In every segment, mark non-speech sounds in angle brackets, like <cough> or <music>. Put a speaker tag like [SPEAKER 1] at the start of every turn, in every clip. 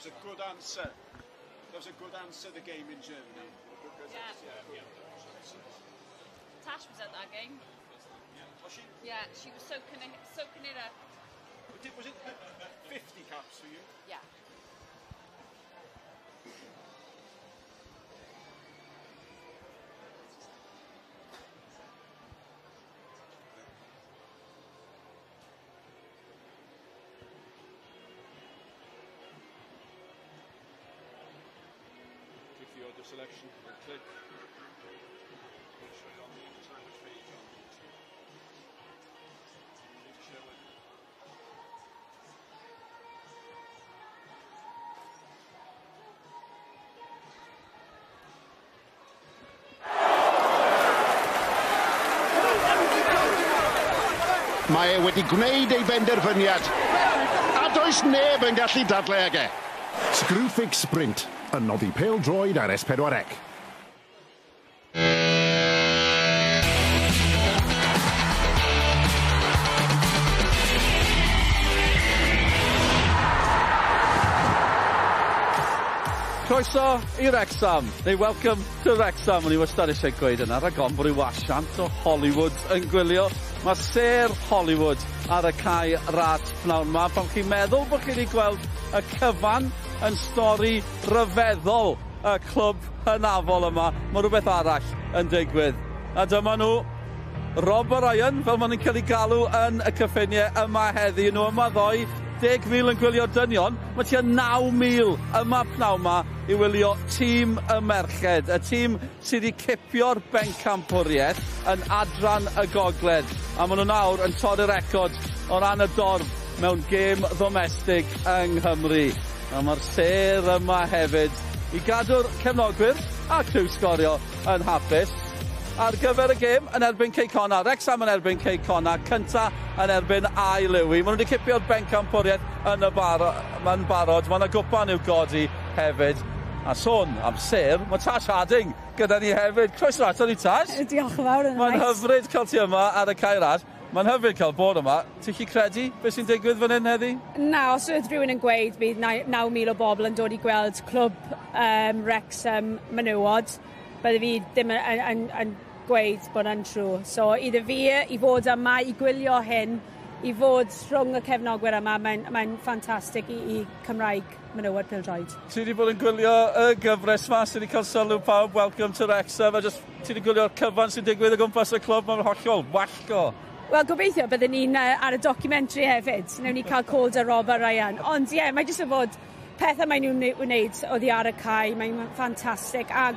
[SPEAKER 1] was a good answer. That was a good answer, the game in Germany. Because
[SPEAKER 2] Yeah.
[SPEAKER 1] it's, yeah.
[SPEAKER 2] Tash was at that game.
[SPEAKER 1] Was, she,
[SPEAKER 2] Yeah, she was soaking it, soaking it up.
[SPEAKER 1] did- was it 50 caps for you?
[SPEAKER 2] Yeah.
[SPEAKER 1] the selection and click. Make sure you're on the English language page on YouTube. Click share with.
[SPEAKER 3] Mae e wedi gwneud ei benderfyniad. A does neb yn gallu dadle ag e. Screwfix Sprint yn noddi pêl droed ar S4C.
[SPEAKER 4] Croeso i Wrexham, neu welcome to Wrexham, o'n i wastad eisiau gweud yna, rhagon bod ryw wasiant o Hollywood yn gwylio. Mae ser Hollywood ar y cae rat pnawn yma, pan chi'n meddwl bod chi wedi gweld y cyfan yn stori rhyfeddol y clwb hynafol yma. Mae rhywbeth arall yn digwydd. A dyma nhw, Rob Ryan, fel maen nhw'n cael ei galw yn y cyffiniau yma heddi. Nhw yma ddoi, 10,000 yn gwylio dynion. Mae tua 9,000 yma pnaw yma i wylio tîm y merched. Y tîm sydd wedi cipio'r bencampwriaeth yn adran y gogledd. A maen nhw nawr yn torri'r record o ran y dorf mewn gêm ddomestig yng Nghymru. A mae'r ser yma hefyd i gadw'r cefnogwyr a criw sgorio yn hapus. Ar gyfer y gêm yn erbyn Ceicona, Rexham yn erbyn Ceicona, cynta yn erbyn Ai Lewi. Maen nhw wedi cipio'r bencampwriaeth yn y baro, yn barod, mae yna gwpan i'w godi hefyd. A sôn am ser, mae Tash Harding gyda ni hefyd. Croeso ato ni, Tash.
[SPEAKER 5] Diolch yn fawr. yn
[SPEAKER 4] Mae'n hyfryd cael ti yma ar y cair Cairat. Mae'n hyfryd cael bod yma. Ti'n chi credu beth sy'n digwydd fan hyn heddi?
[SPEAKER 5] Na, os oedd rhywun yn gweud bydd 9,000 o bobl yn dod i gweld clwb um, Wrexham menywod, bydde fi ddim yn, yn, yn gweud bod yna'n trw. So, iddo fi i fod yma i gwylio hyn, i fod rhwng y cefnogwyr yma, mae'n mae ffantastig i, i Cymraeg menywod pildroed.
[SPEAKER 4] Ti wedi bod yn gwylio y gyfres ma sydd wedi cael sylw pawb, welcome to Wrexham, a just, ti wedi gwylio'r cyfan sy'n digwydd o gwmpas y clwb, mae'n hollol wallgo.
[SPEAKER 5] Wel, gobeithio byddwn ni'n uh, ar y documentary hefyd. Newn ni cael cold a Rob a Ryan. Ond ie, yeah, mae jyst yn fod pethau mae nhw'n wneud oddi ar y cae, mae'n ffantastig. A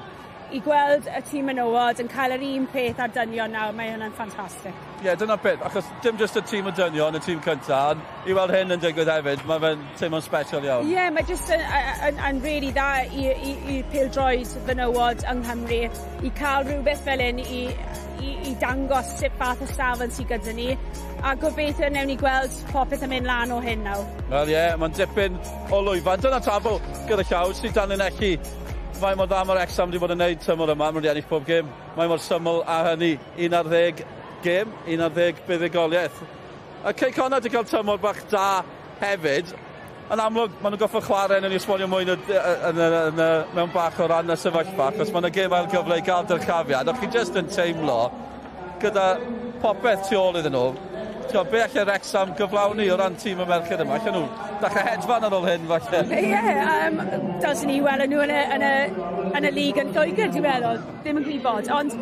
[SPEAKER 5] i gweld y tîm menywod yn cael yr un peth a'r dynion nawr, mae hwnna'n ffantastig.
[SPEAKER 4] Ie, yeah, dyna beth, achos dim jyst y tîm y dynion, y tîm cyntaf, ond i weld hyn yn digwydd hefyd, mae fe'n teimlo'n special iawn.
[SPEAKER 5] Ie, yeah, mae jyst yn, yn, yn really dda i, i, i pildroed fenywod yng Nghymru i cael rhywbeth fel hyn i, i, i dangos sut fath o safon sydd gyda ni a gobeithio newn ni gweld popeth yn mynd lan o hyn nawr.
[SPEAKER 4] Wel ie, yeah, mae'n dipyn o lwyfan. Dyna tabl gyda llaw sydd dan yn elli Mae mor dda mor exam wedi bod yn neud tymor yma, mae'n ennill pob gêm. Mae mor syml a hynny, 11 gêm, 11 buddigoliaeth. A Cey Connor wedi cael tymor bach da hefyd. Yn amlwg, maen nhw'n goffa chwarae yn ei esbonio mwy mewn bach o ran y sefyllfa, achos mae'n y gêm ail gyfle i gael dyrchafiad, a chi jyst yn teimlo gyda popeth tu ôl iddyn nhw, Tio, be allai Rexham gyflawni o ran tîm y merched yma? Allai nhw dachrau hedfan ar ôl hyn, falle?
[SPEAKER 5] Ie, yeah, um, dylsyn ni weld nhw yn y, yn y, yn y lig yn Lloegr, dwi'n meddwl. Ddim yn gwybod. Ond,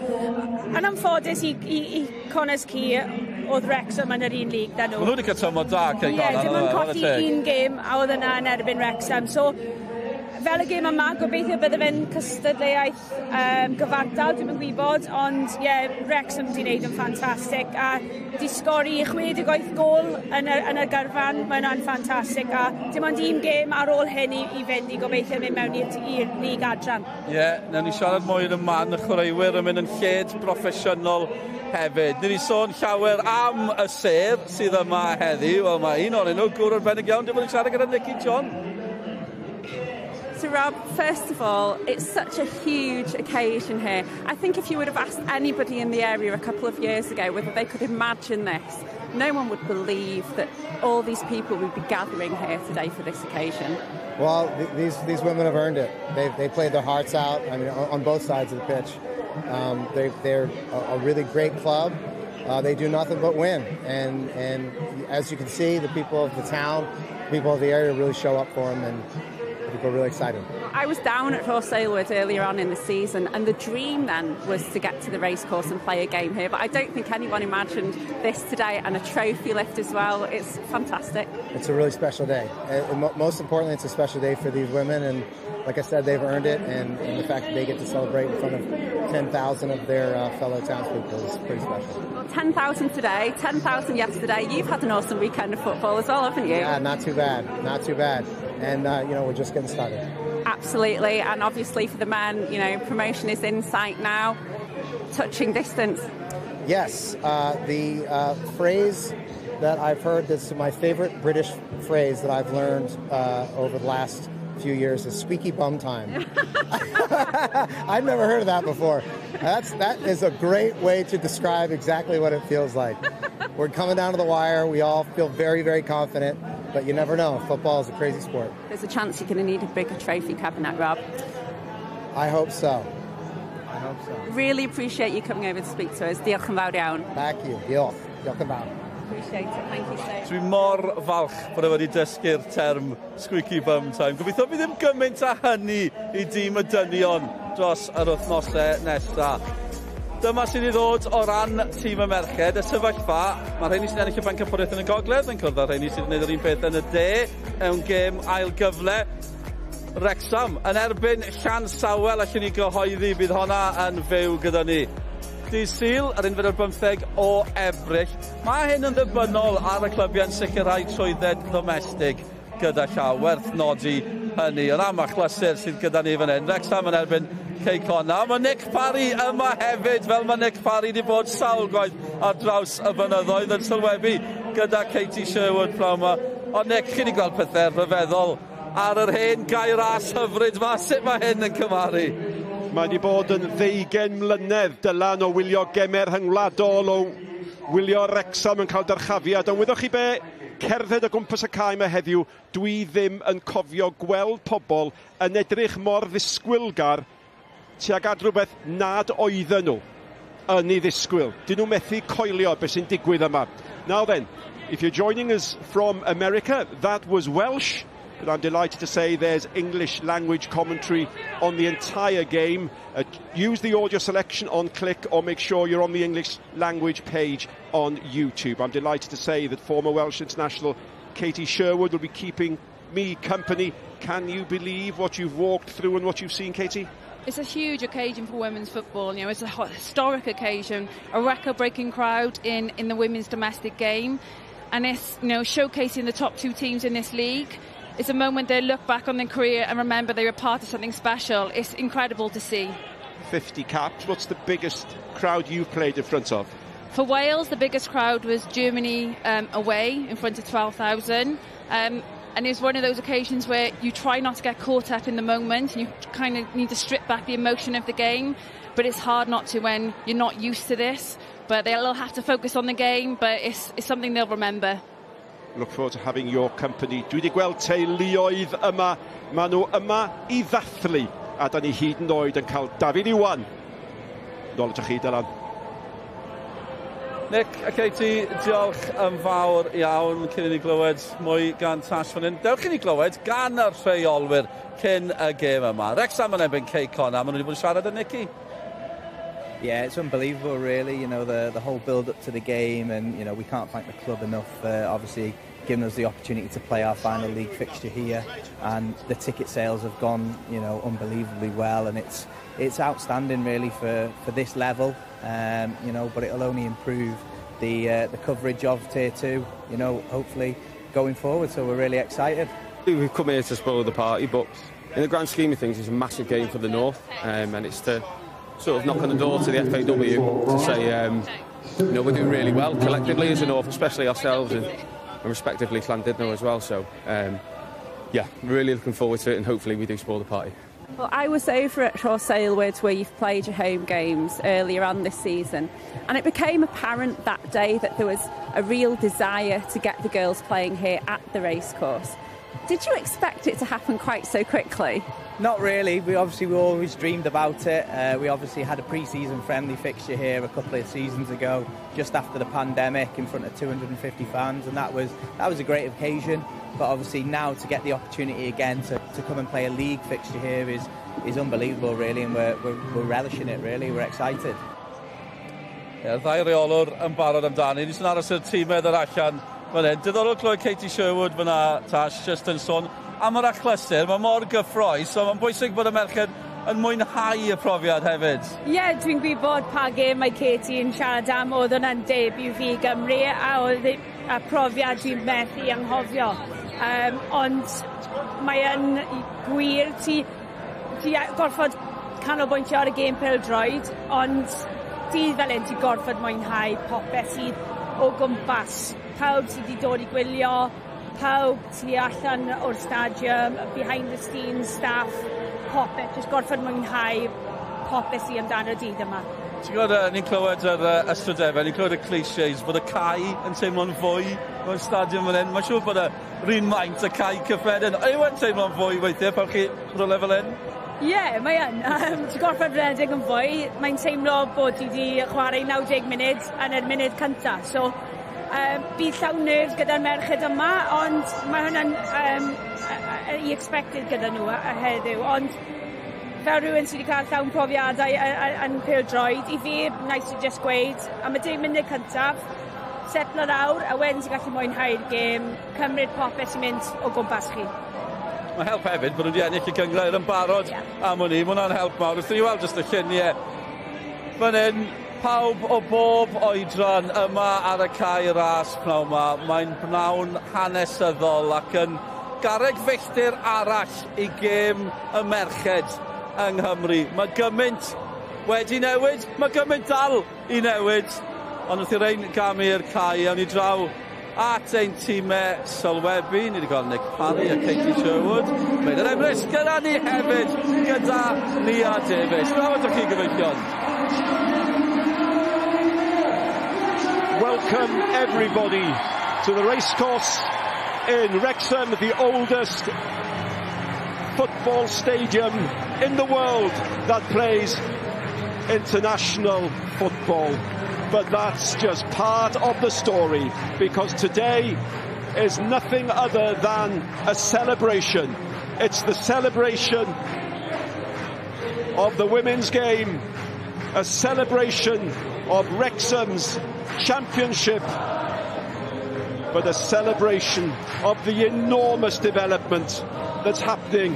[SPEAKER 5] yn amffodus i, i, i Connors Ci, oedd Wrexham yn yr un lig da nhw.
[SPEAKER 4] Oedd nhw wedi cael tymor da,
[SPEAKER 5] Ie,
[SPEAKER 4] yeah,
[SPEAKER 5] dim yn colli un gêm a oedd yna yn erbyn Wrexham. So, fel y gêm yma, gobeithio bydde fe'n cystadleuaeth um, gyfartal, dwi'n yn gwybod, ond ie, yeah, Wrexham wedi wneud yn ffantastig, a di sgori 68 gol yn y, yn y gyrfan, mae hwnna'n ffantastig, a dim ond un gêm ar ôl hyn i, i fynd i gobeithio mynd mewn i'r lig adran.
[SPEAKER 4] Ie, yeah, na ni siarad mwy yn y man, y chwaraewyr yn mynd yn lled broffesiynol hefyd. Ni wedi sôn llawer am y ser sydd yma heddi. wel mae un o'n enw gwrw arbennig iawn, Dwi'n bod yn siarad gyda Nicky John.
[SPEAKER 6] So, Rob, first of all, it's such a huge occasion here. I think if you would have asked anybody in the area a couple of years ago whether they could imagine this, no one would believe that all these people would be gathering here today for this occasion.
[SPEAKER 7] Well, th- these these women have earned it. They they played their hearts out. I mean, on, on both sides of the pitch. Um, they they're a, a really great club. Uh, they do nothing but win, and and as you can see, the people of the town, people of the area, really show up for them, and people are really excited.
[SPEAKER 6] I was down at Horse Aylward earlier on in the season, and the dream then was to get to the racecourse and play a game here. But I don't think anyone imagined this today and a trophy lift as well. It's fantastic.
[SPEAKER 7] It's a really special day. Uh, most importantly, it's a special day for these women, and like I said, they've earned it, and, and the fact that they get to celebrate in front of 10,000 of their uh, fellow townspeople is pretty special.
[SPEAKER 6] Well, 10,000 today, 10,000 yesterday. You've had an awesome weekend of football as well, haven't you?
[SPEAKER 7] Yeah, not too bad, not too bad. And, uh, you know, we're just getting started.
[SPEAKER 6] Absolutely, and obviously for the men, you know, promotion is in sight now. Touching distance.
[SPEAKER 7] Yes, uh, the uh, phrase that I've heard that's my favorite British phrase that I've learned uh, over the last few years is squeaky bum time. <laughs> I've never heard of that before. That's that is a great way to describe exactly what it feels like. We're coming down to the wire. We all feel very, very confident, but you never know. Football is a crazy sport.
[SPEAKER 6] There's a chance you're going to need a bigger trophy cabinet, Rob.
[SPEAKER 7] I hope so. I hope so.
[SPEAKER 6] Really appreciate you coming over to speak to us. Diolch yn fawr iawn.
[SPEAKER 7] Thank you. Diolch. Diolch yn fawr.
[SPEAKER 6] appreciate it. Thank you so.
[SPEAKER 4] Dwi mor falch bod e wedi dysgu'r term squeaky bum time. Gobeithio bydd ddim gymaint â hynny i dîm y dynion dros yr wythnosau nesaf. Dyma sy'n ei ddod o ran tîm y merched, y sefyllfa. Mae rhain i sy'n ennill y banc yn y gogledd yn cwrdd â rhain i sy'n gwneud yr un peth yn y de, mewn gêm ail gyfle. Wrexham yn erbyn Llan Sawel allwn ni gyhoeddi, bydd honna yn fyw gyda ni dydd Sul, yr 15 o Ebrill. Mae hyn yn ddibynnol ar y clybiau'n sicrhau trwydded domestig gyda llaw. Werth nodi hynny. Yr am achlysur sydd gyda ni fan hyn. Rexham yn erbyn Ceicona. Mae Nick Parry yma hefyd, fel mae Nick Parry wedi bod sawl gwaith ar draws y fynyddoedd yn sylwebu gyda Katie Sherwood prawn yma. Ond Nick, chi wedi gweld pethau rhyfeddol ar yr hen gair as hyfryd yma. Sut mae hyn yn cymaru?
[SPEAKER 8] Mae wedi bod yn ddeugen mlynedd dylan o wylio gemer hyngwladol o wylio Rexham yn cael darchafiad. Ond wyddoch chi be, cerdded o gwmpas y cae yma heddiw, dwi ddim yn cofio gweld pobl yn edrych mor ddisgwylgar tuag ad rhywbeth nad oedden nhw yn ei ddisgwyl. Dyn nhw methu coelio beth sy'n digwydd yma. Now then, if you're joining us from America, that was Welsh. But I'm delighted to say there's English language commentary on the entire game. Uh, use the audio selection on click or make sure you're on the English language page on YouTube. I'm delighted to say that former Welsh international Katie Sherwood will be keeping me company. Can you believe what you've walked through and what you've seen, Katie?
[SPEAKER 9] It's a huge occasion for women's football. You know, it's a historic occasion, a record-breaking crowd in, in the women's domestic game, and it's you know showcasing the top two teams in this league. It's a moment they look back on their career and remember they were part of something special. It's incredible to see.
[SPEAKER 8] 50 caps. What's the biggest crowd you've played in front of?
[SPEAKER 9] For Wales, the biggest crowd was Germany um, away in front of 12,000. Um, and it was one of those occasions where you try not to get caught up in the moment and you kind of need to strip back the emotion of the game. But it's hard not to when you're not used to this. But they'll have to focus on the game, but it's, it's something they'll remember.
[SPEAKER 8] Look forward to having your company. Dwi wedi gweld teuluoedd yma. Maen nhw yma i ddathlu. A da ni hyd yn oed yn cael David Iwan. Nôl ydych chi, Dylan.
[SPEAKER 4] Nick, a Katie, diolch yn fawr iawn cyn i ni glywed mwy gan Tash fan hyn. Dewch i ni glywed gan yr rheolwyr cyn y gêm yma. Rex am yn ebyn Ceicon a maen nhw wedi bod yn siarad yn Nicky.
[SPEAKER 10] Yeah, it's unbelievable, really. You know, the, the whole build up to the game, and, you know, we can't thank the club enough for obviously giving us the opportunity to play our final league fixture here. And the ticket sales have gone, you know, unbelievably well, and it's it's outstanding, really, for, for this level. Um, you know, but it'll only improve the uh, the coverage of Tier 2, you know, hopefully going forward. So we're really excited.
[SPEAKER 11] We've come here to spoil the party, but in the grand scheme of things, it's a massive game for the North, um, and it's to sort of knock on the door to the FAW to say, um, you know, we're doing really well collectively as a North, especially ourselves and, and respectively Llandudno as well. So, um, yeah, really looking forward to it, and hopefully we do spoil the party.
[SPEAKER 6] Well, I was over at Shaw Salewood where you've played your home games earlier on this season, and it became apparent that day that there was a real desire to get the girls playing here at the racecourse. Did you expect it to happen quite so quickly?
[SPEAKER 10] Not really. We obviously we always dreamed about it. Uh, we obviously had a pre-season friendly fixture here a couple of seasons ago, just after the pandemic, in front of 250 fans, and that was that was a great occasion. But obviously now to get the opportunity again to, to come and play a league fixture here is is unbelievable, really, and we're, we're, we're relishing it. Really, we're excited.
[SPEAKER 4] Yeah, ddau reolwr yn barod amdani. Ni'n aros i'r tîmau ddod allan fan hyn. Diddorol clywed Katie Sherwood fyna, Tash, just yn sôn am yr achlysur, mae mor gyffroes, so mae'n bwysig bod y merched yn mwynhau y profiad hefyd.
[SPEAKER 5] Ie, yeah, dwi'n gwybod pa gêm mae Katie yn siarad am oedd hwnna'n debu fi Gymru a oedd y profiad dwi'n methu anghofio. Um, ond mae yn gwir ti, ti gorfod canolbwyntio ar y gêm peldroed, ond ti fel un ti gorfod mwynhau popeth sydd o gwmpas. Pawb sydd wedi dod i gwylio, pawb tu allan o'r stadiwm, behind the scenes staff, popeth, jyst gorfod mwynhau popeth sy amdano dydd yma.
[SPEAKER 4] Ti'n gwybod, uh, ni'n clywed yr uh, ystrydefau, ni'n clywed y clichés, bod y cae yn teimlo'n fwy o'r stadiwm fel hyn. Mae'n siŵr bod y rhan maint y cae cyffredin. Yw e'n teimlo'n fwy weithiau pan chi rolau fel hyn?
[SPEAKER 5] Ie, yeah, mae yn. <laughs> Um, ti'n gorfod redeg yn fwy. Mae'n teimlo bod ti wedi chwarae 90 munud yn yr munud cyntaf. So, um, bydd llawn nerf gyda'r merched yma ond mae hwnna'n um, i expected gyda nhw yy heddiw ond fel rhywun sydd wedi cael llawn profiadau yn pêl-droed i fi nice e just gweud am y deg munud cyntaf setlo lawr a wedyn ti gallu mwynhau'r gêm cymryd popeth sy'n mynd o gwmpas chi.
[SPEAKER 4] Mae help hefyd bod nhw wedi ennill y cynghrair yn barod yeah. am hwnni. Mae hwnna'n help mawr. Wrth i ni weld jyst y lluniau. fan hyn, pawb o bob oedran yma ar y cae ras pnaw yma. Mae'n pnawn hanesyddol ac yn garreg felltir arall i gêm y merched yng Nghymru. Mae gymaint wedi newid, mae gymaint dal i newid. Ond wrth i'r ein gamu'r cae, awn ni draw at ein tîmau sylwebu. Ni wedi gweld Nick Parry a Katie Sherwood. Mae'n yr Emrys gyda ni hefyd, gyda Nia Davies. Nawr ydych chi gyfeillion.
[SPEAKER 8] Welcome everybody to the racecourse in Wrexham, the oldest football stadium in the world that plays international football but that's just part of the story because today is nothing other than a celebration. It's the celebration of the women's game, a celebration of Wrexham's championship, but a celebration of the enormous development that's happening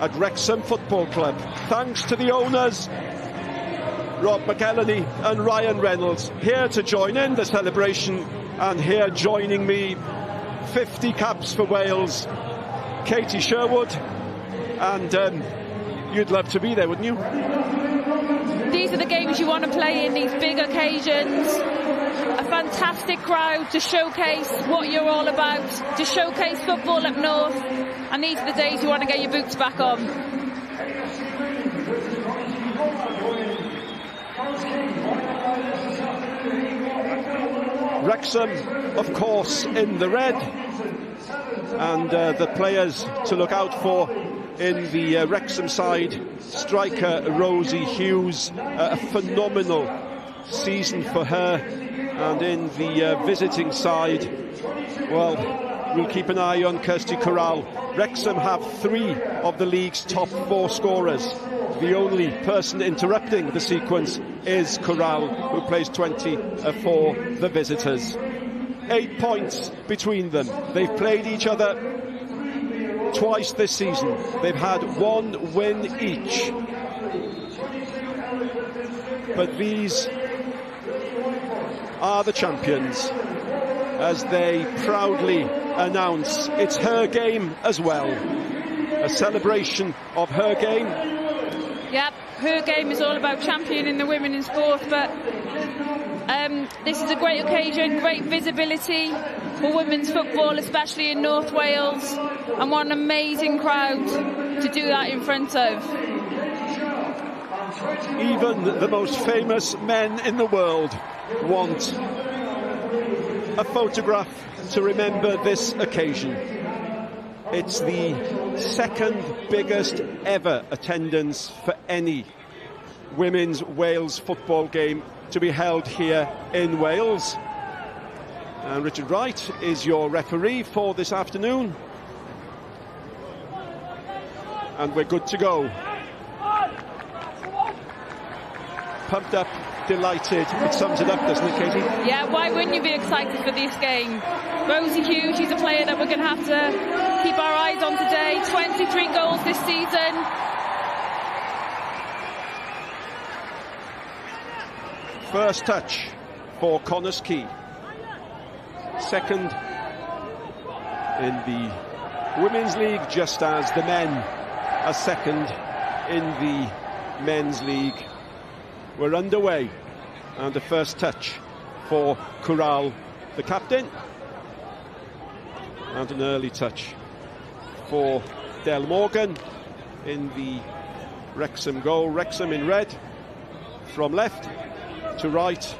[SPEAKER 8] at Wrexham Football Club. Thanks to the owners, Rob McElhenney and Ryan Reynolds here to join in the celebration and here joining me 50 caps for Wales Katie Sherwood. And um, you'd love to be there wouldn't you
[SPEAKER 9] these are the games you want to play in these big occasions. A fantastic crowd to showcase what you're all about to showcase football up north. And these are the days you want to get your boots back on.
[SPEAKER 8] Wrexham, of course, in the red. And uh, the players to look out for in the uh, Wrexham side, striker Rosie Hughes, uh, a phenomenal season for her. And in the uh, visiting side, well, we'll keep an eye on Kirsty Corral. Wrexham have three of the league's top four scorers. The only person interrupting the sequence is Corral, who plays 20 for the visitors. Eight points between them. They've played each other twice this season. They've had one win each. But these are the champions as they proudly announce it's her game as well. A celebration of her game
[SPEAKER 9] Yep, her game is all about championing the women in sport, but um, this is a great occasion, great visibility for women's football, especially in North Wales, and what an amazing crowd to do that in front of.
[SPEAKER 8] Even the most famous men in the world want a photograph to remember this occasion. It's the second biggest ever attendance for any women's Wales football game to be held here in Wales. And Richard Wright is your referee for this afternoon. And we're good to go. Pumped up, delighted. It sums it up, doesn't it, Katie?
[SPEAKER 9] Yeah, why wouldn't you be excited for this game? Rosie Hughes, she's a player that we're going to have to keep our eyes on today. 23 goals this season.
[SPEAKER 8] First touch for Connah's Quay. Second in the Women's League, just as the men are second in the Men's League. We're underway. And the first touch for Corral, the captain. And an early touch for Del Morgan in the Wrexham goal. Wrexham in red from left to right.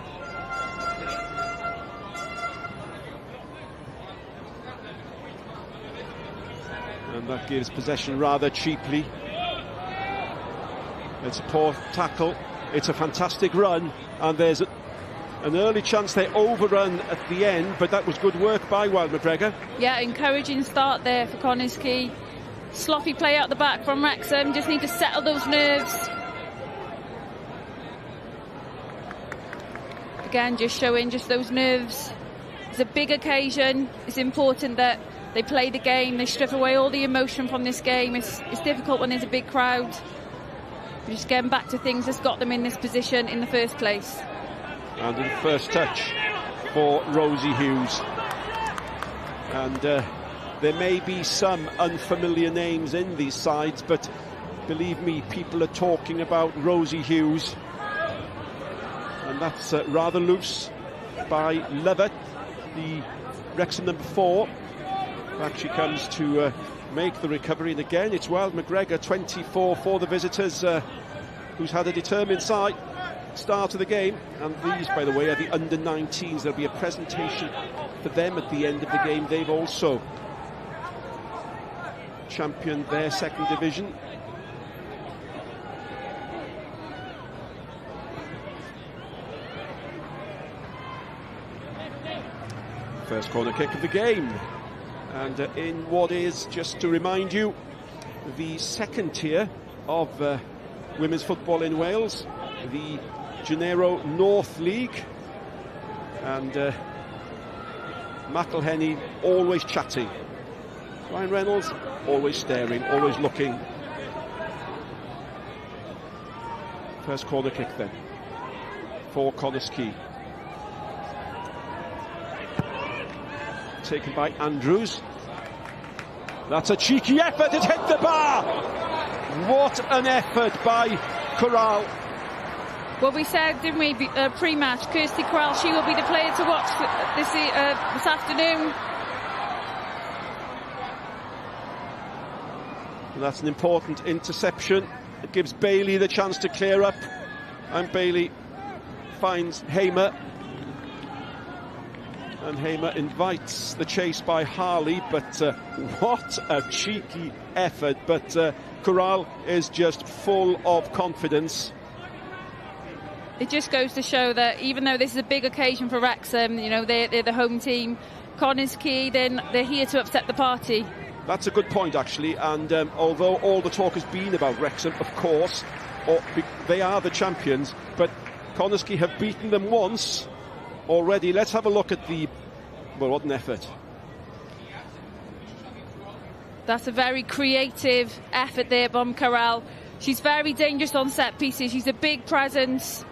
[SPEAKER 8] And that gives possession rather cheaply. It's a poor tackle. It's a fantastic run. And there's a, an early chance they overrun at the end, but that was good work by Wild McGregor.
[SPEAKER 9] Yeah, encouraging start there for Quay. Sloppy play out the back from Wrexham. Just need to settle those nerves. Again, just showing just those nerves. It's a big occasion. It's important that they play the game. They strip away all the emotion from this game. It's, it's difficult when there's a big crowd. But just getting back to things that's got them in this position in the first place.
[SPEAKER 8] And the first touch for Rosie Hughes. And uh, there may be some unfamiliar names in these sides, but believe me, people are talking about Rosie Hughes. And that's uh, rather loose by Lovett, the Wrexham number four. Back she comes to uh, make the recovery. And again, it's Wild McGregor, 24 for the visitors, uh, who's had a determined side start of the game. And these, by the way, are the under 19s. There'll be a presentation for them at the end of the game. They've also championed their second division. First corner kick of the game. And uh, in what is, just to remind you, the second tier of uh, women's football in Wales, the Genero North League. And uh, McElhenney always chatting. Ryan Reynolds always staring, always looking. First corner kick then for Connah's Quay. Taken by Andrews. That's a cheeky effort, it hit the bar! What an effort by Corral.
[SPEAKER 9] Well, we said, didn't we, uh, pre-match, Kirsty Corral, she will be the player to watch this, uh, this afternoon.
[SPEAKER 8] And that's an important interception. It gives Bailey the chance to clear up. And Bailey finds Hamer. And Hamer invites the chase by Harley, but uh, what a cheeky effort. But uh, Corral is just full of confidence.
[SPEAKER 9] It just goes to show that even though this is a big occasion for Wrexham, you know, they're, they're the home team, Connah's Quay, then they're here to upset the party.
[SPEAKER 8] That's a good point, actually. And um, although all the talk has been about Wrexham, of course, or, they are the champions, but Quay have beaten them once already. Let's have a look at the. Well, what an effort.
[SPEAKER 9] That's a very creative effort there, Bom Corral. She's very dangerous on set pieces. She's a big presence.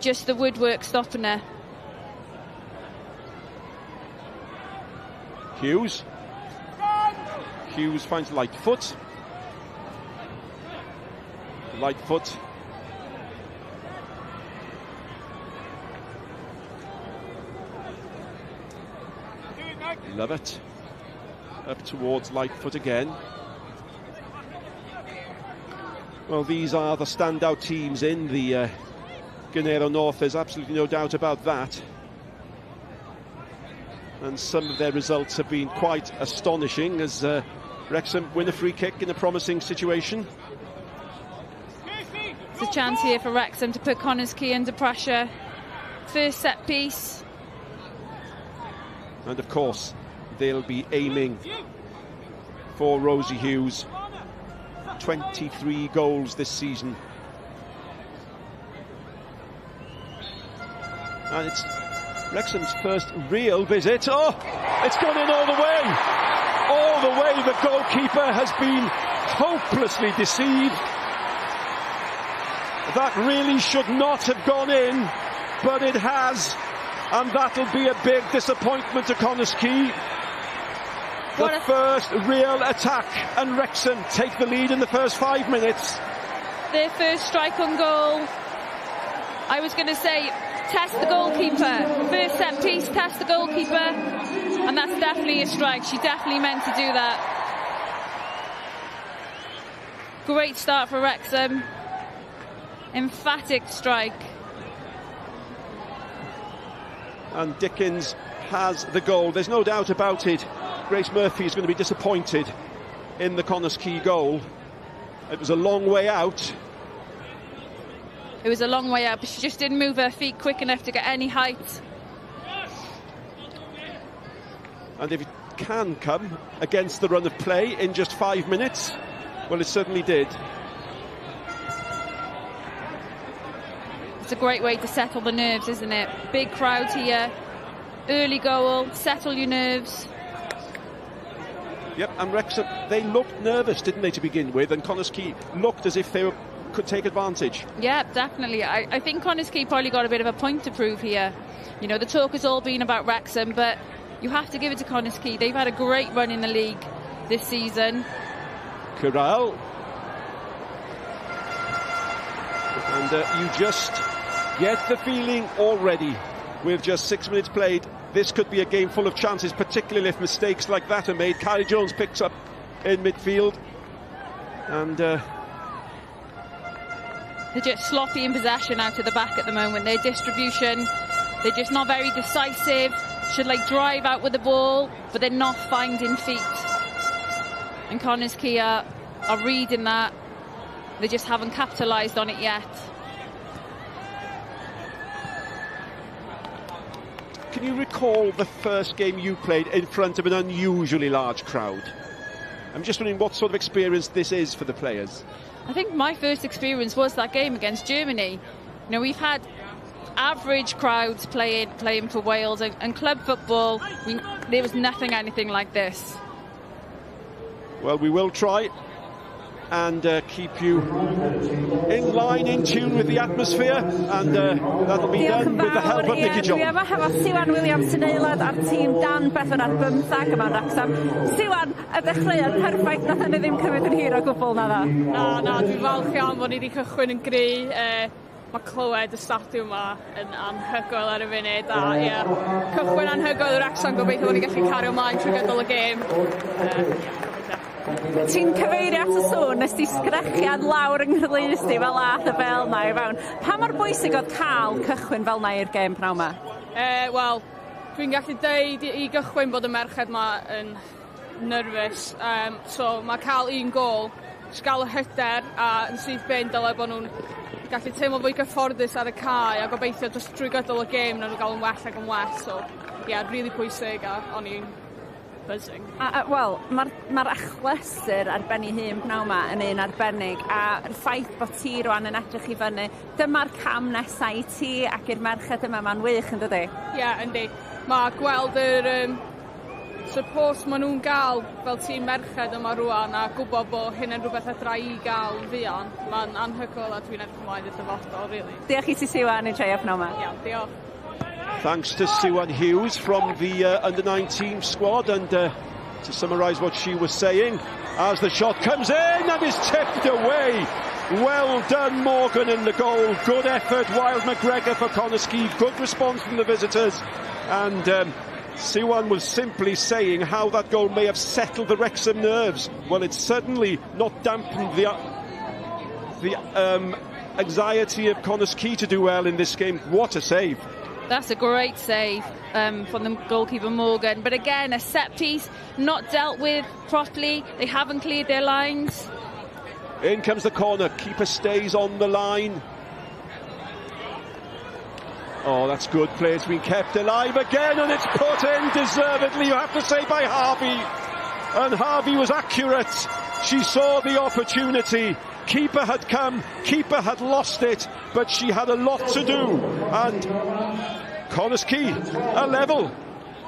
[SPEAKER 9] Just the woodwork stopping her.
[SPEAKER 8] Hughes. Hughes finds light foot. Lightfoot. Love it. Up towards Lightfoot again. Well, these are the standout teams in the uh, North. There's absolutely no doubt about that. And some of their results have been quite astonishing as uh, Wrexham win a free kick in a promising situation.
[SPEAKER 9] It's a chance here for Wrexham to put Connah's Quay under pressure. First set piece.
[SPEAKER 8] And of course, they'll be aiming for Rosie Hughes. 23 goals this season. And it's Wrexham's first real visit. Oh, it's gone in all the way. All the way. The goalkeeper has been hopelessly deceived. That really should not have gone in, but it has. And that'll be a big disappointment to Connah's Quay. The first real attack, and Wrexham take the lead in the first five minutes.
[SPEAKER 9] Their first strike on goal. I was going to say, test the goalkeeper. First set piece, test the goalkeeper. And that's definitely a strike. She definitely meant to do that. Great start for Wrexham. Emphatic strike.
[SPEAKER 8] And Dickens has the goal. There's no doubt about it. Grace Murphy is going to be disappointed in the Connah's Quay goal. It was a long way out.
[SPEAKER 9] It was a long way out, but she just didn't move her feet quick enough to get any height.
[SPEAKER 8] And if it can come against the run of play in just five minutes, well, it certainly did.
[SPEAKER 9] It's a great way to settle the nerves, isn't it? Big crowd here, early goal, settle your nerves.
[SPEAKER 8] Yep, and Wrexham, they looked nervous, didn't they, to begin with? And Connah's Quay looked as if they were, could take advantage.
[SPEAKER 9] Yeah, definitely. I, I think Connah's Quay probably got a bit of a point to prove here. You know, the talk has all been about Wrexham, but you have to give it to Connah's Quay. They've had a great run in the league this season.
[SPEAKER 8] Corral. And uh, you just get the feeling already, with just six minutes played, this could be a game full of chances, particularly if mistakes like that are made. Kylie Jones picks up in midfield. And uh,
[SPEAKER 9] they're just sloppy in possession out of the back at the moment. Their distribution, they're just not very decisive. Should like drive out with the ball, but they're not finding feet. And Connah's are, are reading that. They just haven't capitalised on it yet.
[SPEAKER 8] Can you recall the first game you played in front of an unusually large crowd? I'm just wondering what sort of experience this is for the players.
[SPEAKER 9] I think my first experience was that game against Germany. You know, we've had average crowds playing playing for Wales and, and club football. We, there was nothing anything like this.
[SPEAKER 8] Well, we will try and uh, keep you in line, in tune with the atmosphere, and uh, that'll be Diolch done with the help of Nicky John.
[SPEAKER 6] Dwi efo hefo Siwan Williams yn aelod ar tîm Dan Bethan ar bymthag yma Wrexham. Siwan, y dechreuad perffaith, nath hynny ddim cymryd yn hir o gwbl na dda.
[SPEAKER 12] Na, na, dwi'n falch iawn bod ni wedi cychwyn yn gri. Uh, e, mae clywed y stadiwm yma yn anhygoel ar y funud a ie, yeah, cychwyn anhygoel yr Exxon gobeithio bod ni'n gallu cario ymlaen trwy gydol y gêm. Uh,
[SPEAKER 6] Ti'n cyfeirio at y sŵn, nes ti sgrachian lawr yng nghyfleus di fel ath y fel na i fewn. Pa mor bwysig oedd cael cychwyn fel na i'r gêm pnaw yma?
[SPEAKER 12] E, eh, Wel, dwi'n gallu deud i gychwyn bod y merched yma yn nerfus. Um, so mae cael un gol, gael y hyder a yn syth ben dylai bod nhw'n gallu teimlo fwy gyfforddus ar y cae a gobeithio jyst drwy gydol y gêm na nhw'n gael yn well ac yn well. So, ie, yeah, really pwysig a o'n i'n buzzing.
[SPEAKER 6] A, a, Wel, mae'r ma, achlysur ar ben ei hun pnaw yma yn un arbennig a y ffaith bod ti rwan yn edrych i fyny, dyma'r cam nesau i ti ac i'r merched yma mae'n wych yn dydy?
[SPEAKER 12] Ie, yeah, yndi. Mae gweld yr um, support maen nhw'n gael fel tîm merched yma rwan a gwybod bod hyn yn rhywbeth edra i gael yn fuan, mae'n anhygoel a dwi'n edrych ymlaen i'r dyfodol, really.
[SPEAKER 6] Diolch i ti Siwan i treu'r pnaw yma.
[SPEAKER 12] Iawn, yeah, diolch.
[SPEAKER 8] Thanks to Siwan Hughes from the uh, under 19 squad. And uh, to summarise what she was saying, as the shot comes in and is tipped away Well done, Morgan, in the goal. Good effort, Wild McGregor for Connah's Good response from the visitors. And um, Siwan was simply saying how that goal may have settled the Wrexham nerves. Well, it's certainly not dampened the, the um, anxiety of Connah's to do well in this game. What a save.
[SPEAKER 9] That's a great save um, from the goalkeeper Morgan. But again, a set piece not dealt with properly. They haven't cleared their lines.
[SPEAKER 8] In comes the corner. Keeper stays on the line. Oh, that's good play. It's been kept alive again, and it's put in deservedly, you have to say, by Harvey. And Harvey was accurate. She saw the opportunity. Keeper had come, keeper had lost it, but she had a lot to do. And Connah's Quay, a level.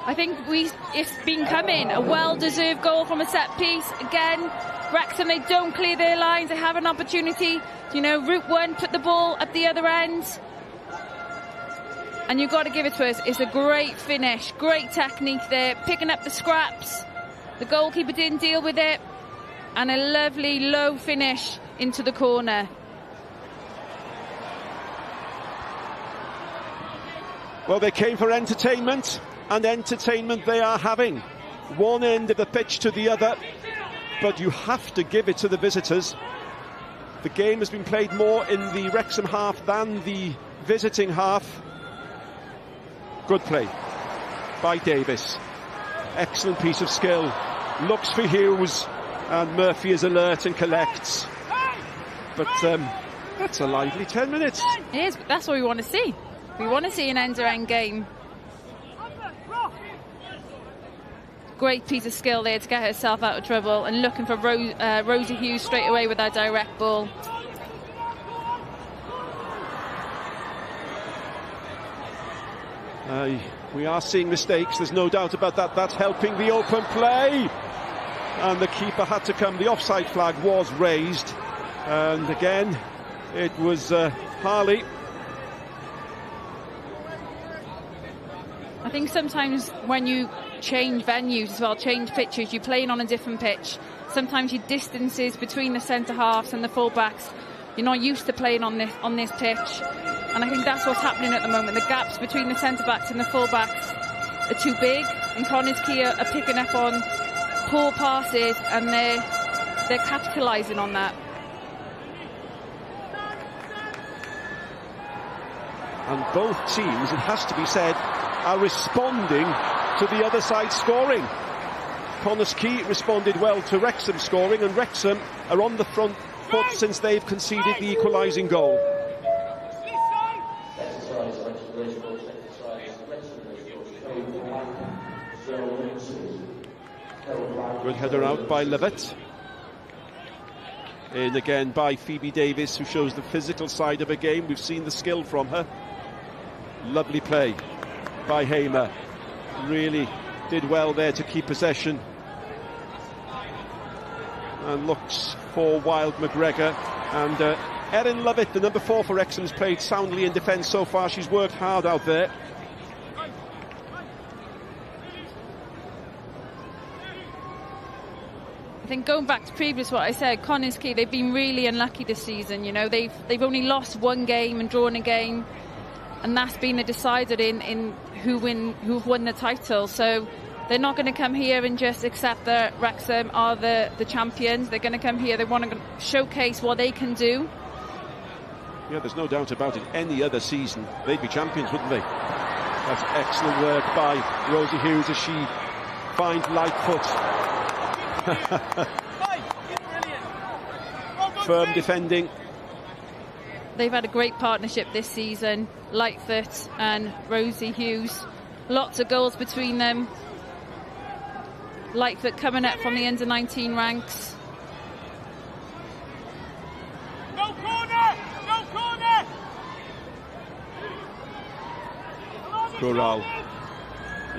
[SPEAKER 9] I think we it's been coming. A well-deserved goal from a set piece. Again, Wrexham, they don't clear their lines. They have an opportunity. You know, route one, put the ball at the other end. And you've got to give it to us. It's a great finish, great technique there, picking up the scraps. The goalkeeper didn't deal with it. And a lovely low finish into the corner.
[SPEAKER 8] Well, they came for entertainment, and entertainment they are having. One end of the pitch to the other, but you have to give it to the visitors. The game has been played more in the Wrexham half than the visiting half. Good play by Davis. Excellent piece of skill. Looks for Hughes, and Murphy is alert and collects. But um, that's a lively 10 minutes.
[SPEAKER 9] It is. That's what we want to see. We want to see an end-to-end game. Great piece of skill there to get herself out of trouble and looking for Ro uh, Rosie Hughes straight away with that direct ball.
[SPEAKER 8] Uh, we are seeing mistakes, there's no doubt about that. That's helping the open play. And the keeper had to come. The offside flag was raised. And again, it was uh, Harley.
[SPEAKER 9] I think sometimes when you change venues as well, change pitches, you're playing on a different pitch. Sometimes your distances between the centre halves and the full-backs, you're not used to playing on this on this pitch. And I think that's what's happening at the moment. The gaps between the centre backs and the full backs are too big, and Connah's Quay are picking up on poor passes, and they're they're capitalising on that.
[SPEAKER 8] And both teams, it has to be said, are responding to the other side scoring. Connah's Quay responded well to Wrexham scoring, and Wrexham are on the front foot since they've conceded the equalising goal. Good header out by Levitt. In again by Phoebe Davis, who shows the physical side of a game. We've seen the skill from her. Lovely play by Hamer. Really did well there to keep possession. And looks for Wild McGregor. And uh, Erin Lovett, the number four for Wrexham's played soundly in defence so far. She's worked hard out there.
[SPEAKER 9] I think going back to previous what I said, Quay, they've been really unlucky this season. You know, they've they've only lost one game and drawn a game, and that's been the decider in, in who win who've won the title. So they're not going to come here and just accept that Wrexham are the, the champions. They're going to come here. They want to showcase what they can do.
[SPEAKER 8] Yeah, there's no doubt about it. Any other season, they'd be champions, wouldn't they? That's excellent work by Rosie Hughes as she finds Lightfoot. <laughs> Firm defending.
[SPEAKER 9] They've had a great partnership this season, Lightfoot and Rosie Hughes. Lots of goals between them. Lightfoot coming up from the under 19 ranks.
[SPEAKER 1] No corner! No corner!
[SPEAKER 8] Corral.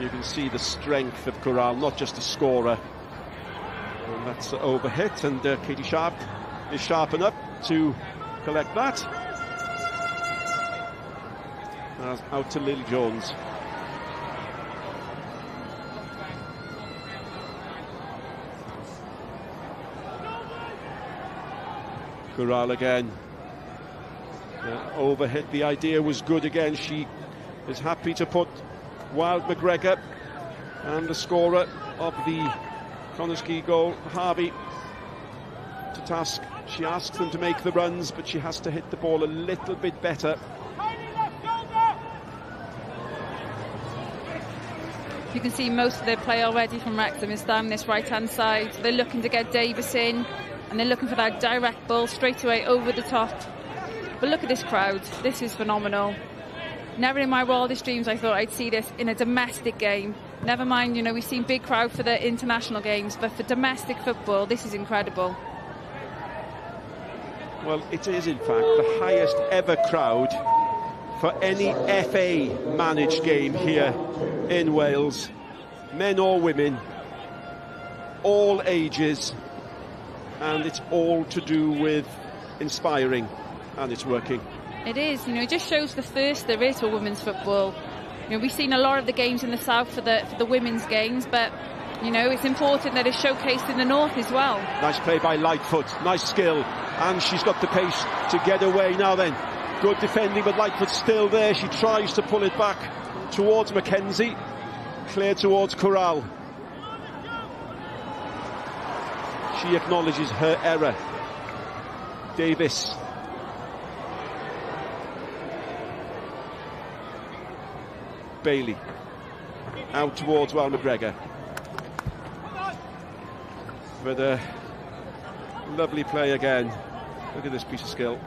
[SPEAKER 8] You can see the strength of Corral, not just a scorer. And that's overhit, and uh, Katie Sharp is sharp enough to collect that. Uh, out to Lily Jones. Corral again. Uh, overhit, the idea was good again. She is happy to put Wild McGregor and the scorer of the Connah's Quay goal, Harvey, to task. She asks them to make the runs, but she has to hit the ball a little bit better.
[SPEAKER 9] You can see most of their play already from Wrexham is down this right hand side. They're looking to get Davis in and they're looking for that direct ball straight away over the top. But look at this crowd. This is phenomenal. Never in my wildest dreams I thought I'd see this in a domestic game. Never mind, you know, we've seen big crowd for the international games, but for domestic football, this is incredible.
[SPEAKER 8] Well, it is in fact the highest ever crowd for any FA managed game here in Wales. Men or women, all ages, and it's all to do with inspiring, and it's working.
[SPEAKER 9] It is, you know, it just shows the thirst there is for women's football. You know, we've seen a lot of the games in the south for the for the women's games, but you know, it's important that it's showcased in the north as well.
[SPEAKER 8] Nice play by Lightfoot, nice skill, and she's got the pace to get away now then. Good defending, but Lightfoot's still there. She tries to pull it back towards McKenzie. Clear towards Corral. She acknowledges her error. Davis. Bailey. Out towards Wild McGregor. But a lovely play again. Look at this piece of skill.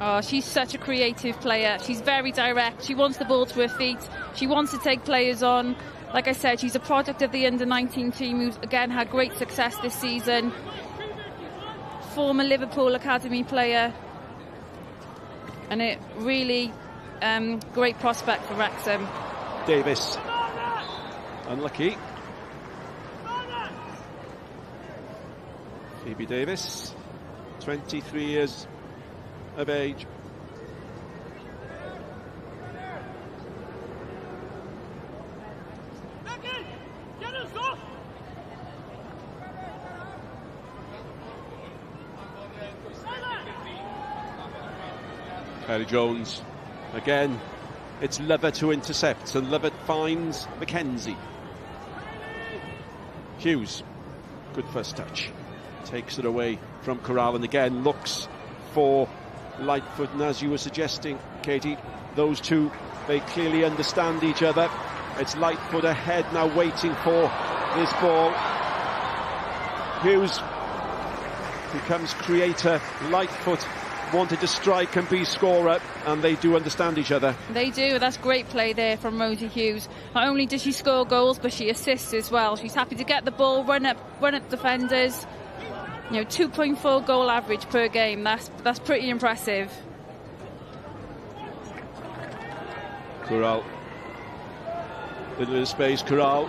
[SPEAKER 9] Oh, she's such a creative player. She's very direct. She wants the ball to her feet. She wants to take players on. Like I said, she's a product of the under 19 team who's again had great success this season. Former Liverpool Academy player. And it really um, great prospect for Wrexham.
[SPEAKER 8] Davis. Unlucky. Phoebe Davis, 23 years of age. Kylie Jones again. It's Lovett who intercepts, and Lovett finds McKenzie. Hughes, good first touch. Takes it away from Corral and again looks for Lightfoot. And as you were suggesting, Katie, those two, they clearly understand each other. It's Lightfoot ahead now waiting for this ball. Hughes becomes creator. Lightfoot wanted to strike and be scorer, and they do understand each other.
[SPEAKER 9] They do. That's great play there from Rosie Hughes. Not only does she score goals, but she assists as well. She's happy to get the ball, run up, run up defenders. You know, 2.4 goal average per game. That's that's pretty impressive.
[SPEAKER 8] Corral. Little bit of space, Corral.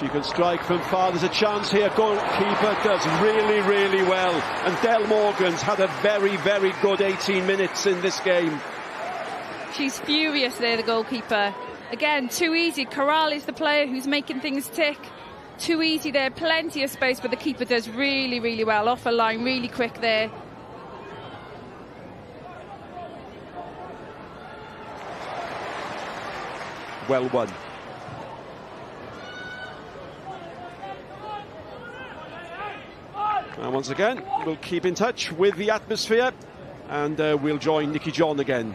[SPEAKER 8] She can strike from far. There's a chance here. Goalkeeper does really, really well. And Del Morgan's had a very, very good 18 minutes in this game.
[SPEAKER 9] She's furious there, the goalkeeper. Again, too easy. Corral is the player who's making things tick. Too easy there. Plenty of space, but the keeper does really, really well. Off a line, really quick there.
[SPEAKER 8] Well won. And once again, we'll keep in touch with the atmosphere and uh, we'll join Nicky John again.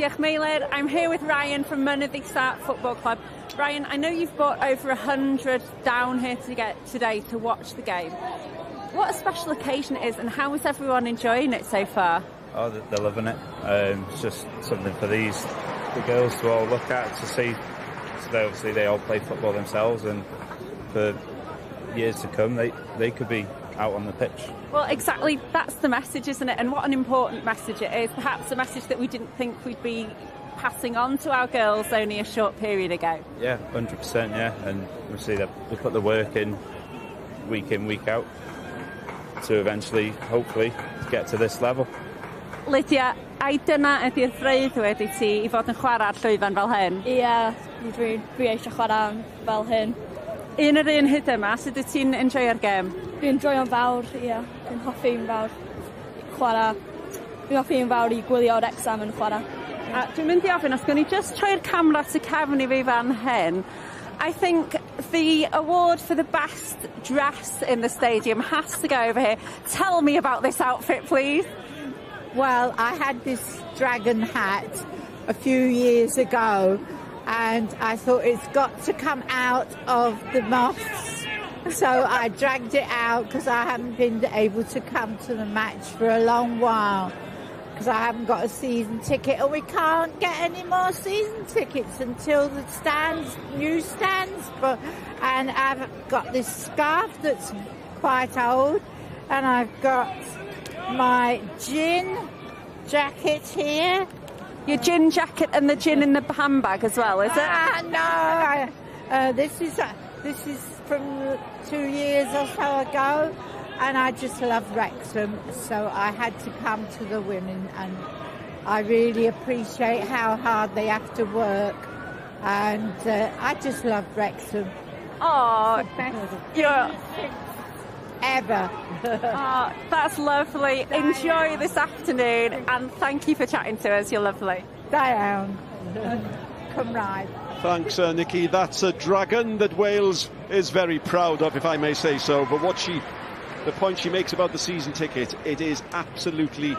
[SPEAKER 6] Diolch. I'm here with Ryan from Mynydd Start Football Club. Ryan, I know you've brought over 100 down here to get today to watch the game. What a special occasion it is and how is everyone enjoying it so far?
[SPEAKER 13] Oh, they're loving it. Um, it's just something for these the girls to all look at to see. So they, obviously they all play football themselves, and for years to come, they they could be out on the pitch.
[SPEAKER 6] Well, exactly. That's the message, isn't it? And what an important message it is. Perhaps a message that we didn't think we'd be passing on to our girls only a short period ago.
[SPEAKER 13] Yeah, hundred percent. Yeah, and we obviously they they put the work in week in week out to eventually, hopefully, get to this level.
[SPEAKER 6] Lydia, ai dyna ydy'r ffreudd wedi ti i fod yn chwarae'r llwyfan fel hyn?
[SPEAKER 14] Ie, Dwi'n dwi eisiau chwarae fel hyn.
[SPEAKER 6] Un yr un hyd yma, sut wyt ti'n enjoyo'r gem?
[SPEAKER 14] Dwi'n enjoyo'n fawr, ie. Yeah. Dwi'n hoffi'n fawr chwarae. Dwi'n hoffi'n fawr i gwylio Wrexham yn chwarae.
[SPEAKER 6] A dwi'n mynd i ofyn, os gwni just troi'r camera to cefn i fi fan hyn, I think the award for the best dress in the stadium has to go over here. Tell me about this outfit, please.
[SPEAKER 15] Well, I had this dragon hat a few years ago and I thought it's got to come out of the moths. So I dragged it out because I haven't been able to come to the match for a long while because I haven't got a season ticket and we can't get any more season tickets until the stands, new stands. But and I've got this scarf that's quite old and I've got my gin jacket here.
[SPEAKER 6] Your gin jacket and the gin in the handbag as well, is it?
[SPEAKER 15] Ah, no, I, uh, this is uh, this is from two years or so ago, and I just love Wrexham, so I had to come to the women, and I really appreciate how hard they have to work, and uh, I just love Wrexham.
[SPEAKER 6] Oh, you're
[SPEAKER 15] ever. <laughs>
[SPEAKER 6] oh, that's lovely. Enjoy this afternoon and thank you for chatting to us. You're lovely.
[SPEAKER 15] Diane. <laughs> Come right.
[SPEAKER 8] Thanks, uh, Nikki. That's a dragon that Wales is very proud of, if I may say so. But what she, the point she makes about the season ticket, it is absolutely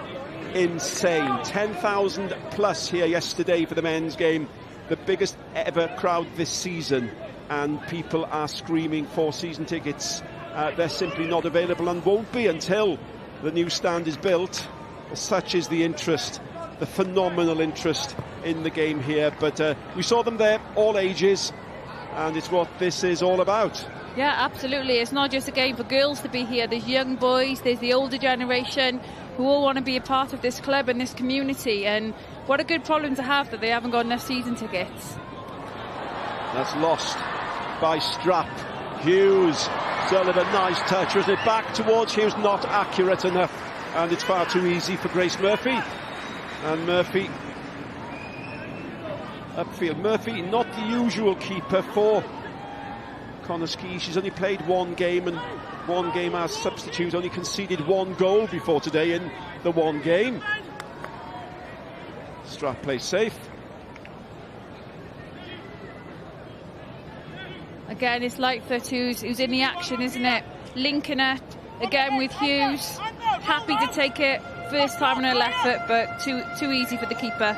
[SPEAKER 8] insane. 10,000 plus here yesterday for the men's game, the biggest ever crowd this season, and people are screaming for season tickets. Uh, they're simply not available and won't be until the new stand is built. Such is the interest, the phenomenal interest in the game here. But uh, we saw them there, all ages, and it's what this is all about.
[SPEAKER 9] Yeah, absolutely. It's not just a game for girls to be here. There's young boys, there's the older generation who all want to be a part of this club and this community. And what a good problem to have that they haven't got enough season tickets.
[SPEAKER 8] That's lost by Strap. Hughes Sullivan, nice touch, wasn't it? Back towards Hughes, not accurate enough. And it's far too easy for Grace Murphy. And Murphy upfield. Murphy, not the usual keeper for Connah's Quay. She's only played one game and one game as substitute, only conceded one goal before today in the one game. Strap plays safe.
[SPEAKER 9] Again, it's Lightfoot who's, who's in the action, isn't it? Linking again with Hughes. Happy to take it. First time on her left foot, but too too easy for the keeper.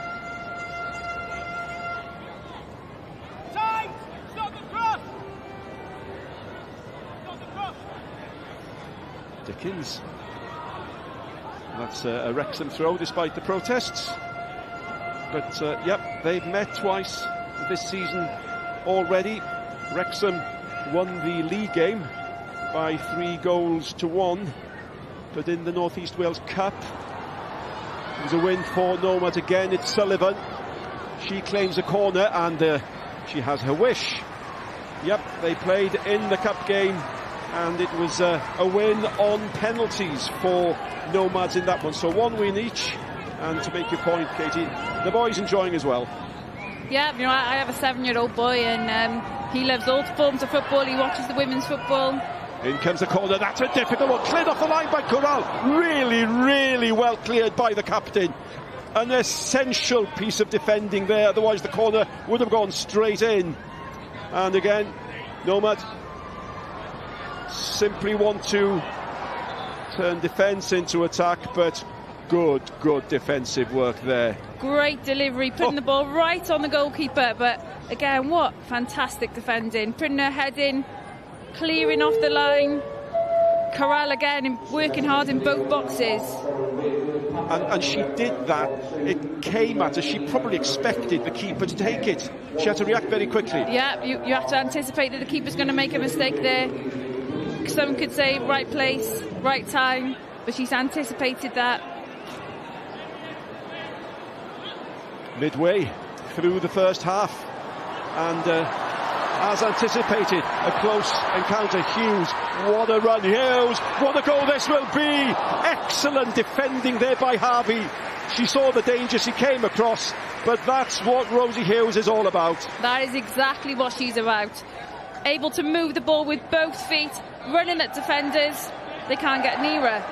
[SPEAKER 8] Dickens. That's a Wrexham throw despite the protests. But, uh, yep, they've met twice this season already. Wrexham won the league game by three goals to one. But in the North East Wales Cup, it was a win for Nomad again. It's Sullivan. She claims a corner and uh, she has her wish. Yep, they played in the cup game and it was uh, a win on penalties for Nomads in that one. So one win each. And to make your point, Katie, the boys enjoying as well.
[SPEAKER 9] Yeah, you know, I have a seven-year-old boy and um, he loves all forms of football. He watches the women's football.
[SPEAKER 8] In comes the corner. That's a difficult one. Cleared off the line by Corral. Really, really well cleared by the captain. An essential piece of defending there. Otherwise, the corner would have gone straight in. And again, Nomad simply want to turn defence into attack, but good, good defensive work there.
[SPEAKER 9] Great delivery, putting oh. the ball right on the goalkeeper. But again, what fantastic defending. Putting her head in, clearing off the line. Corral again, working hard in both boxes.
[SPEAKER 8] And, and, she did that. It came at her. She probably expected the keeper to take it. She had to react very quickly.
[SPEAKER 9] Yeah, you, you have to anticipate that the keeper's going to make a mistake there. Some could say right place, right time, but she's anticipated that.
[SPEAKER 8] Midway through the first half, and uh, as anticipated. A close encounter. Hughes, what a run. Hughes, what a goal this will be. Excellent defending there by Harvey. She saw the danger she came across, but that's what Rosie Hughes is all about.
[SPEAKER 9] That is exactly what she's about. Able to move the ball with both feet, running at defenders. They can't get nearer.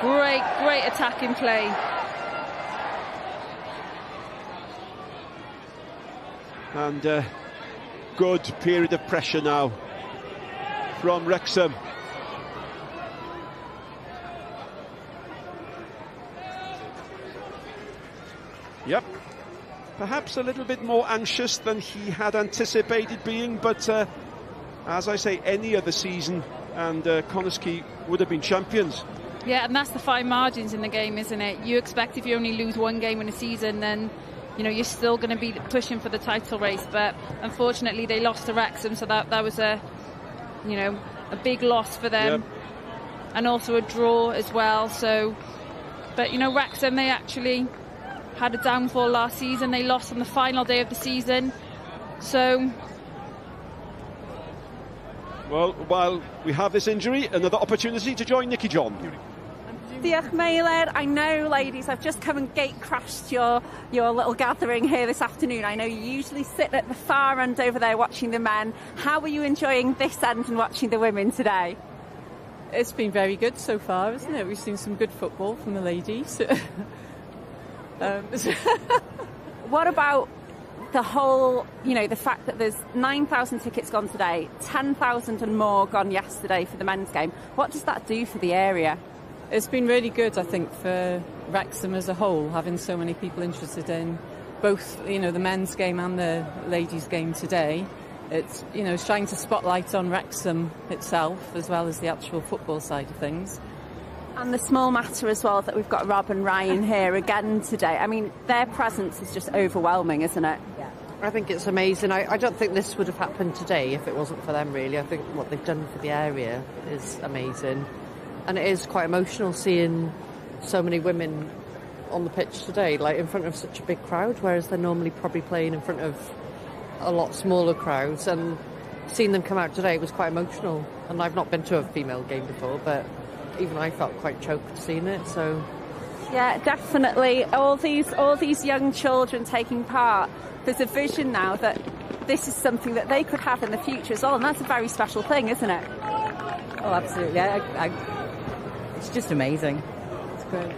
[SPEAKER 9] Great, great attacking play.
[SPEAKER 8] And uh, good period of pressure now from Wrexham. Yep. Perhaps a little bit more anxious than he had anticipated being, but uh, as I say, any other season and uh, would have been champions.
[SPEAKER 9] Yeah, and that's the fine margins in the game, isn't it? You expect if you only lose one game in a season, then you know you're still going to be pushing for the title race. But unfortunately, they lost to Wrexham, so that that was a you know a big loss for them, yep. and also a draw as well. So, but you know Wrexham, they actually had a downfall last season. They lost on the final day of the season. So.
[SPEAKER 8] Well, while we have this injury, another opportunity to join Nicky John.
[SPEAKER 6] Diolch Meilir. I know, ladies, I've just come and gate crashed your, your little gathering here this afternoon. I know you usually sit at the far end over there watching the men. How are you enjoying this end and watching the women today?
[SPEAKER 16] It's been very good so far, isn't it? We've seen some good football from the ladies. <laughs>
[SPEAKER 6] Um, <laughs> what about the whole, you know, the fact that there's 9,000 tickets gone today, 10,000 and more gone yesterday for the men's game. What does that do for the area?
[SPEAKER 16] It's been really good, I think, for Wrexham as a whole, having so many people interested in both, you know, the men's game and the ladies' game today. It's, you know, trying to spotlight on Wrexham itself as well as the actual football side of things.
[SPEAKER 6] And the small matter as well that we've got Rob and Ryan here again today. I mean, their presence is just overwhelming, isn't it?
[SPEAKER 17] Yeah. I think it's amazing. I, I, don't think this would have happened today if it wasn't for them, really. I think what they've done for the area is amazing. And it is quite emotional seeing so many women on the pitch today, like in front of such a big crowd, whereas they're normally probably playing in front of a lot smaller crowds. And seeing them come out today was quite emotional. And I've not been to a female game before, but even I felt quite choked seeing it. So
[SPEAKER 6] yeah, definitely. All these all these young children taking part. There's a vision now that this is something that they could have in the future as well, and that's a very special thing, isn't it?
[SPEAKER 17] Oh, absolutely. I, I, it's just amazing. It's great.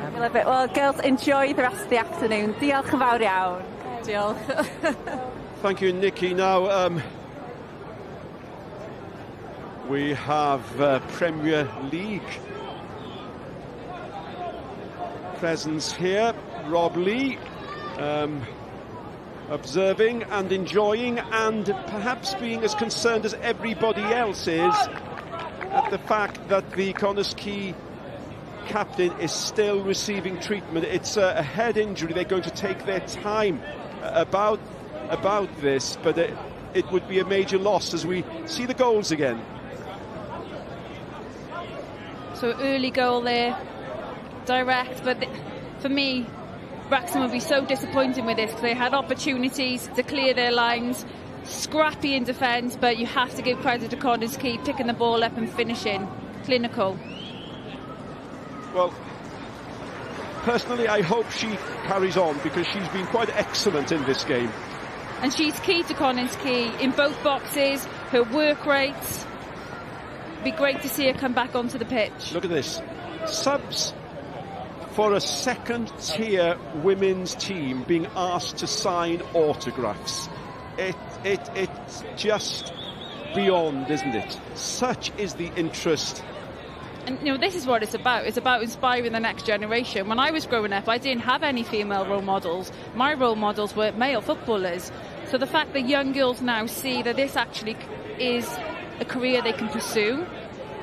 [SPEAKER 6] I love it. Well, girls, enjoy the rest of the afternoon. Diolch yn fawr iawn.
[SPEAKER 8] Diolch. <laughs> Thank you, Nikki. Now, um, we have uh, Premier League presence here. Rob Lee um, observing and enjoying and perhaps being as concerned as everybody else is at the fact that the Connah's Quay captain is still receiving treatment. It's a, a head injury. They're going to take their time uh, about about this, but it, it would be a major loss as we see the goals again.
[SPEAKER 9] So early goal there, direct. But the, for me, Wrexham would be so disappointing with this because they had opportunities to clear their lines, scrappy in defence, but you have to give credit to Quay, picking the ball up and finishing. Clinical.
[SPEAKER 8] Well, personally, I hope she carries on because she's been quite excellent in this game.
[SPEAKER 9] And she's key to Quay in both boxes, her work rates, be great to see her come back onto the pitch.
[SPEAKER 8] Look at this. Subs for a second tier women's team being asked to sign autographs. It, it, it's just beyond, isn't it? Such is the interest.
[SPEAKER 9] And you know, this is what it's about. It's about inspiring the next generation. When I was growing up, I didn't have any female role models. My role models were male footballers. So the fact that young girls now see that this actually is a career they can pursue,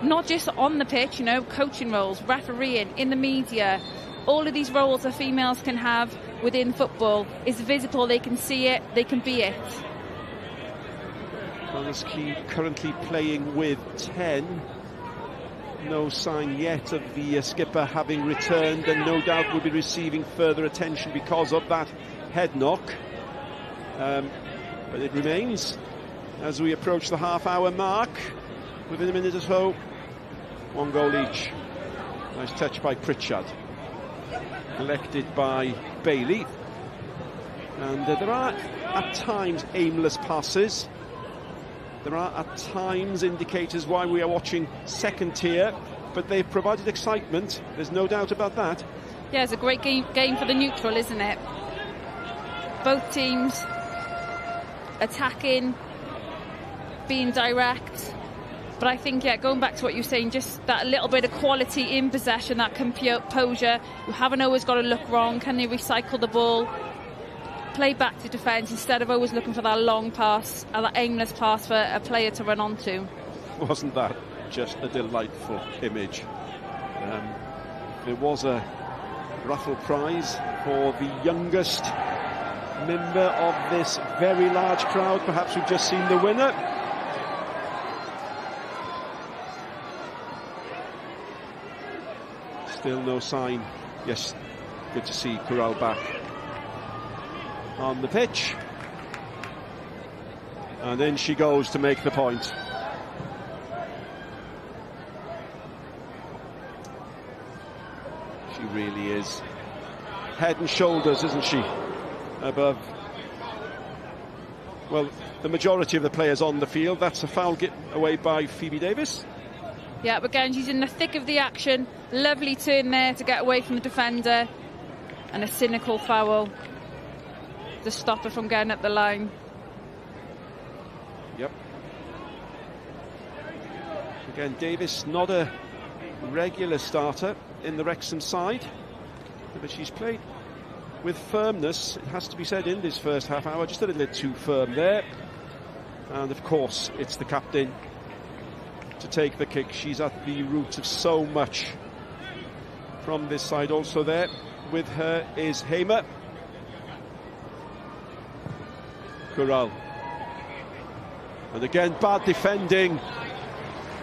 [SPEAKER 9] not just on the pitch, you know, coaching roles, refereeing, in the media, all of these roles that females can have within football is visible, they can see it, they can be it.
[SPEAKER 8] Connah's currently playing with 10. No sign yet of the uh, skipper having returned and no doubt will be receiving further attention because of that head knock. Um, But it remains as we approach the half hour mark. Within a minute or so, one goal each. Nice touch by Pritchard. Collected by Bailey. And uh, there are at times aimless passes. There are at times indicators why we are watching second tier, but they've provided excitement. There's no doubt about that.
[SPEAKER 9] Yeah, it's a great game, game for the neutral, isn't it? Both teams attacking, being direct. But I think, yeah, going back to what you're saying, just that little bit of quality in possession, that composure. You haven't always got to look wrong. Can they recycle the ball? Play back to defence instead of always looking for that long pass, or that aimless pass for a player to run onto. <laughs>
[SPEAKER 8] Wasn't that just a delightful image? Um, there was a raffle prize for the youngest member of this very large crowd. Perhaps we've just seen the winner. Still no sign. Yes, good to see Corral back on the pitch. And then she goes to make the point. She really is head and shoulders, isn't she, above well, the majority of the players on the field. That's a foul get away by Phoebe Davis.
[SPEAKER 9] Yeah, but again, she's in the thick of the action. Lovely turn there to get away from the defender. And a cynical foul to stop her from getting up the line.
[SPEAKER 8] Yep. Again, Davis not a regular starter in the Wrexham side, but she's played with firmness, it has to be said, in this first half hour. Just a little bit too firm there. And of course, it's the captain to take the kick. She's at the root of so much from this side. Also there with her is Hamer. Corral. And again, bad defending.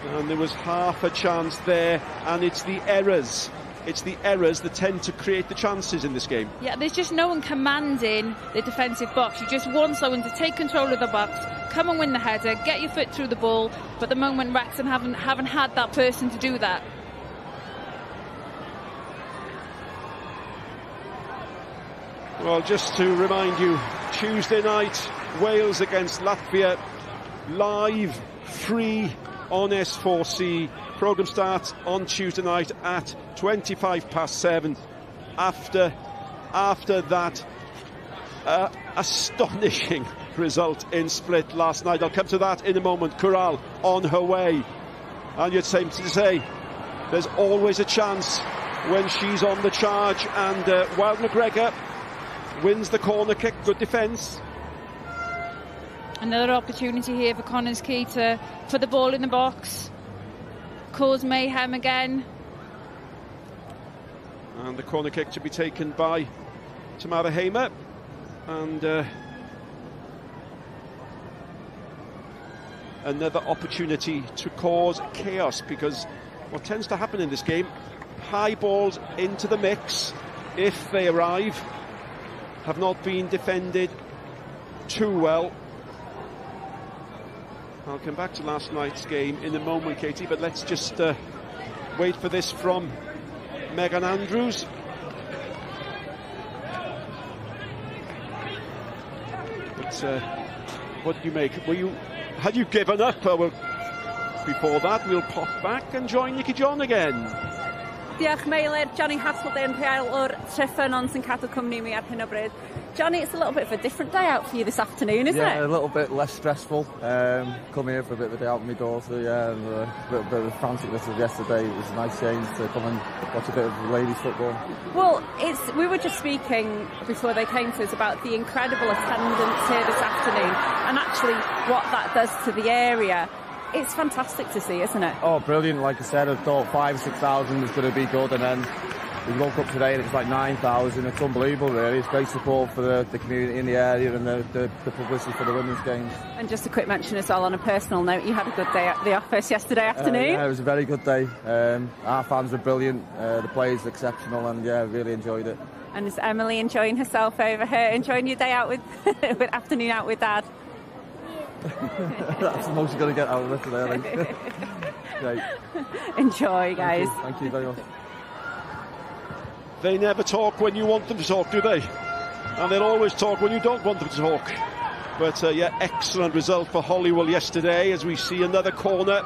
[SPEAKER 8] And there was half a chance there. And it's the errors it's the errors that tend to create the chances in this game.
[SPEAKER 9] Yeah, there's just no one commanding the defensive box. You just want someone to take control of the box, come and win the header, get your foot through the ball. But the moment Wrexham haven't haven't had that person to do that.
[SPEAKER 8] Well, just to remind you, Tuesday night, Wales against Latvia, live, free on S4C Programme starts on Tuesday night at 25 past seven. After, after that uh, astonishing <laughs> result in Split last night. I'll come to that in a moment. Corral on her way. And you'd say to say, there's always a chance when she's on the charge. And uh, Wild McGregor wins the corner kick. Good defence.
[SPEAKER 9] Another opportunity here for Connah's Quay to put the ball in the box cause mayhem again.
[SPEAKER 8] And the corner kick to be taken by Tamara Hamer. And uh, another opportunity to cause chaos because what tends to happen in this game, high balls into the mix, if they arrive, have not been defended too well. I'll come back to last night's game in a moment, Katie, but let's just uh, wait for this from Megan Andrews. But uh, what do you make? Were you had you given up? Well, before that, we'll pop back and join Nicky John again.
[SPEAKER 6] Diolch Meilir, Johnny Haseldin, rheolwr Treffynon sy'n cadw cwmni mi ar hyn o bryd. Johnny, it's a little bit of a different day out for you this afternoon, isn't
[SPEAKER 18] yeah,
[SPEAKER 6] it?
[SPEAKER 18] a little bit less stressful. Um, come here for a bit of a day out with my daughter, yeah, and a little bit of the franticness of yesterday. It was a nice change to come and watch a bit of ladies football.
[SPEAKER 6] Well, it's we were just speaking before they came to us about the incredible attendance here this afternoon and actually what that does to the area. It's fantastic to see, isn't it?
[SPEAKER 18] Oh, brilliant. Like I said, I thought five, 6,000 was going to be good, and then we woke up today and it's like 9,000. It's unbelievable, really. It's great support for the, the community in the area and the, the, the, publicity for the women's games.
[SPEAKER 6] And just a quick mention as well on a personal note, you had a good day at the office yesterday afternoon. Uh,
[SPEAKER 18] yeah, it was a very good day. Um, our fans were brilliant, uh, the players exceptional, and yeah, really enjoyed it.
[SPEAKER 6] And is Emily enjoying herself over here, enjoying your day out with, <laughs> with afternoon out with Dad? <laughs>
[SPEAKER 18] That's the most you're going to get out of it today, I think. <laughs> Great.
[SPEAKER 6] Enjoy, guys.
[SPEAKER 18] Thank you, Thank you very much.
[SPEAKER 8] They never talk when you want them to talk, do they? And they'll always talk when you don't want them to talk. But uh, yeah, excellent result for Holywell yesterday as we see another corner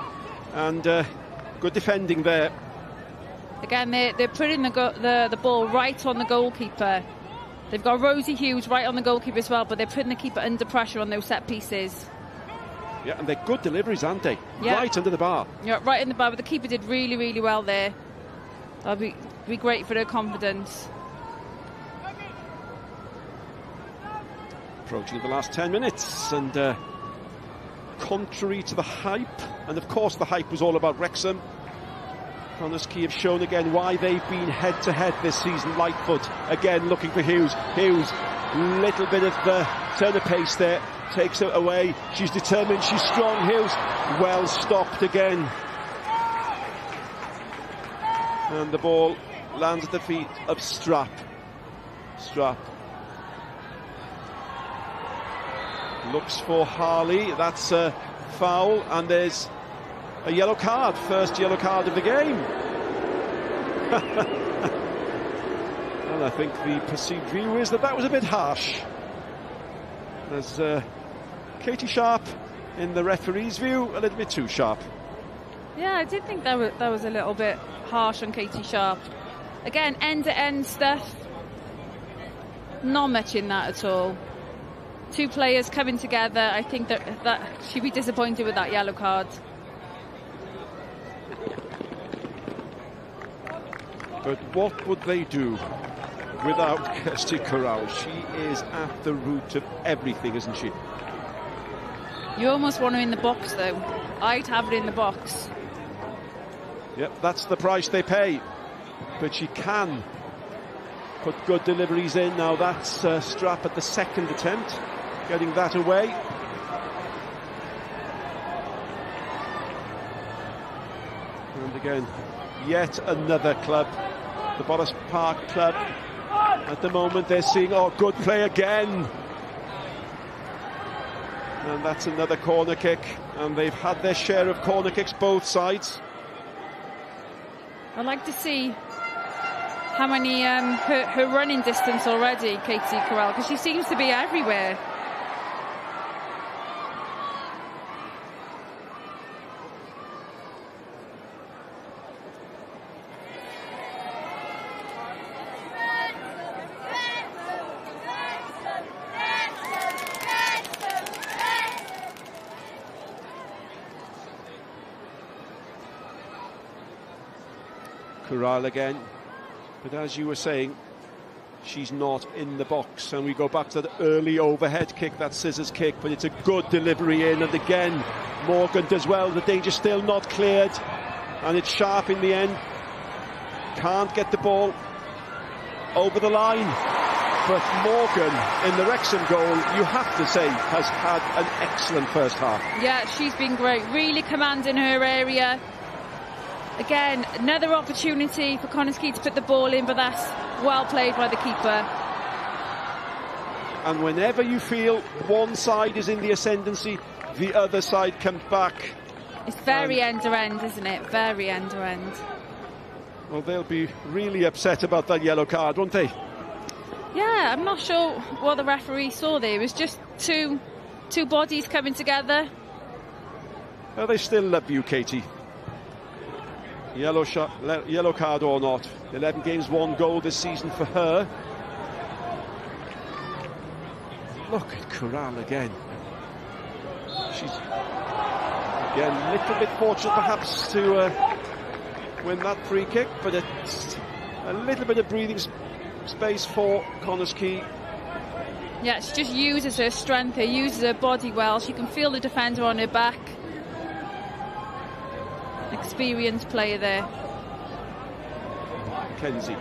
[SPEAKER 8] and uh, good defending there.
[SPEAKER 9] Again, they're, they're putting the, go- the, the ball right on the goalkeeper. They've got Rosie Hughes right on the goalkeeper as well, but they're putting the keeper under pressure on those set pieces.
[SPEAKER 8] Yeah, and they're good deliveries, aren't they?
[SPEAKER 9] Yeah.
[SPEAKER 8] Right under the bar.
[SPEAKER 9] Yeah, right in the bar, but the keeper did really, really well there. That'll be, be great for their confidence.
[SPEAKER 8] Approaching the last 10 minutes, and uh, contrary to the hype, and of course the hype was all about Wrexham, Quay have shown again why they've been head to head this season. Lightfoot again looking for Hughes. Hughes, little bit of the turn of pace there, takes it away. She's determined, she's strong. Hughes, well stopped again. And the ball lands at the feet of Strap. Strap looks for Harley. That's a foul, and there's a yellow card. First yellow card of the game. <laughs> and I think the perceived view is that that was a bit harsh. As uh, Katie Sharp, in the referee's view, a little bit too sharp.
[SPEAKER 9] Yeah, I did think that was, that was a little bit harsh on Katie Sharp. Again, end to end stuff. Not much in that at all. Two players coming together. I think that, that she'd be disappointed with that yellow card.
[SPEAKER 8] But what would they do without Kirsty Corral? She is at the root of everything, isn't she?
[SPEAKER 9] You almost want her in the box, though. I'd have her in the box.
[SPEAKER 8] Yep, that's the price they pay. But she can put good deliveries in. Now that's uh, Strap at the second attempt, getting that away. And again, yet another club, the Borras Park club. At the moment, they're seeing, oh, good play again. And that's another corner kick. And they've had their share of corner kicks both sides.
[SPEAKER 9] I'd like to see how many um, her, her running distance already, Katie Corral, because she seems to be everywhere.
[SPEAKER 8] Corral again. But as you were saying, she's not in the box. And we go back to the early overhead kick, that scissors kick, but it's a good delivery in. And again, Morgan does well. The danger still not cleared. And it's sharp in the end. Can't get the ball over the line. But Morgan in the Wrexham goal, you have to say, has had an excellent first half.
[SPEAKER 9] Yeah, she's been great. Really commanding her area. Again, another opportunity for Quay to put the ball in, but that's well played by the keeper.
[SPEAKER 8] And whenever you feel one side is in the ascendancy, the other side comes back.
[SPEAKER 9] It's very end to end, isn't it? Very end to end.
[SPEAKER 8] Well, they'll be really upset about that yellow card, won't they?
[SPEAKER 9] Yeah, I'm not sure what the referee saw there. It was just two two bodies coming together.
[SPEAKER 8] Well, they still love you, Katie. Yellow, shot, yellow card or not. 11 games, one goal this season for her. Look at Corral again. She's again a little bit fortunate perhaps to uh, win that free kick, but it's a little bit of breathing space for Connah's Quay.
[SPEAKER 9] Yeah, she just uses her strength, her uses her body well. She can feel the defender on her back experienced player there.
[SPEAKER 8] Kenzie.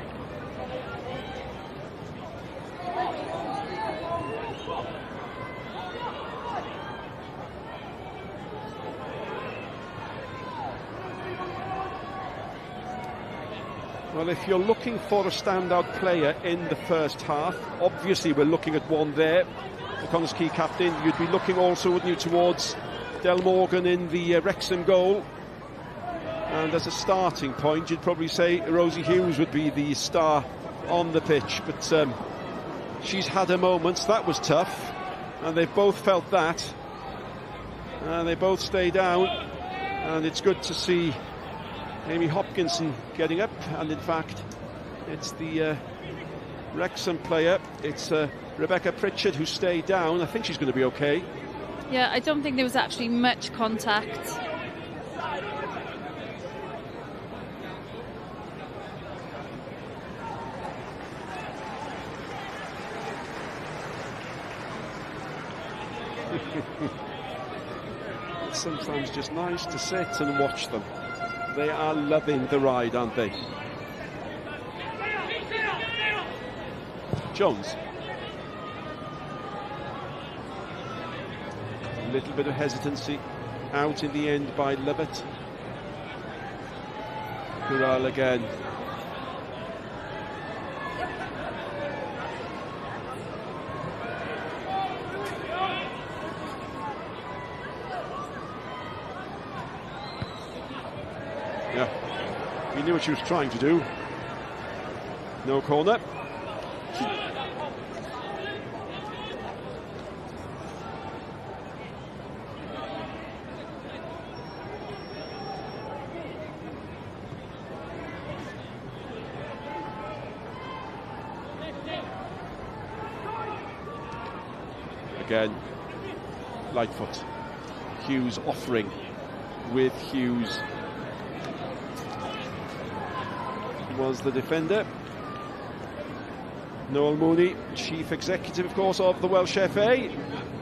[SPEAKER 8] Well, if you're looking for a standout player in the first half, obviously we're looking at one there. the Quay captain. You'd be looking also, wouldn't you, towards Del Morgan in the uh, Wrexham goal. And as a starting point, you'd probably say Rosie Hughes would be the star on the pitch. But um, she's had her moments. That was tough. And they've both felt that. And they both stay down. And it's good to see Amy Hopkinson getting up. And in fact, it's the uh, Wrexham player. It's uh, Rebecca Pritchard who stayed down. I think she's going to be okay.
[SPEAKER 9] Yeah, I don't think there was actually much contact.
[SPEAKER 8] It's <laughs> sometimes just nice to sit and watch them. They are loving the ride, aren't they? Jones. A little bit of hesitancy out in the end by Lovett. Corral again. Yeah, he knew what she was trying to do. No corner. Again, Lightfoot. Hughes offering with Hughes was the defender. Noel Mooney, chief executive, of course, of the Welsh FA.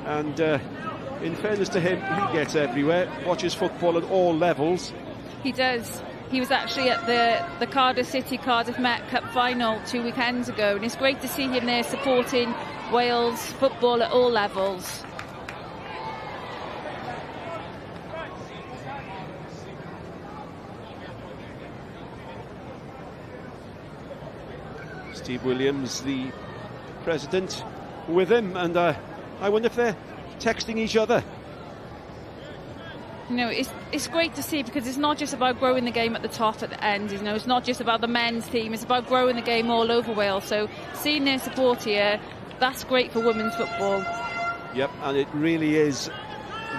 [SPEAKER 8] And uh, in fairness to him, he gets everywhere, watches football at all levels.
[SPEAKER 9] He does. He was actually at the, the Cardiff City Cardiff Met Cup final two weekends ago, and it's great to see him there supporting Wales football at all levels.
[SPEAKER 8] Steve Williams, the president, with him, and uh, I wonder if they're texting each other.
[SPEAKER 9] You know, it's it's great to see because it's not just about growing the game at the top at the end. You know, it's not just about the men's team. It's about growing the game all over Wales. So seeing their support here, that's great for women's football.
[SPEAKER 8] Yep, and it really is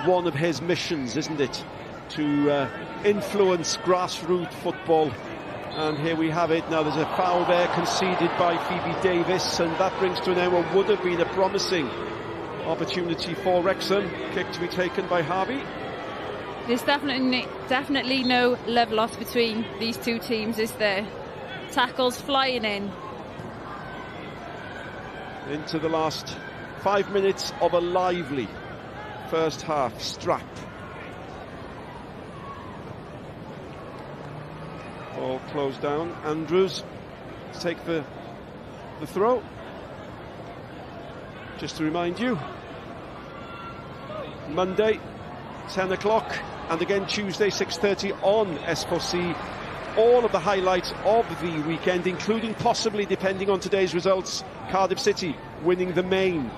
[SPEAKER 8] one of his missions, isn't it, to uh, influence grassroots football. And here we have it. Now there's a foul there conceded by Phoebe Davis, and that brings to an end what would have been a promising opportunity for Wrexham. Kick to be taken by Harvey.
[SPEAKER 9] There's definitely definitely no love lost between these two teams, is there? Tackles flying in.
[SPEAKER 8] Into the last five minutes of a lively first half strap. Ball closed down. Andrews take the the throw. Just to remind you, Monday, 10 o'clock, and again Tuesday, 6.30 on S4C. All of the highlights of the weekend, including possibly, depending on today's results, Cardiff City winning the main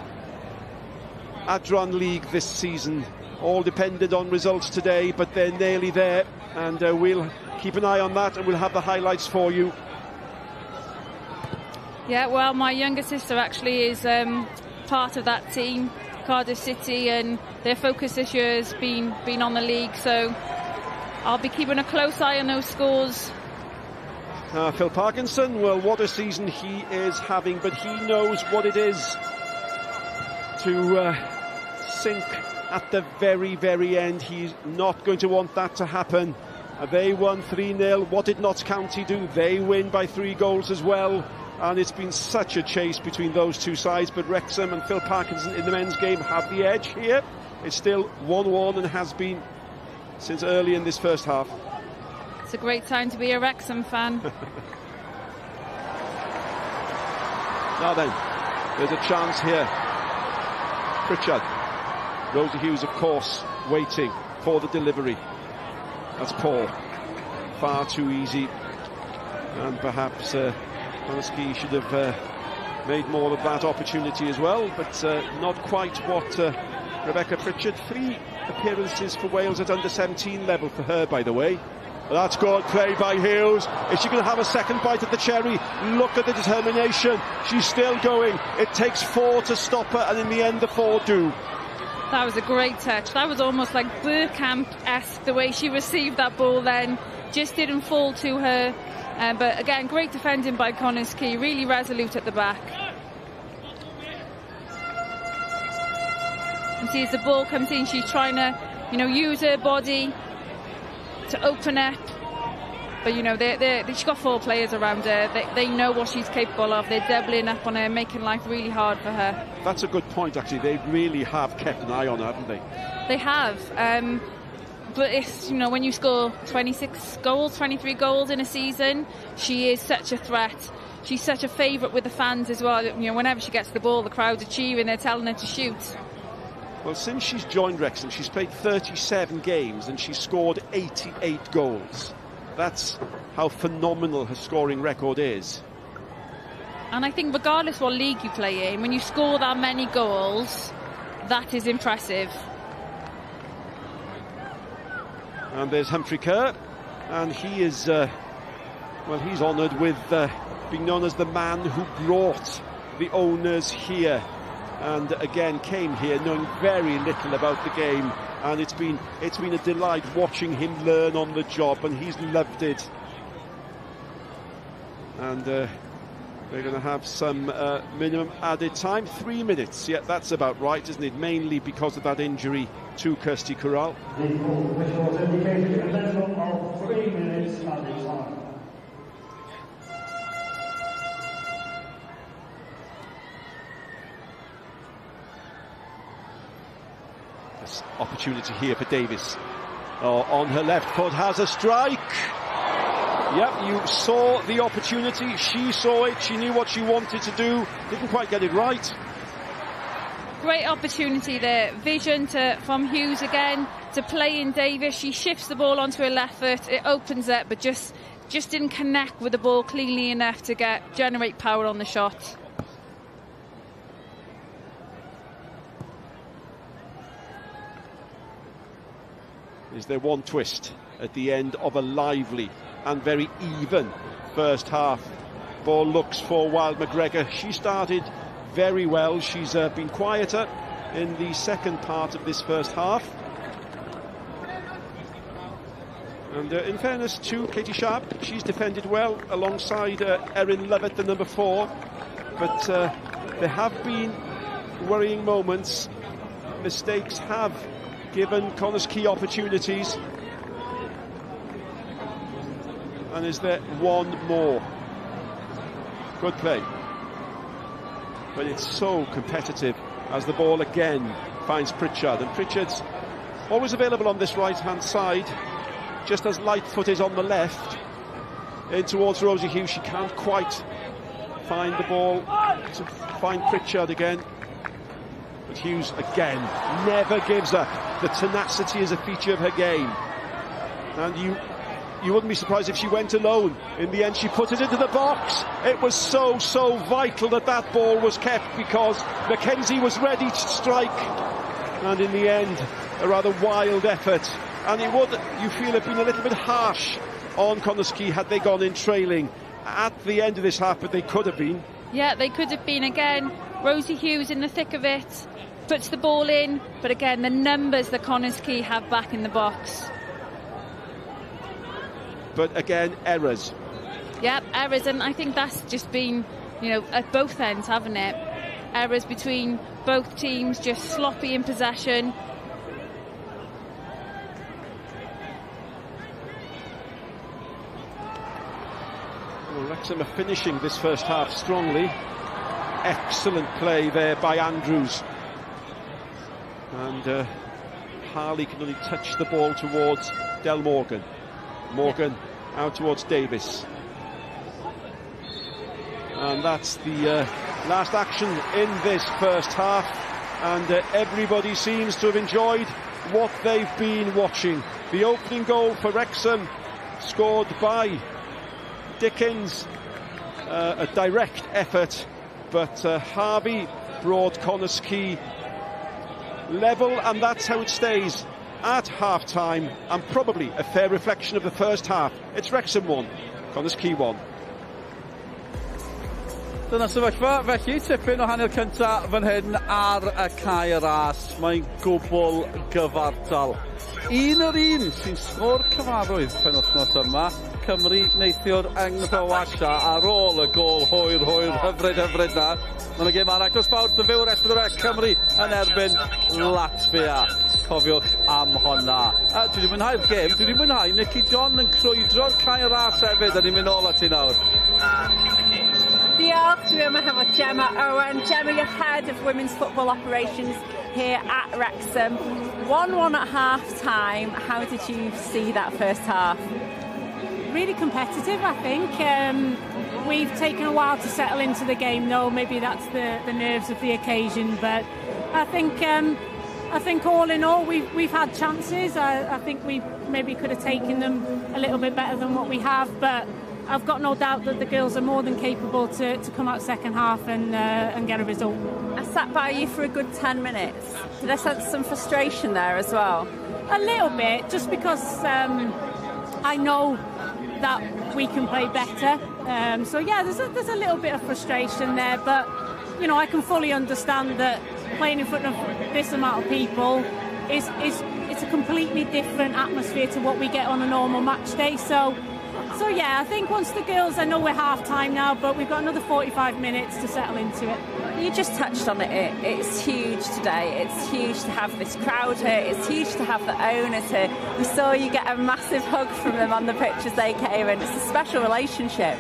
[SPEAKER 8] Adran League this season. All depended on results today, but they're nearly there, and uh, we'll keep an eye on that, and we'll have the highlights for you.
[SPEAKER 9] Yeah, well, my younger sister actually is um, part of that team, Cardiff City, and their focus this year has been been on the league. So I'll be keeping a close eye on those scores.
[SPEAKER 8] Uh, Phil Parkinson, well, what a season he is having, but he knows what it is to uh, sink at the very, very end. He's not going to want that to happen. They won 3 0. What did Notts County do? They win by three goals as well. And it's been such a chase between those two sides. But Wrexham and Phil Parkinson in the men's game have the edge here. It's still 1 1 and has been since early in this first half.
[SPEAKER 9] It's a great time to be a Wrexham fan. <laughs>
[SPEAKER 8] now then, there's a chance here. Pritchard. Rosie Hughes, of course, waiting for the delivery. That's Paul. Far too easy. And perhaps uh, should have uh, made more of that opportunity as well, but uh, not quite what uh, Rebecca Pritchard. Three appearances for Wales at under 17 level for her, by the way. That's good play by Hughes. Is she going to have a second bite at the cherry? Look at the determination. She's still going. It takes four to stop her, and in the end, the four do.
[SPEAKER 9] That was a great touch. That was almost like Bergkamp-esque, the way she received that ball then. Just didn't fall to her. Uh, but again, great defending by Quay. Really resolute at the back. And see as the ball comes in, she's trying to, you know, use her body to open up. But you know, they they she's got four players around her. They, they know what she's capable of. They're doubling up on her, making life really hard for her.
[SPEAKER 8] That's a good point, actually. They really have kept an eye on her, haven't they?
[SPEAKER 9] They have. Um, but it's you know when you score 26 goals, 23 goals in a season, she is such a threat. She's such a favourite with the fans as well. You know, whenever she gets the ball, the crowds are cheering. They're telling her to shoot.
[SPEAKER 8] Well, since she's joined Wrexham, she's played 37 games and she's scored 88 goals. That's how phenomenal her scoring record is.
[SPEAKER 9] And I think regardless what league you play in, when you score that many goals, that is impressive.
[SPEAKER 8] And there's Humphrey Ker, and he is, uh, well, he's honoured with uh, being known as the man who brought the owners here. And again came here knowing very little about the game. And it's been it's been a delight watching him learn on the job. And he's loved it. And uh, they're going to have some uh, minimum added time three minutes yeah that's about right isn't it mainly because of that injury to Kirsty Corral This opportunity here for Davis. Oh, on her left foot has a strike. Yep, you saw the opportunity. She saw it. She knew what she wanted to do. Didn't quite get it right.
[SPEAKER 9] Great opportunity there. Vision to, from Hughes again to play in Davis. She shifts the ball onto her left foot. It opens up, but just just didn't connect with the ball cleanly enough to get generate power on the shot.
[SPEAKER 8] Is there one twist at the end of a lively and very even first half? Ball looks for Wild McGregor. She started very well. She's uh, been quieter in the second part of this first half. And uh, in fairness to Katie Sharp, she's defended well alongside uh, Erin Lovett, the number four. But uh, there have been worrying moments. Mistakes have given Connah's Quay opportunities. And is there one more? Good play. But it's so competitive as the ball again finds Pritchard. And Pritchard's always available on this right hand side, just as Lightfoot is on the left. In towards Rosie Hughes, she can't quite find the ball to find Pritchard again. But Hughes again never gives up. The tenacity is a feature of her game. And you you wouldn't be surprised if she went alone. In the end, she put it into the box. It was so, so vital that that ball was kept because Mackenzie was ready to strike. And in the end, a rather wild effort. And it would, you feel, have been a little bit harsh on Connah's Quay had they gone in trailing at the end of this half, but they could have been.
[SPEAKER 9] Yeah, they could have been again. Rosie Hughes in the thick of it, puts the ball in, but again, the numbers that Connah's Quay have back in the box.
[SPEAKER 8] But again, errors.
[SPEAKER 9] Yep, errors, and I think that's just been, you know, at both ends, haven't it? Errors between both teams, just sloppy in possession.
[SPEAKER 8] Well, Wrexham are finishing this first half strongly. Excellent play there by Andrews. And uh, Harley can only touch the ball towards Del Morgan. Morgan out towards Davis. And that's the uh, last action in this first half. And uh, everybody seems to have enjoyed what they've been watching. The opening goal for Wrexham, scored by Dickens. Uh, a direct effort but uh, Harvey brought Connah's Quay level, and that's how it stays at half time, and probably a fair reflection of the first half. It's Wrexham 1, Connah's Quay 1.
[SPEAKER 4] Dyna sefyllfa, felly tipyn o hanner cynta fan hyn ar y cae ras. Mae'n gwbl gyfartal. Un yr un sy'n sgôr cyfarwydd penwthnos yma. Cymru neithiwr yng Nghyfawasha ar ôl y gol hwyr hwyr hyfryd hyfryd na. Mae'n y gym ar agos bawr, dy fyw'r esbryd Cymru yn erbyn Latvia. Cofiwch am honna. A, dwi wedi mwynhau'r gêm, dwi wedi mwynhau Nicky John yn crwydro'r cae ras hefyd a ni'n mynd ôl at i nawr.
[SPEAKER 6] Diolch, dwi yma hefo Gemma Owen. Gemma, you're head of women's football operations here at Wrexham. 1-1 at half time. How did you see that first half?
[SPEAKER 5] Really competitive, I think. Um, we've taken a while to settle into the game, though. Maybe that's the, the nerves of the occasion, but I think um, I think all in all we've we've had chances. I, I think we maybe could have taken them a little bit better than what we have, but I've got no doubt that the girls are more than capable to, to come out second half and, uh, and get a result.
[SPEAKER 6] I sat by you for a good 10 minutes. Did I sense some frustration there as well?
[SPEAKER 5] A little bit, just because um, I know that we can play better. Um, so yeah, there's a, there's a little bit of frustration there, but you know I can fully understand that playing in front of this amount of people is is it's a completely different atmosphere to what we get on a normal match day. So so yeah, I think once the girls, I know we're half time now, but we've got another 45 minutes to settle into it.
[SPEAKER 6] You just touched on it. it. It's huge today. It's huge to have this crowd here. It's huge to have the owners here. We saw you get a massive hug from them on the pitch as they came in. It's a special relationship.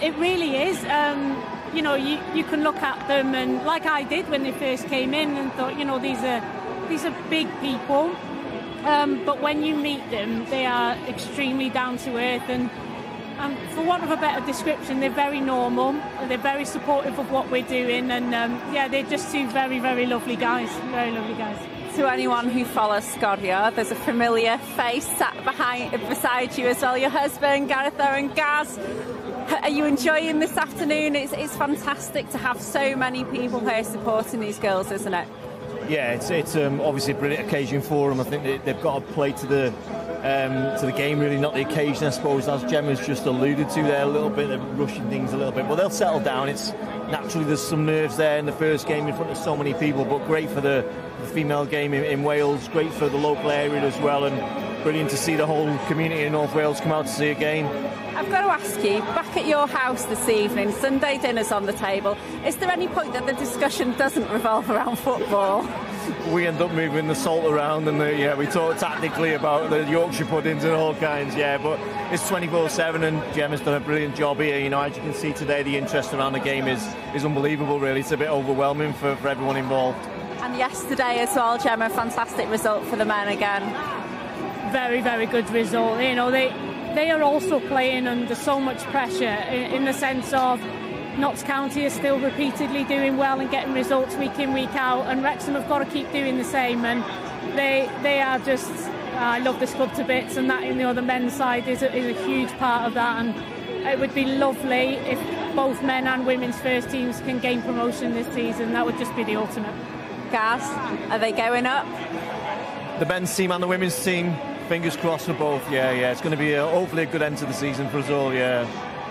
[SPEAKER 5] It really is. Um, you know, you, you can look at them and like I did when they first came in and thought, you know, these are these are big people um, but when you meet them, they are extremely down to earth and, and for want of a better description, they're very normal. They're very supportive of what we're doing, and um, yeah, they're just two very, very lovely guys. Very lovely guys.
[SPEAKER 6] To anyone who follows Sgorio, there's a familiar face sat behind beside you as well. Your husband, Gareth and Gaz. Are you enjoying this afternoon? It's, it's fantastic to have so many people here supporting these girls, isn't it?
[SPEAKER 19] Yeah, it's, it's um, obviously a brilliant occasion for them. I think they, they've got to play to the um, to the game, really, not the occasion, I suppose. As Gemma's just alluded to there, a little bit, they're rushing things a little bit, but they'll settle down. It's naturally there's some nerves there in the first game in front of so many people, but great for the, the female game in, in Wales, great for the local area as well, and brilliant to see the whole community in North Wales come out to see a game.
[SPEAKER 6] I've got to ask you, back at your house this evening, Sunday dinner's on the table. Is there any point that the discussion doesn't revolve around football?
[SPEAKER 19] we end up moving the salt around and the, yeah, we talk tactically about the Yorkshire puddings and all kinds, yeah, but it's 24-7 and Gemma's done a brilliant job here, you know, as you can see today, the interest around the game is, is unbelievable, really. It's a bit overwhelming for, for everyone involved.
[SPEAKER 6] And yesterday as well, Gemma, fantastic result for the men again.
[SPEAKER 5] Very, very good result. You know, they they are also playing under so much pressure in, in the sense of Notts County are still repeatedly doing well and getting results week in, week out, and Wrexham have got to keep doing the same. And they they are just. Uh, I love this club to bits, and that in the other men's side is a, is a huge part of that. And it would be lovely if both men and women's first teams can gain promotion this season. That would just be the ultimate.
[SPEAKER 6] Gas, are they going up?
[SPEAKER 19] The men's team and the women's team, fingers crossed for both. Yeah, yeah. It's going to be a, hopefully a good end to the season for us all, yeah.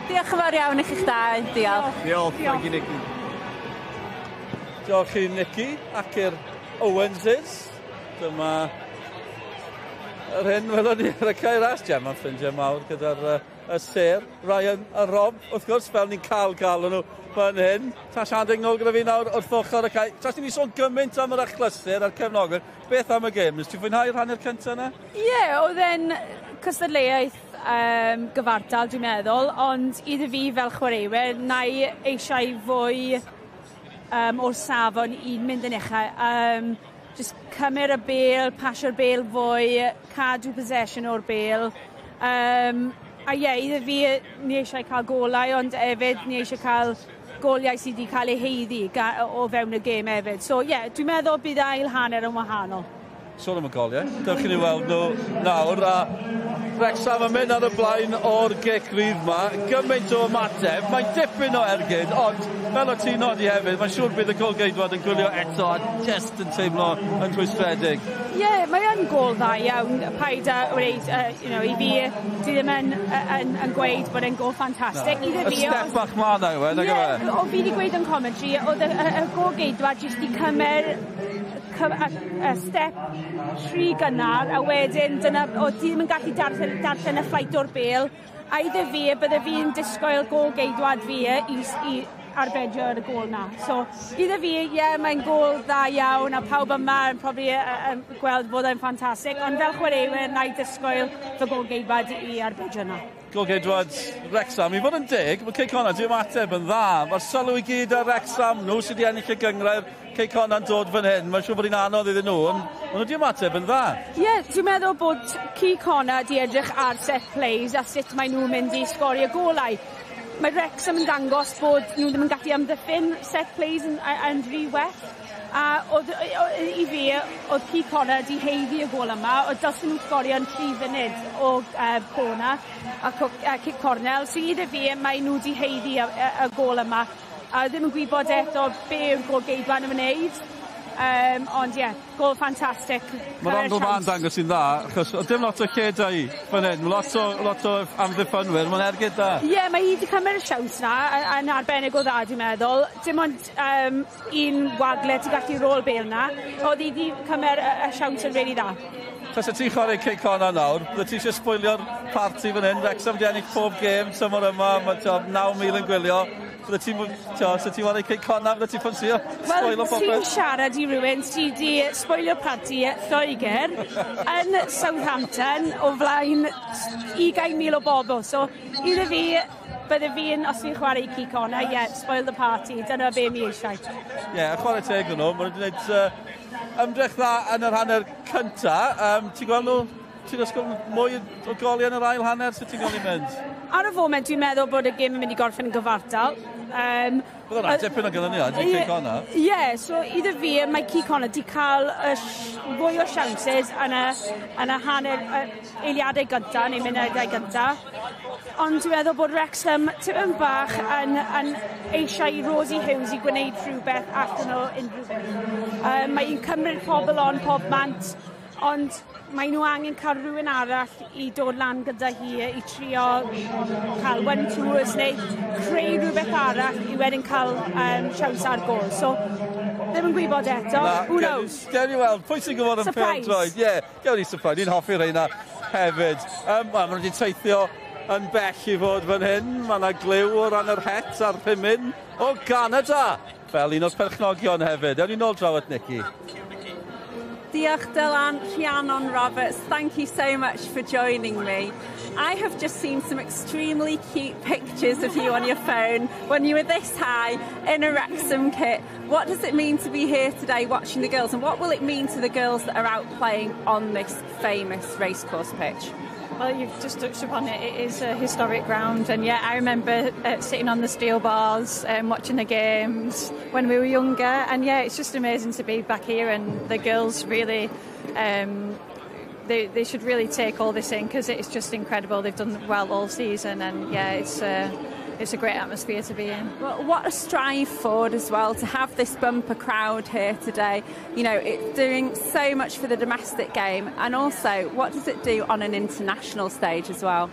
[SPEAKER 6] Diolch yn fawr iawn i chi'ch dau. Diolch.
[SPEAKER 19] Diolch. Diolch. Diolch. Nicky.
[SPEAKER 4] Diolch i Nicky ac i'r Owenses. Dyma yr hyn welwn ni ar y cair as. Gemma'n ffrindiau mawr gyda'r uh, y ser, Ryan a Rob, wrth gwrs, fel ni'n cael gael nhw fan hyn. Tash Adingol gyda fi nawr wrth ochr y cae. Tash, ni'n sôn gymaint am yr achlysur a'r cefnogwyr. Beth am y gêm? Nes ti'n fwynhau rhannu'r cyntaf yna?
[SPEAKER 5] Ie, yeah, oedd e'n cystadleuaeth um, gyfartal, dwi'n meddwl, ond iddo fi fel chwaraewyr, na i eisiau fwy um, o'r safon i'n mynd yn uchaf. Um, just cymryd y bel, pasio'r bel fwy, cadw possession o'r bel. Um, A ie, iddo fi ni eisiau cael golau, ond hefyd ni eisiau cael goliau sydd wedi cael eu heiddi o fewn y gêm hefyd. So ie, yeah, dwi'n meddwl bydd ail hanner yn wahanol
[SPEAKER 4] sôn am y goliau, dewch i ni weld nhw nawr, a Wrexham yn mynd ar y blaen o'r gegrydd yma, gymaint o ymateb, mae'n dipyn o ergyd, ond fel o ti'n nodi hefyd, mae'n siŵr bydd y Colgaidwad yn gwylio eto a just yn teimlo yn gweithredig.
[SPEAKER 5] Ie, yeah, mae yn gol dda iawn, paid a wneud, uh, you know, i fi, ti ddim yn, yn, yn gweud bod e'n gol ffantastig.
[SPEAKER 4] No. Y step bach ma e, yw, nag yw e?
[SPEAKER 5] Ie, o fi wedi gweud yn commentary, oedd y, y, y Colgaidwad jyst i cymer cy- y step tri gynnar a wedyn dyna o'dd ddim yn gallu darllen darllen y ffeit o'r bel a iddo fi bydde fi'n disgwyl gol geidwad fi e, i i arbedio ar y gol 'na. So iddo fi ie yeah, mae'n gol dda iawn a pawb yma yn probably uh, e, e, yn gweld bod e'n ffantastig ond fel chwaraewyr i disgwyl fy gol geidwad i arbedio 'na
[SPEAKER 4] golgeidwad Wrexham. I fod yn dig, mae Cey Conan di ymateb yn dda. Mae'r sylw i gyd ar Wrexham, nhw sydd wedi ennill y gyngref. Cey Conan dod fan hyn. Mae'n siŵr bod hi'n anodd iddyn nhw, ond nhw di ymateb yn dda.
[SPEAKER 5] Ie, yeah, dwi'n meddwl bod Cey Conan di edrych ar set plays a sut mae nhw'n mynd i sgorio golau. Mae Wrexham yn dangos bod nhw ddim yn gallu amddiffyn set plays yn, yn rhy well a oedd, i fi oedd ci Connor 'di heiddi y gol yma oedd dylsyn nhw sgorio yn tri funud o uh, corner a cwc- cic cornel so i ddweud fi mae nhw 'di heiddi y y y gol yma a ddim yn gwybod eto be' yw'r gol geidwan yn wneud. Um, ond ie, yeah, gol ffantastig.
[SPEAKER 4] Mae'r angl ma'n dangos sy'n dda, achos o dim lot o lle da i fan hyn, lot o, lot o amddiffynwyr, mae'n ergyd da.
[SPEAKER 5] Ie, yeah, mae hi wedi cymryd y siaws na, yn arbennig o dda, dwi'n meddwl. Dim ond um, un waglet i gallu rôl bel na, oedd hi wedi cymryd y, y siaws yn really dda.
[SPEAKER 4] Tas y ti'n chwarae cic honna nawr, bydde ti eisiau sbwylio'r parti fan hyn, Wrexham di ennill pob gêm, tymor yma, mae 9,000 yn gwylio. Fydde ti'n so ti wedi cael conna, fydde ti'n ffansio?
[SPEAKER 5] Wel, ti'n siarad i rhywun, ti di spoilio parti Lloegr yn Southampton o flaen 20,000 o bobl. So, iddo fi, bydde fi'n, os fi'n chwarae i cicona, ie, yeah, spoil the party, dyna be mi eisiau.
[SPEAKER 4] Ie, yeah, chwarae teg yn nhw, wedi gwneud uh, ymdrech dda yn yr hanner cynta. Um, ti'n gweld nhw, ti'n ysgol mwy o goli yn yr ail hanner, sut ti'n gweld i mynd?
[SPEAKER 5] ar y foment dwi'n meddwl bod y gym yn mynd i gorffen yn gyfartal. Um,
[SPEAKER 4] Bydd o'n dipyn o y i Cic Connor?
[SPEAKER 5] Ie, yeah, so iddo fi, mae Cic Connor di cael y fwy o sianses yn y, yn y hanner eiliadau gyntaf, neu munudau gyntaf. Ond dwi'n meddwl bod Wrexham tipyn bach yn, yn eisiau i Rosie Hughes i gwneud rhywbeth allan o unrhyw beth. Um, mae hi'n cymryd pobl on pob mant, ond mae nhw angen cael rhywun arall i dod lan gyda hi i trio cael one tours neu creu rhywbeth arall i wedyn cael um, siaws ar gol. So, ddim yn gwybod eto, Na, who knows?
[SPEAKER 4] Gewn ni weld, pwy sy'n gwybod yn pêl droed? Ie, yeah, gewn ni surprise, ni'n hoffi reina hefyd. Um, Wel, maen nhw wedi teithio yn bell i fod fan hyn. Mae yna glyw o ran yr het a'r pumyn o Canada fel un o'r perchnogion hefyd. Ewn ni nôl draw at Nicky.
[SPEAKER 6] Diolch Dylan, Rhiannon Roberts, thank you so much for joining me. I have just seen some extremely cute pictures of you on your phone when you were this high in a Wrexham kit. What does it mean to be here today watching the girls and what will it mean to the girls that are out playing on this famous racecourse pitch?
[SPEAKER 2] Well, you've just touched upon it. It is a historic ground, and yeah, I remember uh, sitting on the steel bars and um, watching the games when we were younger. And yeah, it's just amazing to be back here, and the girls really. Um, they, they should really take all this in because it's just incredible. They've done well all season, and yeah, it's uh, it's a great atmosphere to be in.
[SPEAKER 6] Well, what a strive forward as well to have this bumper crowd here today. You know, it's doing so much for the domestic game, and also what does it do on an international stage as well?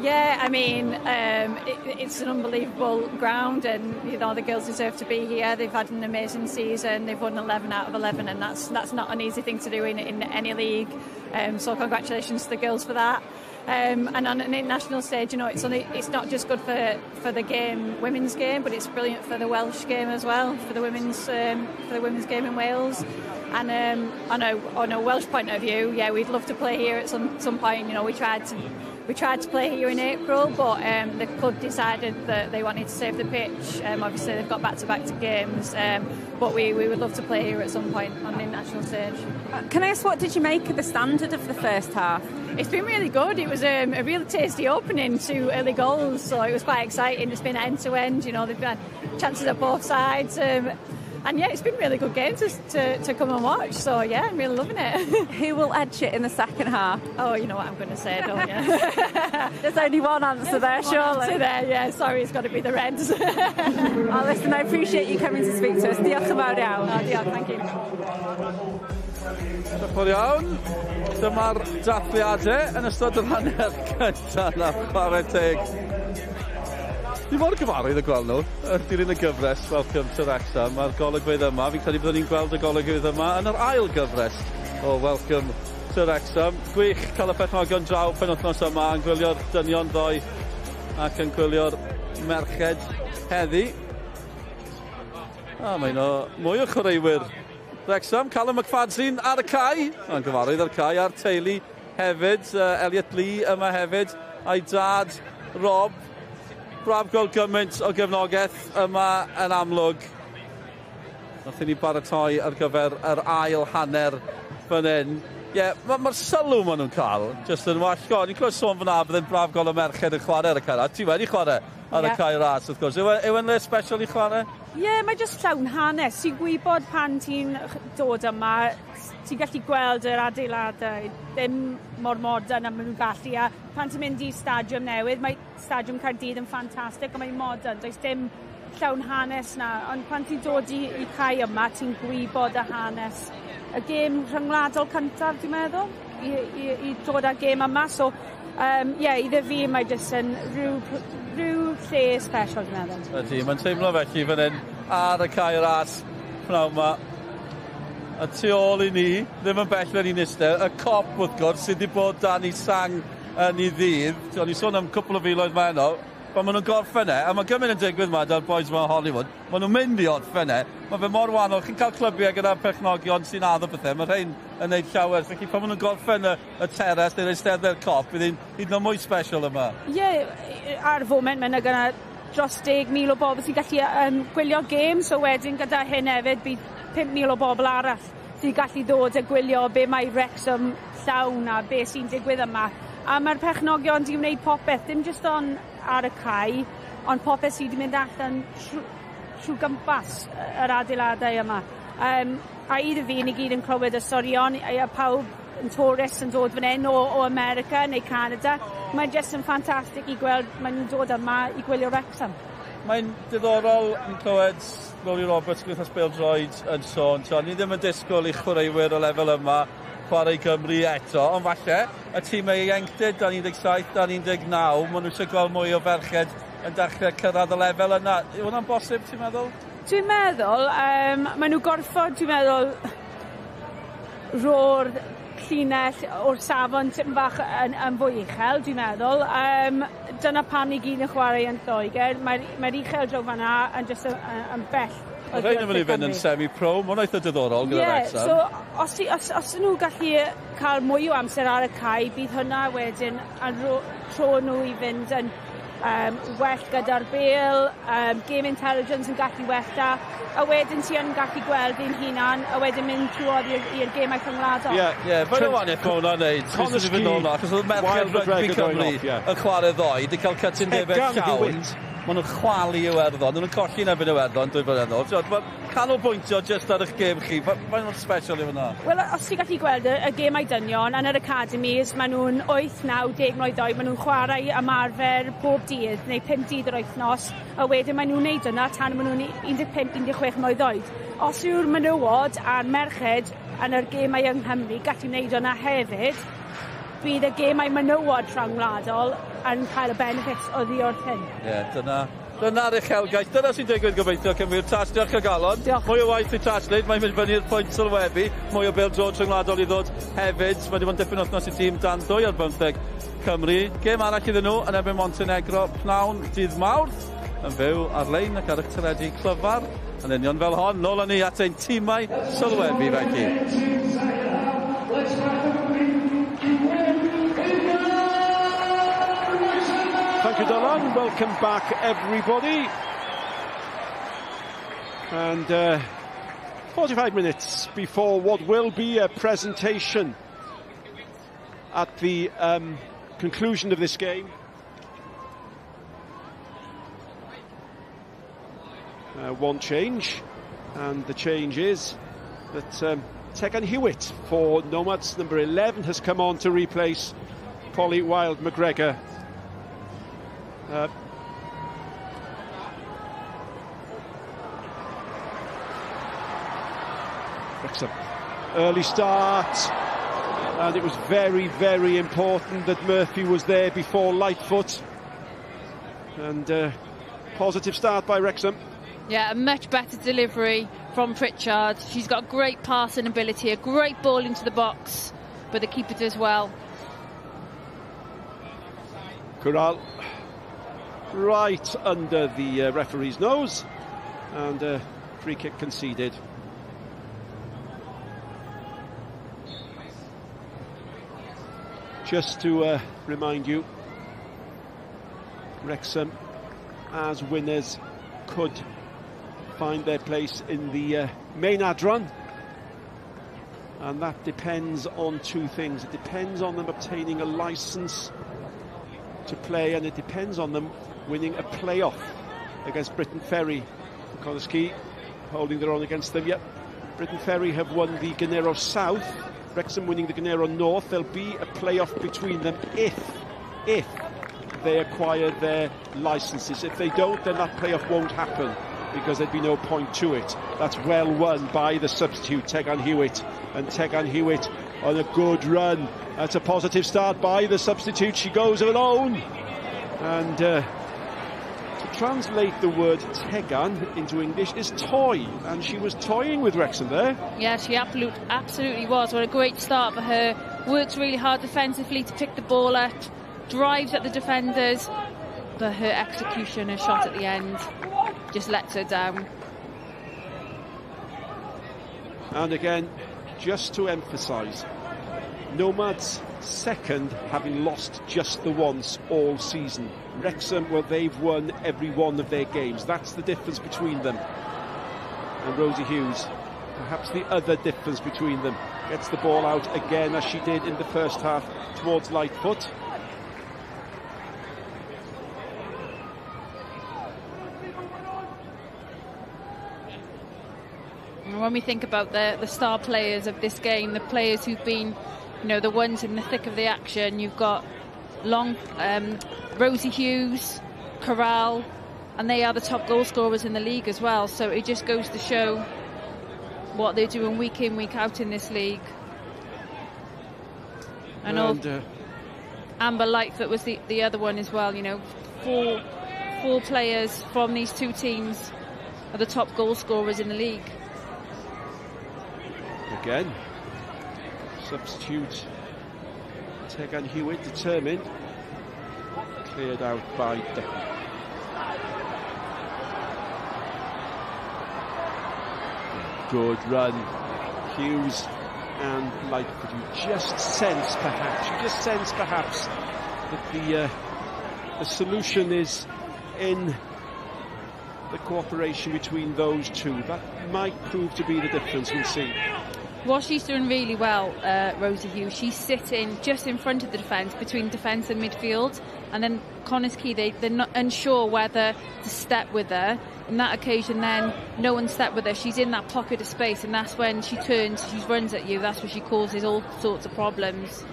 [SPEAKER 2] Yeah, I mean, um, it, it's an unbelievable ground, and you know the girls deserve to be here. They've had an amazing season. They've won 11 out of 11, and that's that's not an easy thing to do in, in any league. Um, so congratulations to the girls for that. Um, and on an international stage, you know, it's only it's not just good for, for the game, women's game, but it's brilliant for the Welsh game as well, for the women's um, for the women's game in Wales. And um, on a on a Welsh point of view, yeah, we'd love to play here at some some point. You know, we tried to we tried to play here in April, but um, the club decided that they wanted to save the pitch. Um, obviously, they've got back-to-back -back games, um, but we, we would love to play here at some point on the international stage.
[SPEAKER 6] Uh, can I ask, what did you make of the standard of the first half?
[SPEAKER 2] It's been really good. It was um, a really tasty opening to early goals, so it was quite exciting. It's been end-to-end, -end, you know, they've had chances at both sides. Um, And yeah, it's been really good game to, to, to come and watch. So yeah, I'm really loving it. <laughs>
[SPEAKER 6] Who will edge it in the second half?
[SPEAKER 2] Oh, you know what I'm going to say, don't you? <laughs>
[SPEAKER 6] There's only one answer there,
[SPEAKER 2] one
[SPEAKER 6] surely.
[SPEAKER 2] Answer there, yeah. Sorry, it's got to be the Reds. <laughs> oh,
[SPEAKER 6] listen, I appreciate you coming to speak to us. Diolch yn fawr iawn.
[SPEAKER 2] Oh, diolch, thank you.
[SPEAKER 4] Diolch iawn. Dyma'r dathliadau yn ystod yr hanner cyntaf na chwarae teg. Fi mor gyfarwydd y gweld nhw. Yy dilyn y gyfres Welcome to Wrexham Mae'r golygfeydd yma, fi'n credu byddwn ni'n gweld y golygfeydd yma yn yr ail gyfres o Welcome to Wrexham. Gwych cael y perchnogion draw penwthnos yma yn gwylio'r dynion ddoe ac yn gwylio'r merched heddi. A mae yno mwy o chwaraewyr. Wrexham, Callum McFadzean ar y cae. Mae'n gyfarwydd ar cae a'r teulu hefyd. Uh, Elliot Lee yma hefyd. A'i dad, Rob, braf gweld gymaint o gefnogaeth yma yn amlwg. Nath ni baratoi ar gyfer yr ail hanner fan hyn. Ie, yeah, mae'r ma, sylw maen nhw'n cael, just yn wallgo. Ni'n clywed sôn fyna bydd braf gol y merched yn chwarae ar y cair. Ti wedi chwarae ar yeah.
[SPEAKER 5] y
[SPEAKER 4] cair ras, wrth gwrs. Yw e, yn le special i chwarae?
[SPEAKER 5] Ie, yeah, mae jyst llawn hanes. Ti'n gwybod pan ti'n dod yma, ti'n gallu gweld yr adeiladau ddim mor modern a maen nhw'n gallu a pan ti'n mynd i stadiwm newydd mae stadiwm Cardydd yn ffantastig a mae'n modern does dim llawn hanes na ond pan ti'n dod i, i cae yma ti'n gwybod y hanes y gêm rhyngwladol cyntaf dwi'n meddwl i, i, i dod â'r gêm yma so um, yeah, iddo fi mae jyst yn rhyw, rhyw lle special dwi'n meddwl.
[SPEAKER 4] Ydy, mae'n teimlo felly fan hyn ar y cae ras pnawn yma a tu ôl i ni, ddim yn bell fe'n un eistedd, y cop wrth gwrs sydd wedi bod dan i sang yn ei ddydd. O'n i sôn am cwpl o filoedd mae yno, pan maen nhw'n gorffen e, a mae gymaint yn digwydd yma da'r boys yma Hollywood, maen nhw'n mynd i orffen e, mae fe mor wahanol, chi'n cael clybiau gyda perchnogion sy'n addo pethau, mae rhain yn neud llawer, felly pan maen nhw'n gorffen y, y teres neu'r eisteddau'r cop, bydd hi'n hyd yn mwy special yma.
[SPEAKER 5] Ie, yeah, ar foment mae yna gyda dros 10,000 o bobl sy'n gallu um, gwylio gêm so wedyn gyda hyn hefyd bydd 5,000 o bobl arall sy'n gallu ddod a gwylio be mae Wrexham llawn a be sy'n digwydd yma. A mae'r pechnogion wedi wneud popeth, dim jyst on ar y cae, ond popeth sydd wedi mynd allan trwy trw gympas yr adeiladau yma. Um, a iddo fi, ni gyd yn clywed y storion a pawb yn tourists yn dod fan hyn o o America neu Canada Mae'n jyst yn ffantastig i gweld ma' nhw'n dod yma i gwylio Wrexham.
[SPEAKER 4] Mae'n diddorol yn clywed Rory Roberts Griffiths Bêl-droed yn sôn So, ni ddim yn disgwyl i chwaraewyr o lefel yma chwarae Gymru eto, ond falle y tîm ei ieuenctid dan 17, dan 19, maen nhw eisiau gweld mwy o ferched yn dechrau cyrraedd y lefel yna. Yw hwnna'n bosib, ti'n meddwl?
[SPEAKER 5] Dwi'n meddwl, um, maen nhw gorfod, dwi'n meddwl, ro'r llinell o'r safon tipyn bach yn, yn fwy uchel, dwi'n meddwl. Um, dyna pan i gyd yn chwarae yn Lloegr. Mae'r mae, uchel draw fan'na yn, just yn, yn yn bell
[SPEAKER 4] Oedd rhaid yn mynd i fynd yn semi-pro, mae'n eitha diddorol gyda
[SPEAKER 5] yeah,
[SPEAKER 4] Wrexham.
[SPEAKER 5] so os, os, os nhw gallu cael mwy o amser ar y cae, bydd hwnna wedyn yn tro nhw i fynd yn um, well gyda'r bêl, um, game intelligence yn gallu wella, a wedyn ti yn gallu gweld fi'n hunan, a wedyn mynd trwodd i'r gemau cyngladol.
[SPEAKER 4] Ie, ie, fe'n y waniaeth mae hwnna'n neud, Conor Sgee,
[SPEAKER 8] Wild Merkel Rugby
[SPEAKER 4] Cymru, y chwarae ddoe, wedi cael
[SPEAKER 8] cytundebau
[SPEAKER 4] llawn maen nhw'n chwalu Iwerddon, nhw'n colli yn erbyn Iwerddon dwy flynedd ôl. Mae canolbwyntio jyst ar eich gêm chi, mae'n nhw'n special i fyna.
[SPEAKER 5] Wel, os ti'n gallu gweld y, y gemau dynion yn yr academies, maen nhw'n 8, 9, 10 mlynedd oed, maen nhw'n chwarae ymarfer bob dydd neu 5 dydd yr oethnos, a wedyn maen nhw'n neud yna tan maen nhw'n 15-16 mlynedd oed. Os yw'r menywod a'r merched yn yr gemau yng Nghymru gallu wneud yna hefyd, bydd y gemau menywod rhyngwladol yn cael y benefits o ddi wrth hyn.
[SPEAKER 4] Ie, yeah, dyna Dyna'r uchelgais. Dyna sy'n digwydd gobeithio Cymru. tas. Diolch o galon. Diolch. Mwy o waith i tas wneud. Mae'n mynd fyny'r pwynt sylwebu. Mwy o Bill George rhyngwladol i ddod hefyd. Mae wedi bod yn dipyn wythnos i tîm dan 2 ar 15 Cymru. Gem arall iddyn nhw yn ebyn Montenegro pnawn dydd mawrth. Yn fyw ar-lein ac ar eich teledu clyfar. Yn union fel hon, nôl â ni at ein tîmau sylwebu fe gyd.
[SPEAKER 8] Thank you, Dylan. Welcome back, everybody. And uh, 45 minutes before what will be a presentation at the um, conclusion of this game. Uh, one change. And the change is that um, Tegan Hewitt for Nomads, number 11, has come on to replace Polly Wild McGregor. Uh, Wrexham. Early start, and it was very, very important that Murphy was there before Lightfoot. And uh, positive start by Wrexham.
[SPEAKER 9] Yeah, a much better delivery from Pritchard. She's got great passing ability, a great ball into the box, but the keeper does well.
[SPEAKER 8] Corral right under the uh, referee's nose, and uh, free kick conceded. Just to uh, remind you, Wrexham, as winners, could find their place in the uh, Maynard run. And that depends on two things. It depends on them obtaining a license to play, and it depends on them winning a playoff against Briton Ferry. Quay holding their own against them. Yep, Briton Ferry have won the Genero South. Wrexham winning the Genero North. There'll be a playoff between them if, if they acquire their licenses. If they don't, then that playoff won't happen because there'd be no point to it. That's well won by the substitute, Tegan Hewitt. And Tegan Hewitt on a good run. That's a positive start by the substitute. She goes alone. And uh, translate the word Tegan into English is toy. And she was toying with Wrexham there.
[SPEAKER 9] Yeah, she absolute, absolutely was. What a great start for her. Works really hard defensively to pick the ball up, drives at the defenders, but her execution, her shot at the end, just lets her down.
[SPEAKER 8] And again, just to emphasise, Nomads second, having lost just the once all season. Wrexham, well, they've won every one of their games. That's the difference between them. And Rosie Hughes, perhaps the other difference between them, gets the ball out again as she did in the first half towards Lightfoot.
[SPEAKER 9] when we think about the, the star players of this game, the players who've been, you know, the ones in the thick of the action, you've got Long, um, Rosie Hughes, Corral, and they are the top goal scorers in the league as well. So it just goes to show what they're doing week in, week out in this league. And,
[SPEAKER 8] And, uh,
[SPEAKER 9] Amber Lightfoot was the, the other one as well. You know, four four players from these two teams are the top goal scorers in the league.
[SPEAKER 8] Again, substitute Tegan Hewitt determined. Cleared out by Declan. Good run. Hughes and Lightfoot. You just sense perhaps, you just sense perhaps that the, uh, the solution is in the cooperation between those two. That might prove to be the difference, we'll see.
[SPEAKER 9] What she's doing really well, uh, Rosie Hughes, she's sitting just in front of the defence, between defence and midfield, and then Connah's Quay, they, they're not unsure whether to step with her. In that occasion, then no one stepped with her. She's in that pocket of space, and that's when she turns, she runs at you. That's where she causes all sorts of problems.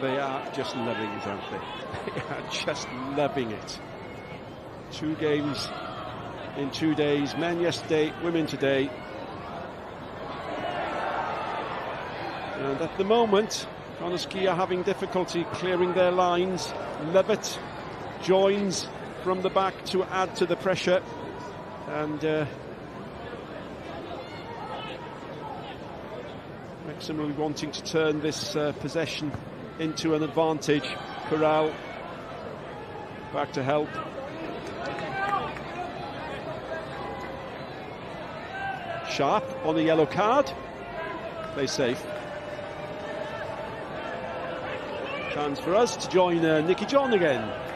[SPEAKER 8] They are just loving it, aren't they? <laughs> They are just loving it. Two games in two days. Men yesterday, women today. And at the moment, Quay are having difficulty clearing their lines. Lovett joins from the back to add to the pressure. And uh, wanting to turn this uh, possession into an advantage. Corral back to help. Sharp on the yellow card. Play safe. Chance for us to join uh, Nicky John again.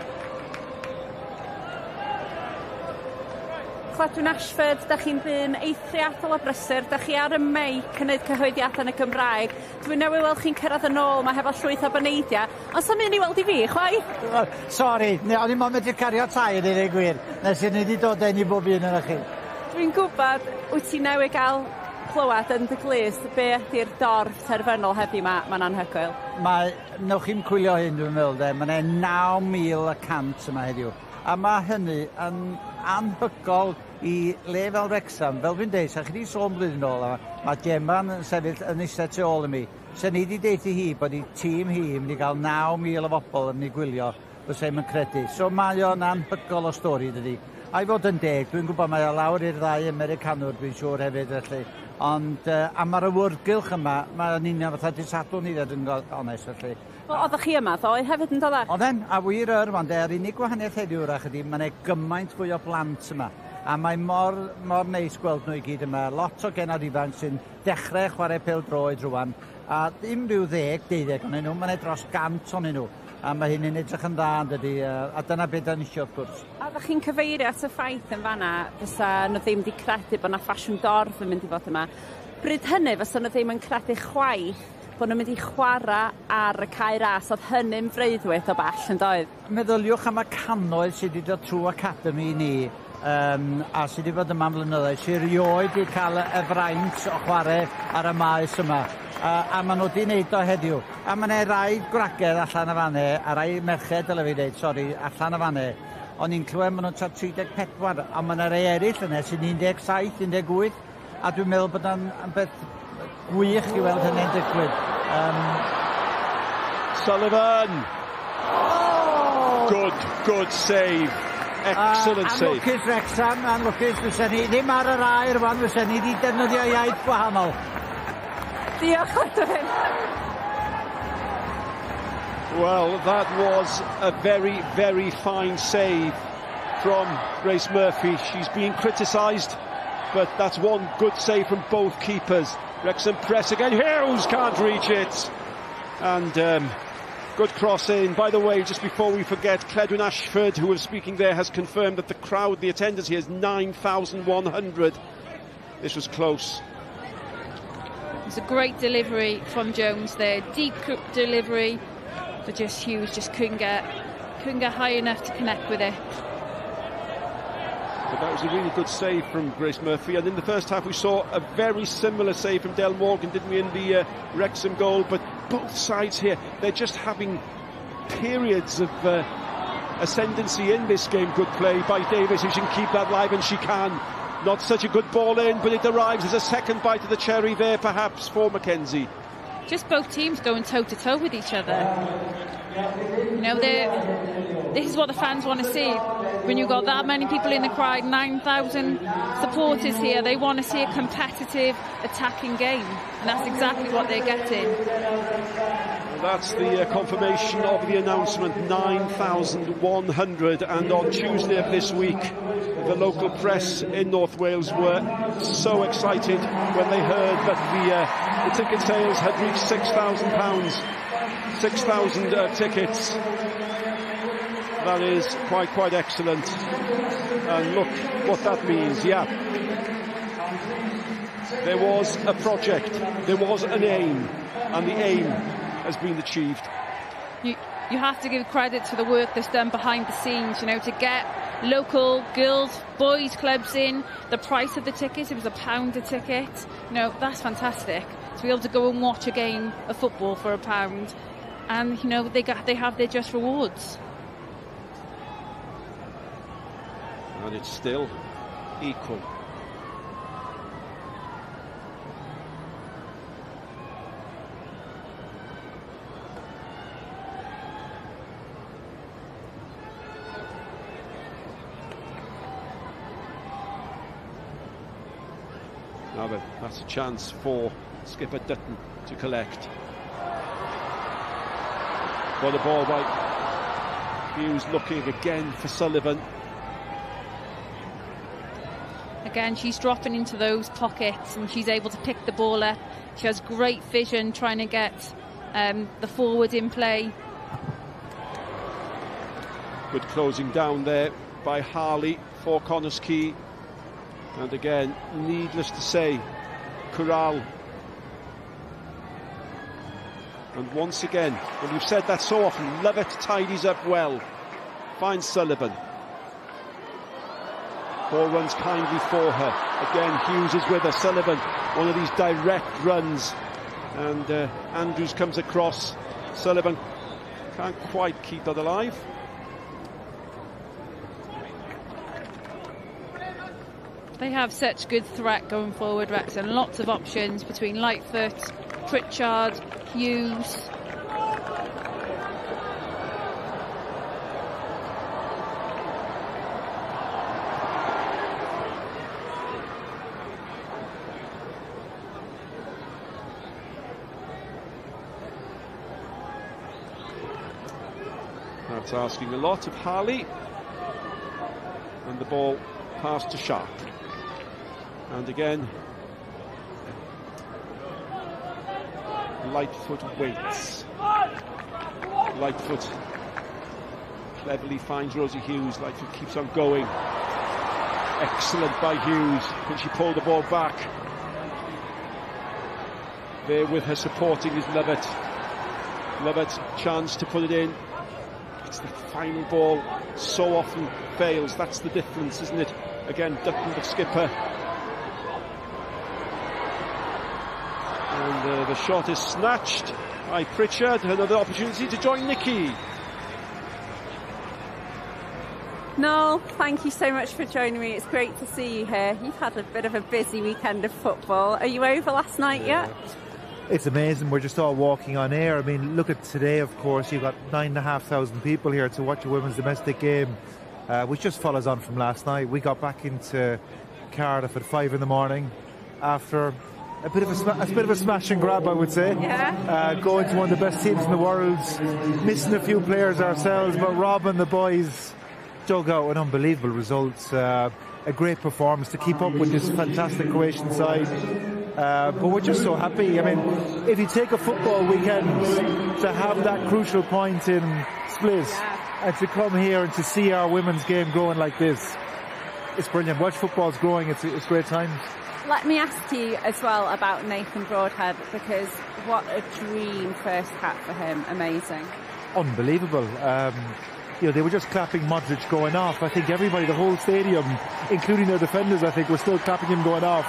[SPEAKER 6] Cladwyn Ashford, da chi'n ddyn eithriadol o brysur, da chi ar y meic yn neud cyhoeddiadau yn y Gymraeg. Dwi'n newydd weld chi'n cyrraedd yn ôl mae hefo llwyth o baneidia. Ond sa'm un i weld i fi, chwaith?
[SPEAKER 20] Sori, ne, o'n i'n mynd medru cario tai yn ei gwir. Nes i ni wedi dod ein i bob un yn chi.
[SPEAKER 6] Dwi'n gwybod wyt ti newydd gael clywed yn dy glis be ydy'r dorf terfynol heddi yma, mae'n anhygoel.
[SPEAKER 20] Mae, newch chi'n cwylio hyn dwi'n meddwl de, mae 9,000 yma heddiw. A mae hynny yn anhygol i le fel Wrexham. Fel fi'n deud, sa'ch chi wedi sôn blwyddyn ôl, mae Gemma'n sefyll yn eistedd tu ôl i mi. Se ni wedi deithi hi bod i tîm hi yn mynd i gael 9,000 o bobl yn ei i gwylio, bys e'n credu. So mae o'n anhygol o stori, dydi. A i fod yn deg, dwi'n gwybod mae o lawr i'r ddau Americanwr, dwi'n siŵr hefyd, felly. Ond, uh, a mae'r awyrgylch yma, mae'n union fatha disadwn i ddod yn onest, felly.
[SPEAKER 6] Wel oddach chi yma ddoe hefyd yn dod e?
[SPEAKER 20] Oedden, a wir yr fan 'de yr unig gwahaniaeth heddiw 'w'rach ydy, mae'n gymaint fwy o blant yma a mae mor mor neis gweld nhw i gyd yma lot o genod ifanc sy'n dechrau chwarae pel droed rwan. a dim rhyw ddeg deuddeg o'nyn nhw mae'n dros gant o'n nhw a mae hyn yn edrych yn dda yndydi yy a dyna beth 'dan ni isio wrth gwrs.
[SPEAKER 6] A ddech chi'n cyfeirio at y ffaith yn fanna, fysa nhw ddim wedi credu bod 'na ffasiwn dorf yn mynd i fod yma bryd hynny fysa nhw ddim yn credu chwaith bo' nw'n mynd i chwara ar y cae ras o'dd hynny'n freuddwyd o bell yndoedd?
[SPEAKER 20] Meddyliwch am y cannoedd sy 'di dod trw academi ni yym a sy 'di fod yma am flynyddoedd sy erioed 'di ca'l y fraint o chware ar y maes yma. A a ma' n'w 'di neud o heddiw. A ma' 'ne rai gwragedd allan y' fan a rai merched dyle fi ddeud sori allan y' fan 'e o'n i'n clywed ma' nw'n tua a ma' 'na rei eryll yne sy'n un deg saith un deg wyth a dwi'n meddwl bod o'n beth gwych i weld hynny'n digwydd. Um...
[SPEAKER 8] Sullivan! Oh! Good, good save. Excellent uh, save.
[SPEAKER 20] Anlwcus Rexham, anlwcus, fysen ni ddim ar yr air fan, fysen ni wedi defnyddio iaith gwahanol.
[SPEAKER 6] Diolch, Edwin.
[SPEAKER 8] Well, that was a very, very fine save from Grace Murphy. She's been criticised, but that's one good save from both keepers. Wrexham press again. Hughes can't reach it. And um, good cross in. By the way, just before we forget, Cledwyn Ashford, who was speaking there, has confirmed that the crowd, the attendance here is 9,100. This was close.
[SPEAKER 9] It's a great delivery from Jones there, deep delivery, but just Hughes just couldn't get couldn't get high enough to connect with it.
[SPEAKER 8] But that was a really good save from Grace Murphy. And in the first half, we saw a very similar save from Del Morgan, didn't we, in the uh, Wrexham goal? But both sides here, they're just having periods of uh, ascendancy in this game. Good play by Davis, who can keep that live, and she can. Not such a good ball in, but it arrives as a second bite of the cherry there, perhaps, for McKenzie.
[SPEAKER 9] Just both teams going toe to toe with each other. You know, this is what the fans want to see. When you've got that many people in the crowd, 9,000 supporters here, they want to see a competitive, attacking game. And that's exactly what they're getting.
[SPEAKER 8] That's the uh, confirmation of the announcement 9,100. And on Tuesday of this week, the local press in North Wales were so excited when they heard that the, uh, the ticket sales had reached £6,000. 6,000 uh, tickets. That is quite, quite excellent. And look what that means, yeah. There was a project, there was an aim, and the aim has been achieved.
[SPEAKER 9] You, you have to give credit to the work that's done behind the scenes, you know, to get local girls, boys clubs in, the price of the tickets, it was a pound a ticket. You know, that's fantastic. To be able to go and watch a game of football for a pound and, you know, they, got, they have their just rewards.
[SPEAKER 8] And it's still equal. Now that's a chance for skipper Dutton to collect. For the ball by Hughes looking again for Sullivan.
[SPEAKER 9] Again, she's dropping into those pockets and she's able to pick the ball up. She has great vision trying to get um, the forward in play.
[SPEAKER 8] Good closing down there by Harley for Connah's Quay. And again, needless to say, Corral. And once again, and we've said that so often, Lovett tidies up well. Finds Sullivan. Ball runs kindly for her. Again, Hughes is with her. Sullivan, one of these direct runs. And uh, Andrews comes across. Sullivan can't quite keep that alive.
[SPEAKER 9] They have such good threat going forward, Rex, and Lots of options between Lightfoot, Pritchard, Hughes.
[SPEAKER 8] That's asking a lot of Harley. And the ball passed to Sharp. And again, Lightfoot waits. Lightfoot cleverly finds Rosie Hughes. Lightfoot keeps on going. Excellent by Hughes. Can she pull the ball back? There with her supporting is Lovett. Lovett chance to put it in. It's the final ball so often fails. That's the difference, isn't it? Again, Dutton the skipper. And uh, the shot is snatched by Pritchard. Another opportunity to join Nikki.
[SPEAKER 6] Noel, thank you so much for joining me. It's great to see you here. You've had a bit of a busy weekend of football. Are you over last night yet?
[SPEAKER 21] It's amazing. We're just all walking on air. I mean, look at today, of course. You've got nine and a half thousand people here to watch a women's domestic game, uh, which just follows on from last night. We got back into Cardiff at five in the morning after a bit of a, sma- a bit of a smash and grab, I would say.
[SPEAKER 6] Yeah.
[SPEAKER 21] Uh, going to one of the best teams in the world, missing a few players ourselves, but Rob and the boys dug out an unbelievable result. Uh, a great performance to keep up with this fantastic Croatian side. Uh, but we're just so happy. I mean, if you take a football weekend to have that crucial point in Split and to come here and to see our women's game growing like this, it's brilliant. Watch football's growing. It's, it's great times.
[SPEAKER 6] Let me ask you as well about Nathan Broadhead because what a dream first hat for him. Amazing.
[SPEAKER 21] unbelievable. Um, you know, they were just clapping Modric going off. I think everybody, the whole stadium, including their defenders, I think, were still clapping him going off.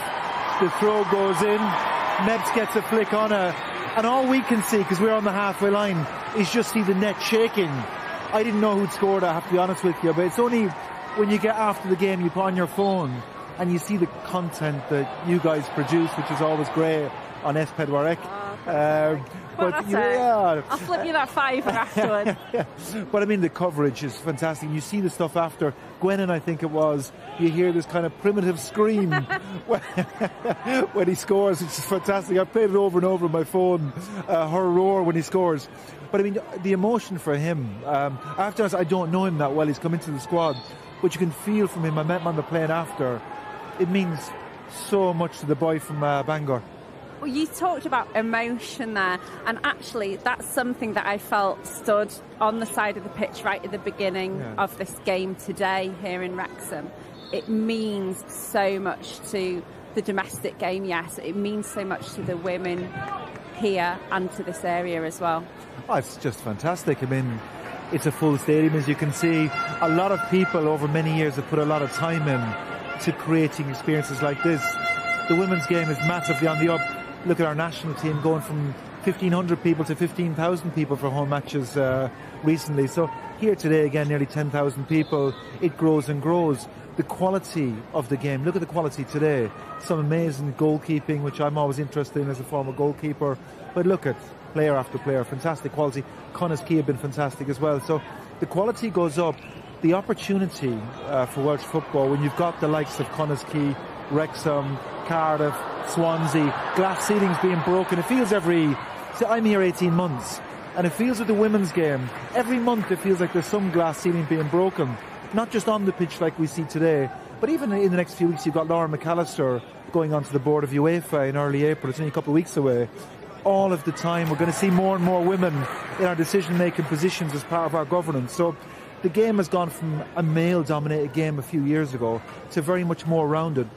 [SPEAKER 21] The throw goes in. Nebs gets a flick on her. And all we can see, because we're on the halfway line, is just see the net shaking. I didn't know who'd scored, I have to be honest with you, but it's only when you get after the game, you put on your phone and you see the content that you guys produce, which is always great on S4C. Um,
[SPEAKER 6] Well,
[SPEAKER 21] but yeah.
[SPEAKER 6] I'll flip you that five <laughs> afterwards.
[SPEAKER 21] but I mean, the coverage is fantastic. You see the stuff after Gwennan, I think it was. You hear this kind of primitive scream when, <laughs> <laughs> when he scores, which is fantastic. I played it over and over on my phone. Uh, her roar when he scores. But I mean, the emotion for him. Um, I have to honest, I don't know him that well. He's come into the squad, but you can feel from him. I met him on the plane after. It means so much to the boy from uh, Bangor.
[SPEAKER 6] Well, you talked about emotion there, and actually, that's something that I felt stood on the side of the pitch right at the beginning
[SPEAKER 21] Yeah.
[SPEAKER 6] of this game today here in Wrexham. It means so much to the domestic game, yes. It means so much to the women here and to this area as well.
[SPEAKER 21] Oh, it's just fantastic. I mean, it's a full stadium, as you can see. A lot of people over many years have put a lot of time in to creating experiences like this. The women's game is massively on the up. Look at our national team going from 1,500 people to 15,000 people for home matches uh, recently. So here today, again, nearly 10,000 people. It grows and grows. The quality of the game. Look at the quality today. Some amazing goalkeeping, which I'm always interested in as a former goalkeeper. But look at player after player, fantastic quality. Connah's Quay have been fantastic as well. So the quality goes up. The opportunity uh, for Welsh football when you've got the likes of Connah's Quay, Wrexham, Cardiff, Swansea, glass ceilings being broken. It feels every. See, I'm here 18 months, and it feels with the women's game. Every month it feels like there's some glass ceiling being broken. Not just on the pitch like we see today, but even in the next few weeks you've got Laura McAllister going onto the board of UEFA in early April. It's only a couple of weeks away. All of the time we're going to see more and more women in our decision-making positions as part of our governance. So the game has gone from a male-dominated game a few years ago to very much more rounded.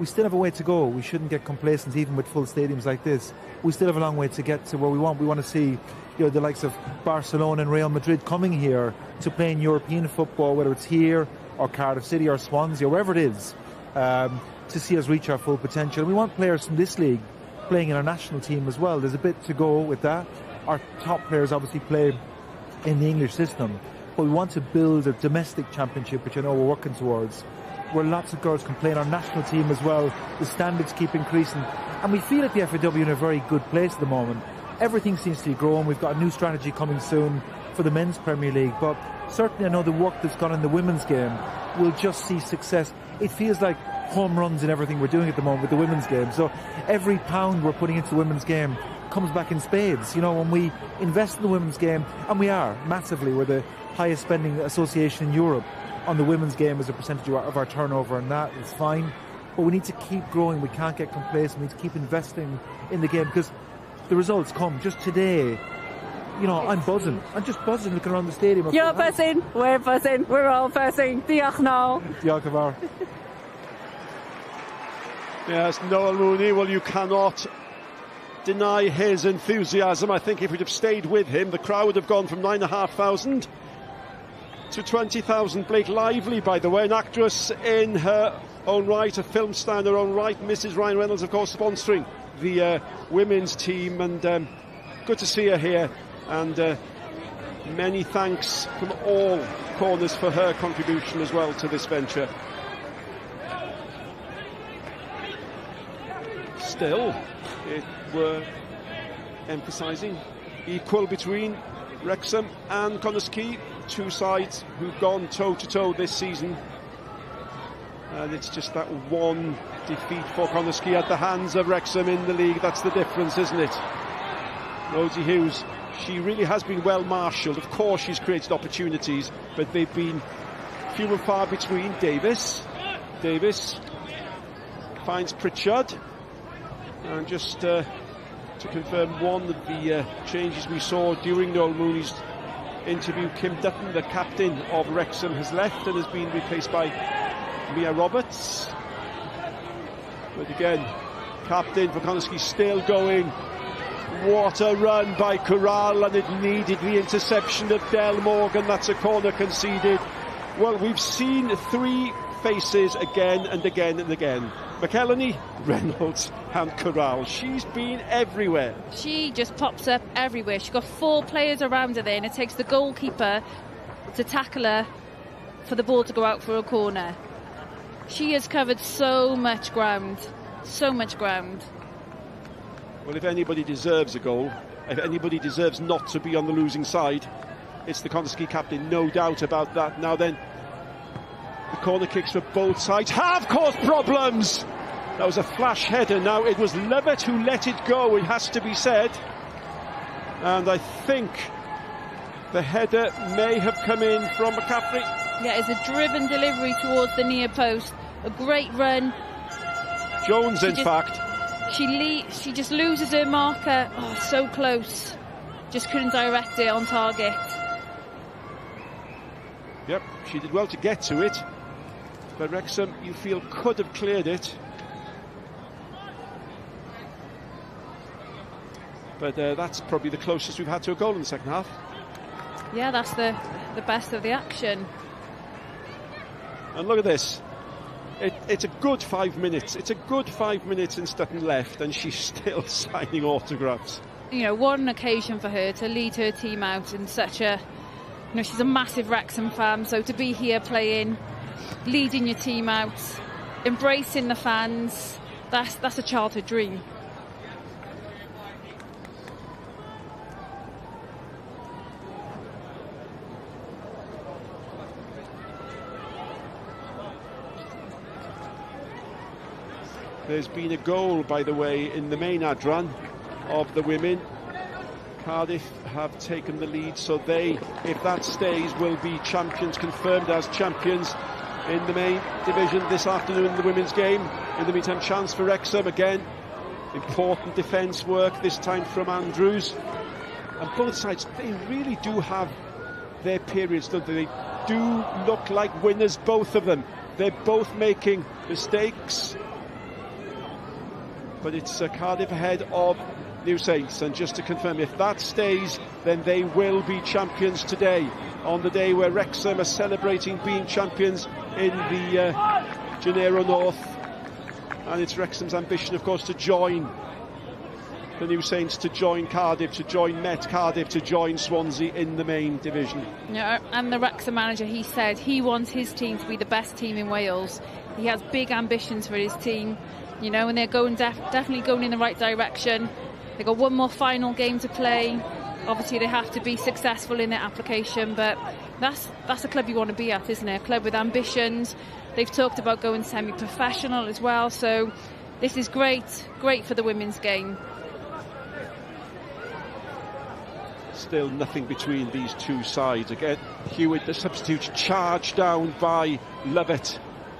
[SPEAKER 21] We still have a way to go. We shouldn't get complacent even with full stadiums like this. We still have a long way to get to where we want. We want to see you know, the likes of Barcelona and Real Madrid coming here to play in European football, whether it's here or Cardiff City or Swansea or wherever it is, um, to see us reach our full potential. We want players from this league playing in our national team as well. There's a bit to go with that. Our top players obviously play in the English system, but we want to build a domestic championship, which I know we're working towards, where lots of girls can play in our national team as well. The standards keep increasing, and we feel at the FAW in a very good place at the moment. Everything seems to be growing. We've got a new strategy coming soon for the men's Premier League, but certainly I know the work that's gone in the women's game will just see success. It feels like home runs in everything we're doing at the moment with the women's game. So every pound we're putting into the women's game comes back in spades. You know, when we invest in the women's game, and we are massively, we're the highest spending association in Europe on the women's game as a percentage of our, of our turnover, and that is fine. But we need to keep growing. We can't get complacent. We need to keep investing in the game because the results come. Just today, you know, I'm buzzing. I'm just buzzing looking around the stadium.
[SPEAKER 6] You're buzzing, we're buzzing, we're all buzzing. Diolch Noel.
[SPEAKER 21] Diolch yn.
[SPEAKER 8] Yes, Noel Mooney, well, you cannot deny his enthusiasm. I think if we'd have stayed with him, the crowd would have gone from 9,500 to 20,000. Blake Lively, by the way, an actress in her own right, a film star in her own right. Mrs. Ryan Reynolds, of course, sponsoring the uh, women's team, and um, good to see her here. And uh, many thanks from all corners for her contribution as well to this venture. Still, it were emphasising equal between Wrexham and Connah's Quay, two sides who've gone toe to toe this season. And it's just that one defeat for Connah's Quay at the hands of Wrexham in the league. That's the difference, isn't it? Rosie Hughes, she really has been well marshalled. Of course, she's created opportunities, but they've been few and far between. Davis, Davis finds Pritchard, and just uh, to confirm one of the uh, changes we saw during Noel Mooney's interview, Kim Dutton, the captain of Wrexham, has left and has been replaced by Mia Roberts. But again, captain Volkanovski still going. What a run by Corral, and it needed the interception of Del Morgan. That's a corner conceded. Well, we've seen three faces again and again and again. McElhenney, Reynolds, and Corral. She's been everywhere.
[SPEAKER 9] She just pops up everywhere. She's got four players around her there, and it takes the goalkeeper to tackle her for the ball to go out for a corner. She has covered so much ground, so much ground.
[SPEAKER 8] Well, if anybody deserves a goal, if anybody deserves not to be on the losing side, it's the Connah's Quay captain, no doubt about that. Now then, the corner kicks for both sides have caused problems. That was a flash header. Now it was Lovett who let it go, it has to be said. And I think the header may have come in from McCaffrey.
[SPEAKER 9] Yeah, it's a driven delivery towards the near post. A great run.
[SPEAKER 8] Jones,
[SPEAKER 9] She
[SPEAKER 8] in
[SPEAKER 9] just-
[SPEAKER 8] fact.
[SPEAKER 9] She le- she just loses her marker. Oh, so close. Just couldn't direct it on target.
[SPEAKER 8] Yep, she did well to get to it. But Wrexham, you feel, could have cleared it. But uh, that's probably the closest we've had to a goal in the second half.
[SPEAKER 9] Yeah, that's the the best of the action.
[SPEAKER 8] And look at this. It, it's a good five minutes. It's a good five minutes in Stutton left, and she's <laughs> still signing autographs.
[SPEAKER 9] You know, what an occasion for her to lead her team out in such a. You know, she's a massive Wrexham fan, so to be here playing, leading your team out, embracing the fans, that's that's a childhood dream.
[SPEAKER 8] There's been a goal, by the way, in the main Adran of the women. Cardiff have taken the lead, so they, if that stays, will be champions, confirmed as champions in the main division this afternoon in the women's game. In the meantime, chance for Wrexham again. Important defence work, this time from Andrews. And both sides, they really do have their periods, don't they? They do look like winners, both of them. They're both making mistakes. But it's uh, Cardiff ahead of New Saints. And just to confirm, if that stays, then they will be champions today on the day where Wrexham are celebrating being champions in the uh, Genero North. And it's Wrexham's ambition, of course, to join the New Saints, to join Cardiff, to join Met Cardiff, to join Swansea in the main division.
[SPEAKER 9] Yeah, and the Wrexham manager, he said he wants his team to be the best team in Wales. He has big ambitions for his team, you know, and they're going def- definitely going in the right direction. They've got one more final game to play. Obviously, they have to be successful in their application, but that's that's a club you want to be at, isn't it? A club with ambitions. They've talked about going semi-professional as well, so this is great, great for the women's game.
[SPEAKER 8] Still nothing between these two sides. Again, Hewitt, the substitute, charged down by Lovett.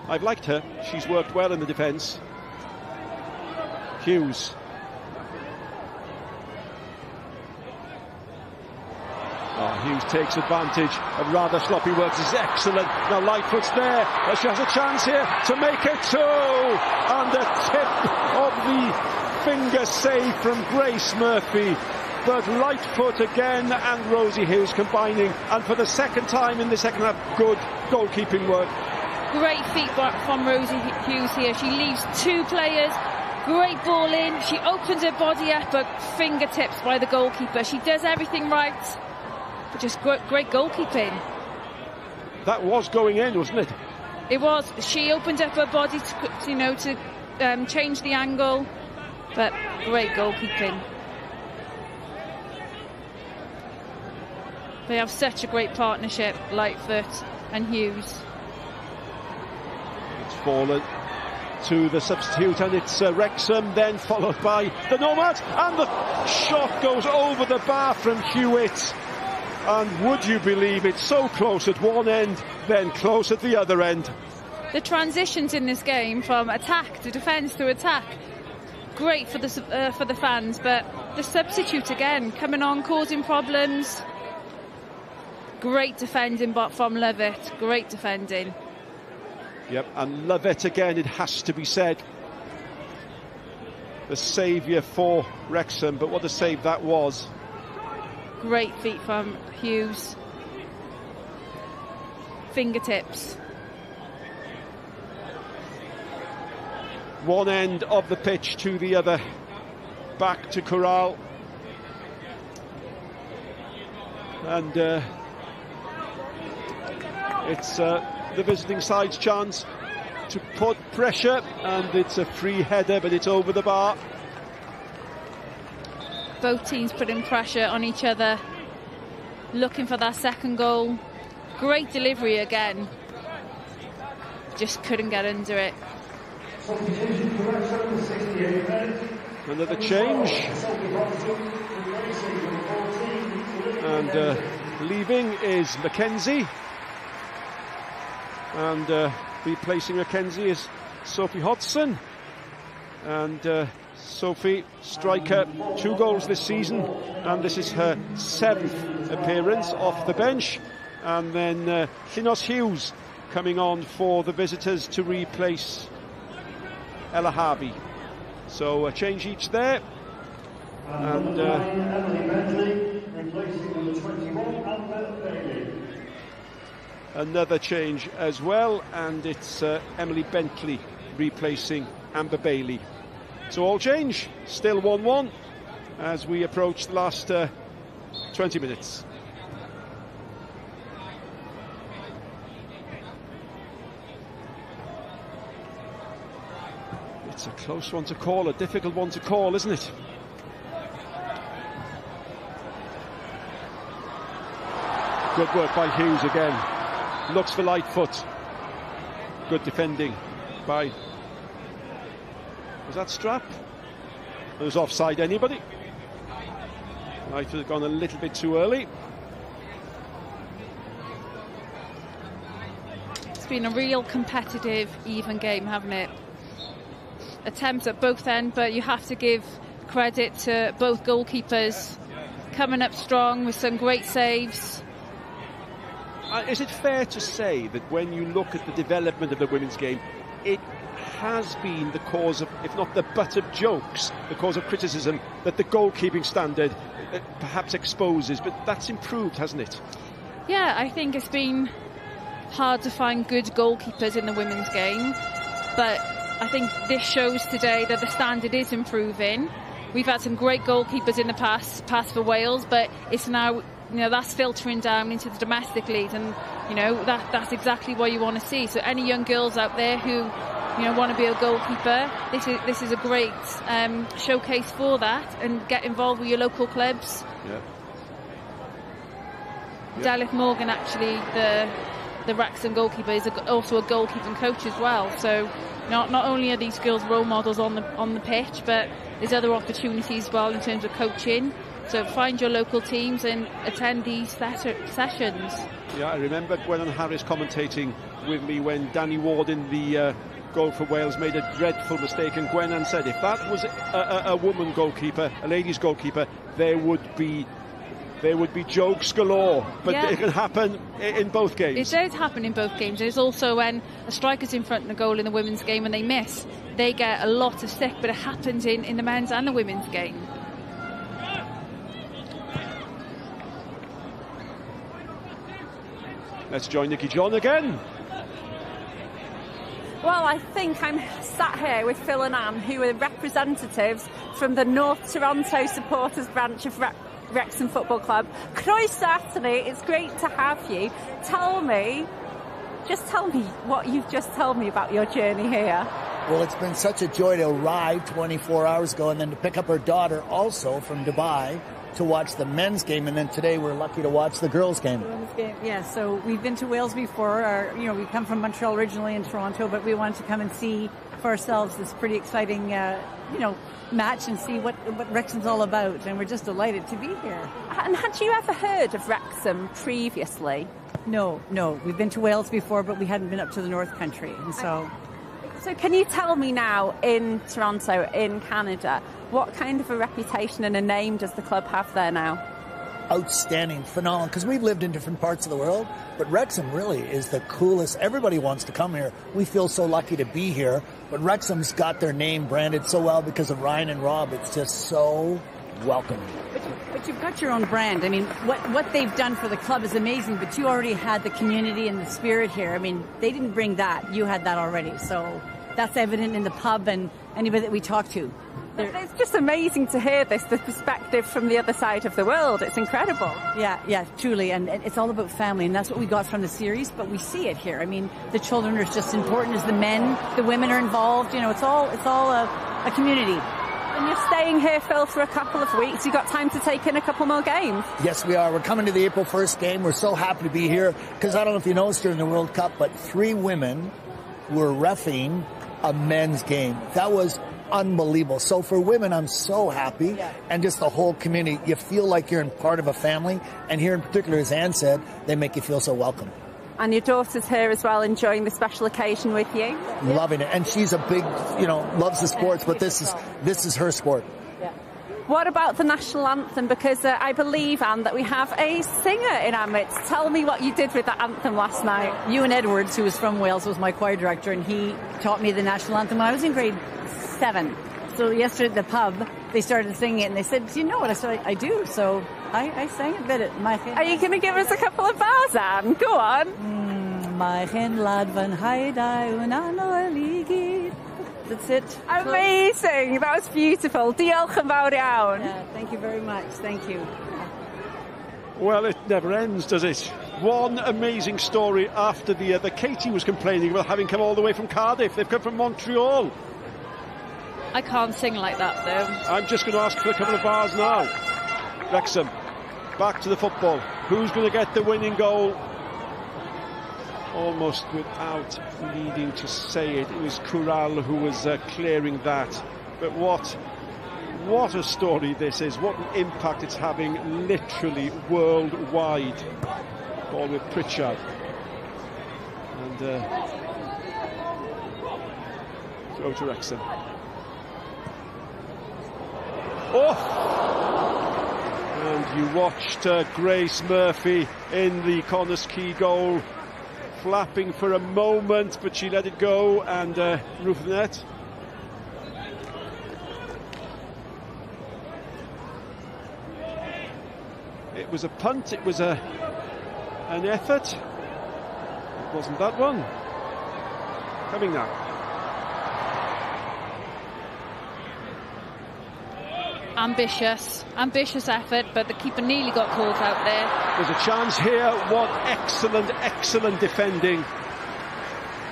[SPEAKER 8] I've liked her. She's worked well in the defence. Hughes. Oh, Hughes takes advantage of rather sloppy work. This is excellent. Now Lightfoot's there. She has a chance here to make it two. And the tip of the finger save from Grace Murphy. But Lightfoot again and Rosie Hughes combining. And for the second time in the second half, good goalkeeping work.
[SPEAKER 9] Great feet from Rosie Hughes here. She leaves two players. Great ball in. She opens her body up, but fingertips by the goalkeeper. She does everything right. But just great, great goalkeeping.
[SPEAKER 8] That was going in, wasn't it?
[SPEAKER 9] It was. She opened up her body to, you know, to um, change the angle. But great goalkeeping. They have such a great partnership, Lightfoot and Hughes.
[SPEAKER 8] It's fallen to the substitute and it's uh, Wrexham then followed by the Nomad and the shot goes over the bar from Hewitt and would you believe it's so close at one end then close at the other end?
[SPEAKER 9] The transitions in this game from attack to defence to attack. Great for the uh, for the fans but the substitute again coming on causing problems. Great defending but from Lovett. Great defending.
[SPEAKER 8] Yep, and Lovett again, it has to be said. The saviour for Wrexham, but what a save that was.
[SPEAKER 9] Great feet from Hughes. Fingertips.
[SPEAKER 8] One end of the pitch to the other. Back to Corral. And uh, it's uh, the visiting side's chance to put pressure and it's a free header but it's over the bar
[SPEAKER 9] both teams putting pressure on each other looking for that second goal. Great delivery again. Just couldn't get under it.
[SPEAKER 8] Another change. And uh, leaving is Mackenzie. And uh, replacing Mackenzie is Sophie Hodson and uh, Sophie striker two goals this season and this is her seventh appearance off the bench. And then uh, Hughes coming on for the visitors to replace Ella Harvey. So a change each there. And uh, another change as well, and it's uh, Emily Bentley replacing Amber Bailey. So all change, still 1 1 as we approach the last uh, 20 minutes. It's a close one to call, a difficult one to call, isn't it? Good work by Hughes again. Looks for Lightfoot. Good defending by. Was that Strap? Was offside anybody. Lightfoot have gone a little bit too early.
[SPEAKER 9] It's been a real competitive, even game, haven't it? Attempts at both ends, but you have to give credit to both goalkeepers coming up strong with some great saves.
[SPEAKER 8] uh, is it fair to say that when you look at the development of the women's game, it has been the cause of, if not the butt of jokes, the cause of criticism that the goalkeeping standard uh, perhaps exposes, but that's improved, hasn't it?
[SPEAKER 9] Yeah, I think it's been hard to find good goalkeepers in the women's game, but I think this shows today that the standard is improving. We've had some great goalkeepers in the past, past for Wales, but it's now you know that's filtering down into the domestic league, and you know that that's exactly what you want to see. So any young girls out there who you know want to be a goalkeeper, this is this is a great um, showcase for that, and get involved with your local clubs.
[SPEAKER 8] Yeah.
[SPEAKER 9] Delyth Morgan, actually, the the Wrexham goalkeeper, is a, also a goalkeeping coach as well. So not not only are these girls role models on the on the pitch, but there's other opportunities as well in terms of coaching. So find your local teams and attend these sessions.
[SPEAKER 8] Yeah, I remember Gwennan Harries commentating with me when Danny Ward in the uh, goal for Wales made a dreadful mistake, and Gwennan said if that was a, a, a woman goalkeeper, a ladies goalkeeper, there would be there would be jokes galore, but
[SPEAKER 9] Yeah.
[SPEAKER 8] it can happen in both games.
[SPEAKER 9] It does happen in both games. There's also when a striker's in front of the goal in the women's game and they miss, they get a lot of stick, but it happens in, in the men's and the women's game.
[SPEAKER 8] Let's join Nicky John again.
[SPEAKER 6] Well, I think I'm sat here with Phil and Anne, who are representatives from the North Toronto supporters branch of Re- Wrexham Football Club. Croeso atyn it's great to have you. Tell me, just tell me what you've just told me about your journey here.
[SPEAKER 22] Well, it's been such a joy to arrive 24 hours ago and then to pick up her daughter also from Dubai to watch the men's game. And then today we're lucky to watch the girls' game.
[SPEAKER 23] Yeah, so we've been to Wales before. Our, you know, we come from Montreal originally in Toronto, but we wanted to come and see for ourselves this pretty exciting, uh, you know, match and see what what Wrexham's all about. And we're just delighted to be here.
[SPEAKER 6] And had you ever heard of Wrexham previously?
[SPEAKER 23] No, no. We've been to Wales before, but we hadn't been up to the North Country, and so.
[SPEAKER 6] So, can you tell me now in Toronto, in Canada, what kind of a reputation and a name does the club have there now?
[SPEAKER 22] Outstanding, phenomenal, because we've lived in different parts of the world, but Wrexham really is the coolest. Everybody wants to come here. We feel so lucky to be here, but Wrexham's got their name branded so well because of Ryan and Rob. It's just so welcoming.
[SPEAKER 23] But you've got your own brand. I mean, what what they've done for the club is amazing. But you already had the community and the spirit here. I mean, they didn't bring that. You had that already. So that's evident in the pub and anybody that we talk to.
[SPEAKER 6] It's just amazing to hear this, the perspective from the other side of the world. It's incredible.
[SPEAKER 23] Yeah, yeah, truly, and and it's all about family, and that's what we got from the series. But we see it here. I mean, the children are just important as the men. The women are involved. You know, it's all it's all a, a community.
[SPEAKER 6] And you're staying here, Phil, for a couple of weeks. You got time to take in a couple more games.
[SPEAKER 22] Yes, we are. We're coming to the April 1st game. We're so happy to be here because I don't know if you noticed during the World Cup, but three women were refing a men's game. That was unbelievable. So for women, I'm so happy. And just the whole community, you feel like you're in part of a family. And here in particular, as Anne said, they make you feel so welcome.
[SPEAKER 6] And your daughter's here as well, enjoying the special occasion with you.
[SPEAKER 22] Loving it. And she's a big, you know, loves the sports, but this is, this is her sport.
[SPEAKER 6] What about the national anthem? Because uh, I believe, Anne, that we have a singer in our midst. Tell me what you did with the anthem last night.
[SPEAKER 23] Ewan Edwards, who was from Wales, was my choir director, and he taught me the national anthem when I was in grade seven. So yesterday at the pub, they started singing it, and they said, "Do you know it?" I said, "I, I do." So I, I sang a bit at my.
[SPEAKER 6] Are you going to give us a couple of bars, Anne? Go on.
[SPEAKER 23] Mm, My hen lad van haidai unano eligid. That's it.
[SPEAKER 6] Amazing. That was beautiful. Diolch yn fawr iawn.
[SPEAKER 23] Yeah, thank you very much. Thank you.
[SPEAKER 8] Well, it never ends, does it? One amazing story after the other. Katie was complaining about having come all the way from Cardiff. They've come from Montreal.
[SPEAKER 9] I can't sing like that though.
[SPEAKER 8] I'm just going to ask for a couple of bars now. Wrexham, back to the football. Who's going to get the winning goal? Almost without needing to say it, it was Corral who was uh, clearing that. But what, what a story this is! What an impact it's having, literally worldwide. Ball with Pritchard, and uh, throw to Wrexham. Oh! And You watched uh, Grace Murphy in the Connah's Quay goal, flapping for a moment, but she let it go and uh, roof of the net. It was a punt, it was a an effort. It wasn't that one. Coming now.
[SPEAKER 9] Ambitious, ambitious effort, but the keeper nearly got caught out there.
[SPEAKER 8] There's a chance here. What excellent, excellent defending.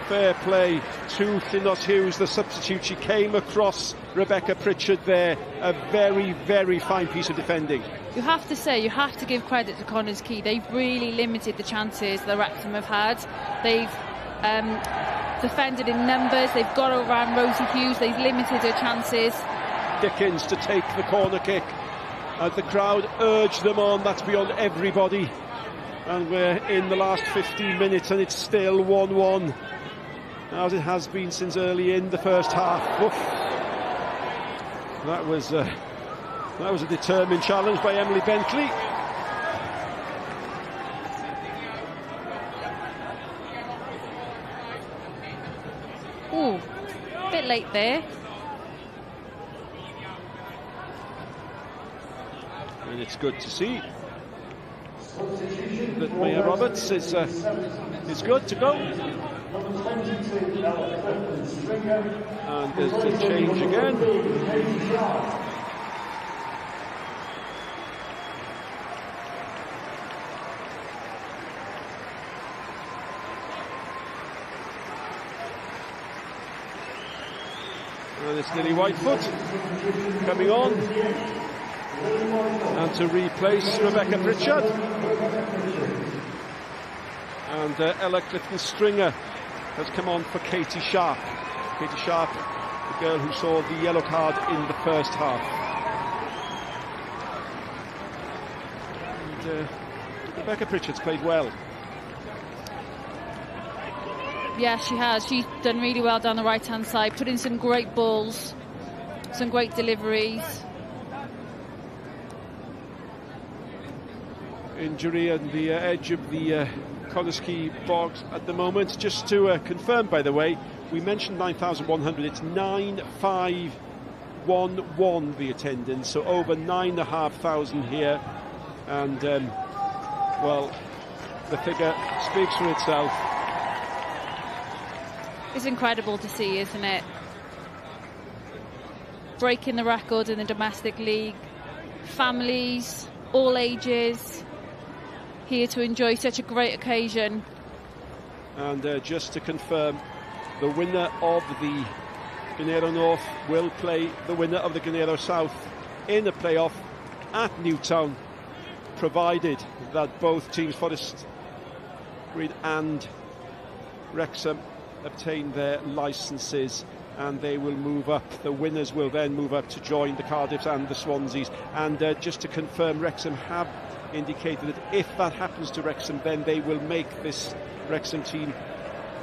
[SPEAKER 8] Fair play to Llinos Hughes, the substitute. She came across Rebecca Pritchard there. A very, very fine piece of defending.
[SPEAKER 9] You have to say, you have to give credit to Connah's Quay. They've really limited the chances that Wrexham have had. They've um, defended in numbers. They've got around Rosie Hughes. They've limited her chances.
[SPEAKER 8] Dickens to take the corner kick. As the crowd urge them on, that's beyond everybody. And we're in the last 15 minutes and it's still 1-1. As it has been since early in the first half. Oof. That was uh, that was a determined challenge by Emily Bentley.
[SPEAKER 9] Ooh, bit late there.
[SPEAKER 8] It's good to see that Maya Roberts is uh, is good to go. And there's the change again. And it's Lily Whitefoot coming on. And to replace Rebecca Pritchard. And uh, Ella Clifton Stringer has come on for Katie Sharp. Katie Sharp, the girl who saw the yellow card in the first half. And uh, Rebecca Pritchard's played well.
[SPEAKER 9] Yeah, she has. She's done really well down the right hand side, put in some great balls, some great deliveries.
[SPEAKER 8] Injury and the uh, edge of the uh, Connah's box at the moment. Just to uh, confirm, by the way, we mentioned 9,100. It's 9,511 the attendance, so over 9,500 here. And, um, well, the figure speaks for itself.
[SPEAKER 9] It's incredible to see, isn't it? Breaking the record in the domestic league. Families, all ages, here to enjoy such a great occasion.
[SPEAKER 8] And uh, just to confirm, the winner of the Genero North will play the winner of the Genero South in a playoff at Newtown, provided that both teams, Forest Green and Wrexham, obtain their licences and they will move up. The winners will then move up to join the Cardiffs and the Swanseas. And uh, just to confirm, Wrexham have indicated that if that happens to Wrexham, then they will make this Wrexham team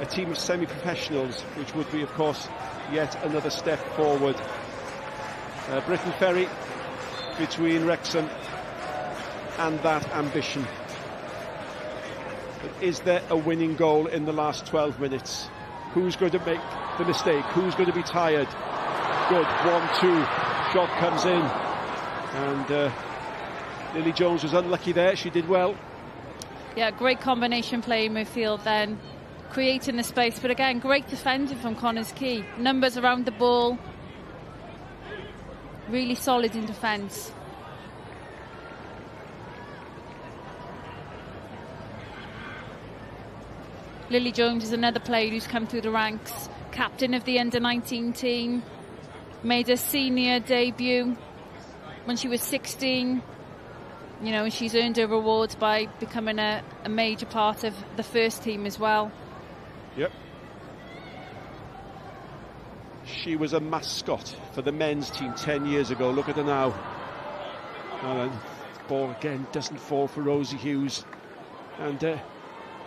[SPEAKER 8] a team of semi-professionals, which would be, of course, yet another step forward. Uh, Briton Ferry between Wrexham and that ambition. But is there a winning goal in the last 12 minutes? Who's going to make the mistake? Who's going to be tired? Good, one-two. Shot comes in, and uh, Lily Jones was unlucky there. She did well.
[SPEAKER 9] Yeah, great combination play in midfield then, creating the space. But again, great defending from Connah's Quay. Numbers around the ball, really solid in defence. Lily Jones is another player who's come through the ranks, captain of the under 19 team, made a senior debut when she was 16. You know, she's earned her rewards by becoming a, a major part of the first team as well.
[SPEAKER 8] Yep. She was a mascot for the men's team 10 years ago. Look at her now. And ball again doesn't fall for Rosie Hughes. And uh,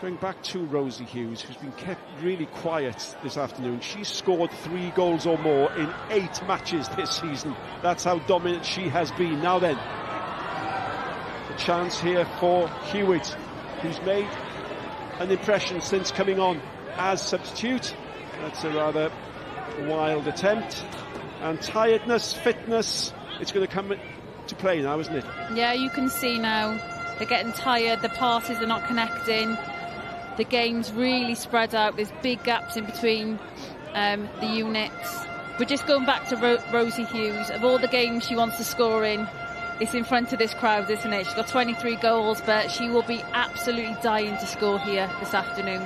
[SPEAKER 8] going back to Rosie Hughes, who's been kept really quiet this afternoon, she's scored three goals or more in eight matches this season. That's how dominant she has been. Now then, A chance here for Hewitt, who's made an impression since coming on as substitute. That's a rather wild attempt. And tiredness, fitness, it's going to come to play now, isn't it?
[SPEAKER 9] Yeah, you can see now they're getting tired, the passes are not connecting, the game's really spread out, there's big gaps in between um, the units. But just going back to Ro- Rosie Hughes, of all the games she wants to score in, it's in front of this crowd, isn't it? She's got 23 goals, but she will be absolutely dying to score here this afternoon.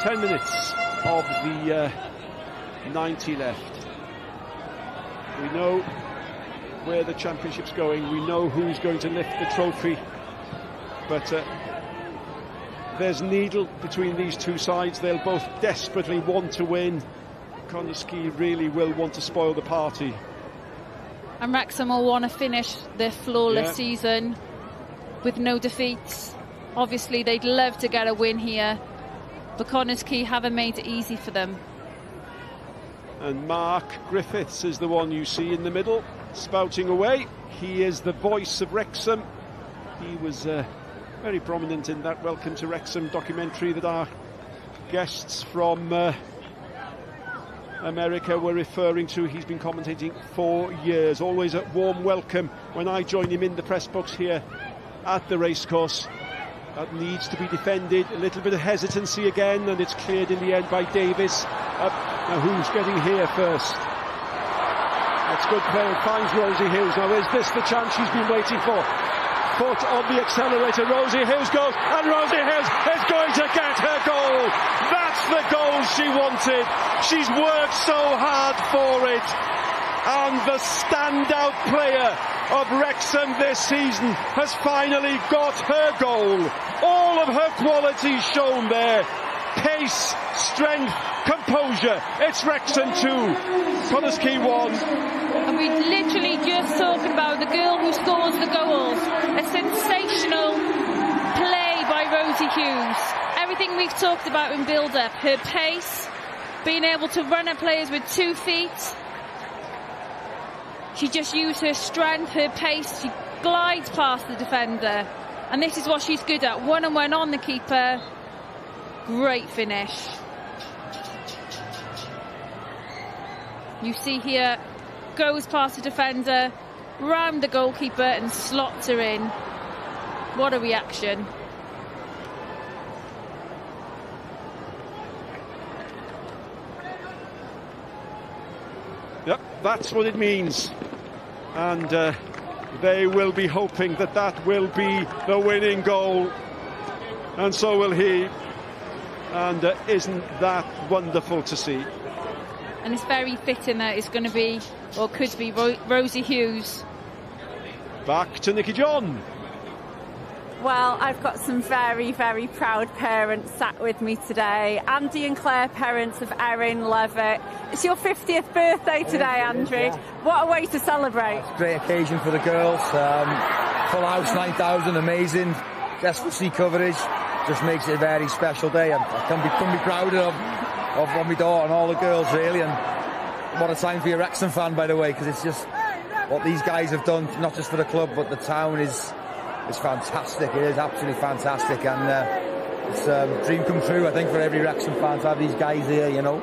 [SPEAKER 8] Ten minutes of the uh, 90 left. We know where the championship's going. We know who's going to lift the trophy. But uh, there's needle between these two sides. They'll both desperately want to win. Connah's Quay really will want to spoil the party.
[SPEAKER 9] And Wrexham will want to finish their flawless
[SPEAKER 8] Yeah.
[SPEAKER 9] season with no defeats. Obviously, they'd love to get a win here, but Quay haven't made it easy for them.
[SPEAKER 8] And Mark Griffiths is the one you see in the middle, spouting away. He is the voice of Wrexham. He was uh, very prominent in that Welcome to Wrexham documentary that our guests from uh, America we're referring to. He's been commentating for years, always a warm welcome when I join him in the press box here at the racecourse. That needs to be defended. A little bit of hesitancy again, and it's cleared in the end by Davis. Up now, who's getting here first? That's good play. Finds Rosie Hughes. Now, is this the chance she's been waiting for? Foot on the accelerator. Rosie Hughes goes, and Rosie Hughes is going to get her goal. That's the goal she wanted. She's worked so hard for it. And the standout player of Wrexham this season has finally got her goal. All of her qualities shown there. Pace, strength, composure. It's Wrexham 2, Connah's Quay 1.
[SPEAKER 9] And we literally just talking about the girl who scores the goals. A sensational play by Rosie Hughes. Everything we've talked about in build-up, her pace, being able to run at players with two feet. She just used her strength, her pace. She glides past the defender. And this is what she's good at. One on one on the keeper. Great finish. You see here, goes past the defender, round the goalkeeper and slots her in. What a reaction.
[SPEAKER 8] That's what it means. And uh, they will be hoping that that will be the winning goal. And so will he. And uh, isn't that wonderful to see?
[SPEAKER 9] And it's very fitting that it's going to be, or could be, Ro- Rosie Hughes.
[SPEAKER 8] Back to Nicky John.
[SPEAKER 6] Well, I've got some very, very proud parents sat with me today. Andy and Claire, parents of Erin Levitt. It's your 50th birthday today, Andrew. What a way to celebrate.
[SPEAKER 24] Great occasion for the girls. Um, full house, 9,000, amazing. See coverage. Just makes it a very special day. I, I can be, can be proud of, of, of my daughter and all the girls, really. And what a time for your Wrexham fan, by the way, because it's just what these guys have done, not just for the club, but the town is is fantastic. It is absolutely fantastic. And uh, it's a um, dream come true, I think, for every Wrexham fan to have these guys here, you know.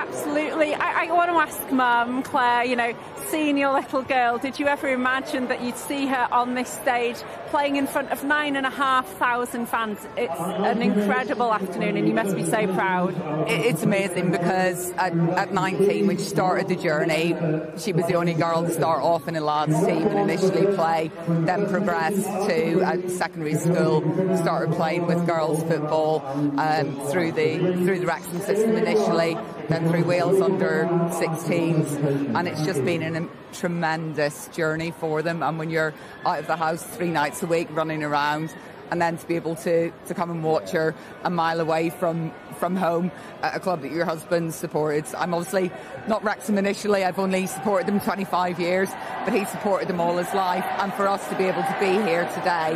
[SPEAKER 6] Absolutely. I, I want to ask Mum, Claire, you know, seeing your little girl, did you ever imagine that you'd see her on this stage playing in front of nine and a half thousand fans? It's an incredible afternoon and you must be so proud.
[SPEAKER 25] It- It's amazing because at, at 19, when she started the journey, she was the only girl to start off in a lads team and initially play, then progressed to at secondary school, started playing with girls football um, through the through the Wrexham system initially, then through Wales under 16s, and it's just been a tremendous journey for them. And when you're out of the house three nights a week running around, and then to be able to, to come and watch her a mile away from from home at a club that your husband supported. I'm obviously not Wrexham initially. I've only supported them 25 years, but he supported them all his life. And for us to be able to be here today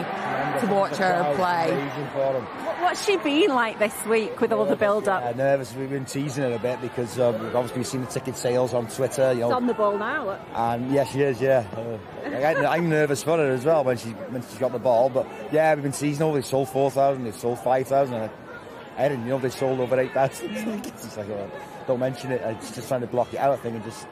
[SPEAKER 25] to watch her play.
[SPEAKER 24] Amazing for them.
[SPEAKER 6] What's she been like this week with all the build-up?
[SPEAKER 24] Yeah, nervous. We've been teasing her a bit because we've obviously seen the ticket sales on Twitter. You know,
[SPEAKER 6] It's on the ball now.
[SPEAKER 24] And yeah, she is. Yeah, uh, I, I'm nervous for her as well when she when she's got the ball. But yeah, we've been teasing over. They sold four thousand. They sold five thousand. Erin, you know, they sold over eight thousand. <laughs> it's like, oh, don't mention it. It's just trying to block it out. I think and just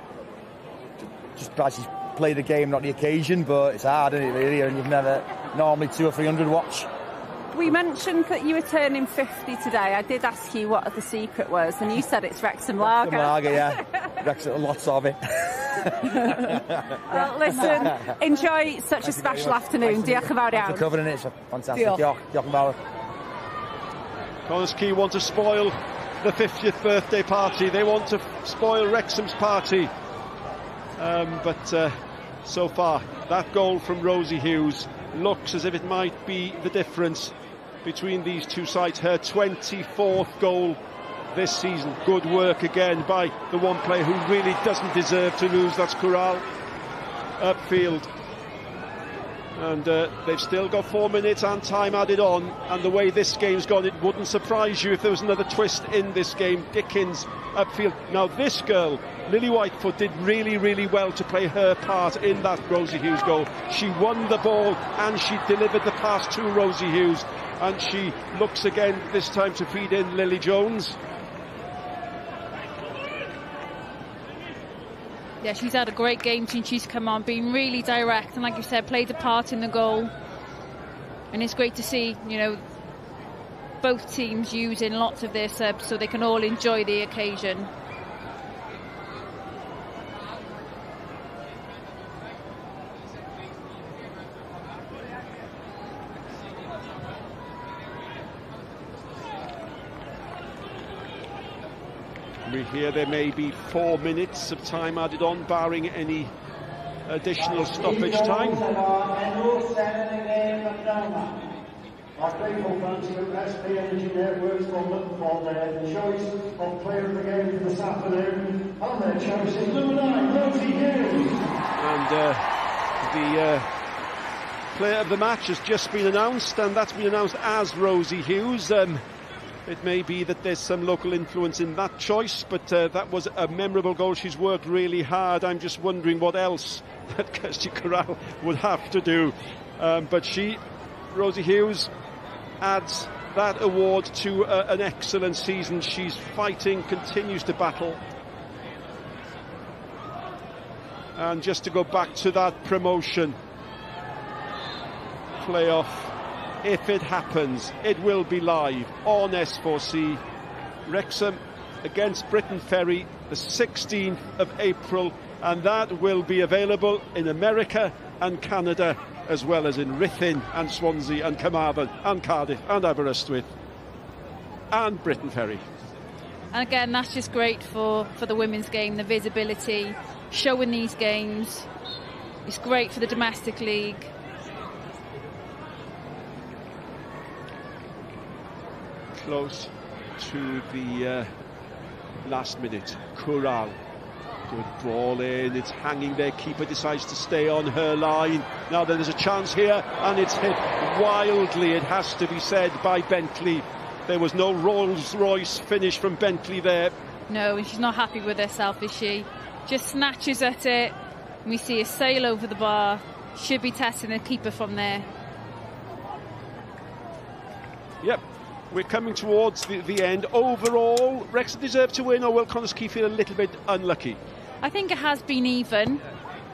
[SPEAKER 24] just to play the game, not the occasion. But it's hard, isn't it? Really, and you've never normally two or three hundred watch.
[SPEAKER 6] We mentioned that you were turning 50 today. I did ask you what the secret was, and you said it's Wrexham Lager.
[SPEAKER 24] Some lager, yeah. <laughs> Wrexham, lots of it. <laughs>
[SPEAKER 6] well, listen, enjoy such a special afternoon. Diolch yn fawr
[SPEAKER 24] Thanks
[SPEAKER 6] iawn.
[SPEAKER 24] for covering it. It's fantastic.
[SPEAKER 6] Diolch.
[SPEAKER 24] Diolch. Diolch yn fawr.
[SPEAKER 8] Connah's Quay want to spoil the 50th birthday party. They want to spoil Wrexham's party. Um, but uh, so far, that goal from Rosie Hughes looks as if it might be the difference between these two sides. Her 24th goal this season. Good work again by the one player who really doesn't deserve to lose. That's Corral upfield. And uh, they've still got four minutes and time added on. And the way this game's gone, it wouldn't surprise you if there was another twist in this game. Dickens upfield. Now, this girl, Lily Whitefoot, did really, really well to play her part in that Rosie Hughes goal. She won the ball and she delivered the pass to Rosie Hughes. And she looks again this time to feed in Lily Jones.
[SPEAKER 9] Yeah, she's had a great game since she's come on, been really direct, and like you said, played a part in the goal. And it's great to see, you know, both teams using lots of their subs so they can all enjoy the occasion.
[SPEAKER 8] Hear there may be four minutes of time added on, barring any additional stoppage time.
[SPEAKER 26] Our grateful thanks to SP Energy Networks London for their choice of player of the game for this afternoon. And their choice is number nine, Rosie Hughes.
[SPEAKER 8] And the player of the match has just been announced, and that's been announced as Rosie Hughes. Um, it may be that there's some local influence in that choice, but uh, that was a memorable goal. She's worked really hard. I'm just wondering what else <laughs> that Kirsty Corral would have to do. Um, but she, Rosie Hughes, adds that award to uh, an excellent season. She's fighting, continues to battle. And just to go back to that promotion playoff, if it happens, it will be live on S4C. Wrexham against Briton Ferry, the 16th of April, and that will be available in America and Canada, as well as in Ruthin and Swansea and Carmarthen and Cardiff and Aberystwyth and Briton Ferry.
[SPEAKER 9] And again, that's just great for, for the women's game, the visibility, showing these games. It's great for the domestic league.
[SPEAKER 8] Close to the uh, last minute. Corral. Good ball in, it's hanging there. Keeper decides to stay on her line. Now then, there's a chance here, and it's hit wildly, it has to be said, by Bentley. There was no Rolls Royce finish from Bentley there.
[SPEAKER 9] No, and she's not happy with herself, is she? Just snatches at it. And we see a sail over the bar. Should be testing the keeper from there.
[SPEAKER 8] Yep, we're coming towards the, the end. Overall, Wrexham deserve to win, or will Connah's Quay feel a little bit unlucky?
[SPEAKER 9] I think it has been even.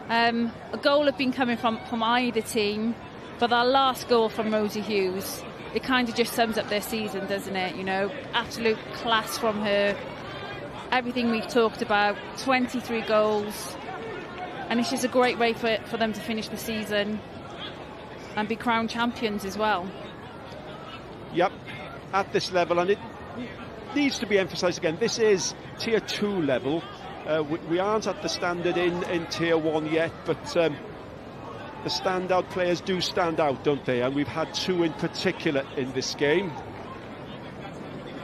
[SPEAKER 9] Um, a goal had been coming from, from either team, but that last goal from Rosie Hughes, it kind of just sums up their season, doesn't it? You know, absolute class from her. Everything we've talked about, 23 goals, and it's just a great way for, for them to finish the season and be crowned champions as well.
[SPEAKER 8] Yep, at this level, and it needs to be emphasised again. This is tier two level. Uh, we, we, aren't at the standard in, in tier one yet, but um, the standout players do stand out, don't they? And we've had two in particular in this game.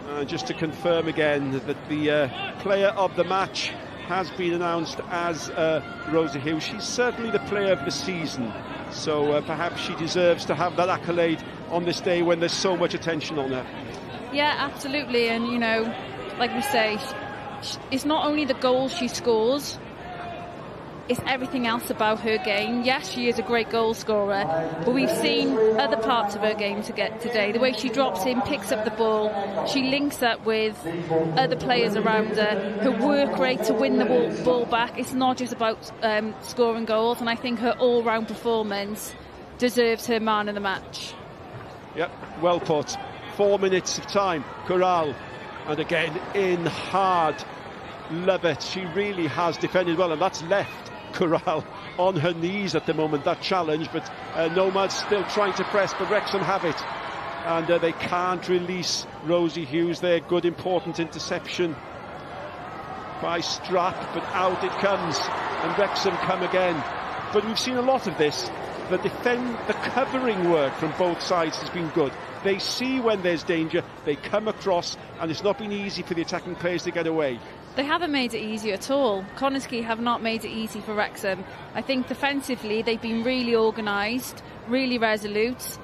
[SPEAKER 8] And just to confirm again that the uh, player of the match has been announced as uh, Rosie Hughes. She's certainly the player of the season, so uh, perhaps she deserves to have that accolade on this day when there's so much attention on her.
[SPEAKER 9] Yeah, absolutely. And, you know, like we say, it's not only the goals she scores, it's everything else about her game. Yes, she is a great goal scorer, but we've seen other parts of her game to get today. The way she drops in, picks up the ball, she links up with other players around her. Her work rate to win the ball, back. It's not just about um, scoring goals, and I think her all-round performance deserves her man of the match.
[SPEAKER 8] Yep, well put. Four minutes of time. Corral, and again in hard. Love it. She really has defended well, and that's left Corral on her knees at the moment, that challenge, but uh, Nomad's still trying to press, but Wrexham have it. And uh, they can't release Rosie Hughes there. Good, important interception by Strap, but out it comes, and Wrexham come again. But we've seen a lot of this. The defend, the covering work from both sides has been good. They see when there's danger, they come across, and it's not been easy for the attacking players to get away.
[SPEAKER 9] They haven't made it easy at all. Quay have not made it easy for Wrexham. I think defensively they've been really organised, really resolute.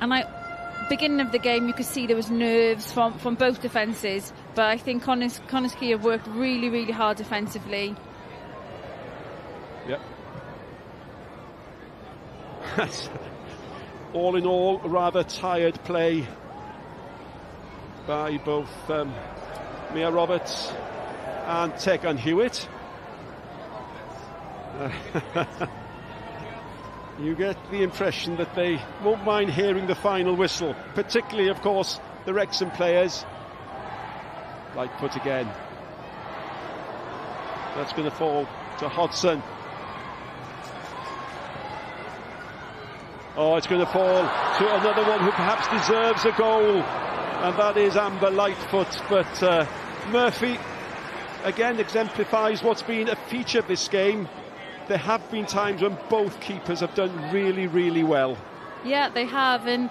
[SPEAKER 9] And I, beginning of the game, you could see there was nerves from, from both defences. But I think Connah's have worked really, really hard defensively.
[SPEAKER 8] Yep. All in all, rather tired play by both um, Mia Roberts and Tegan Hewitt. <laughs> you get the impression that they won't mind hearing the final whistle, particularly, of course, the Wrexham players. Like put again. That's going to fall to Hodson. Oh, it's going to fall to another one who perhaps deserves a goal and that is Amber Lightfoot. But uh, Murphy again exemplifies what's been a feature of this game. There have been times when both keepers have done really, really well.
[SPEAKER 9] Yeah, they have, and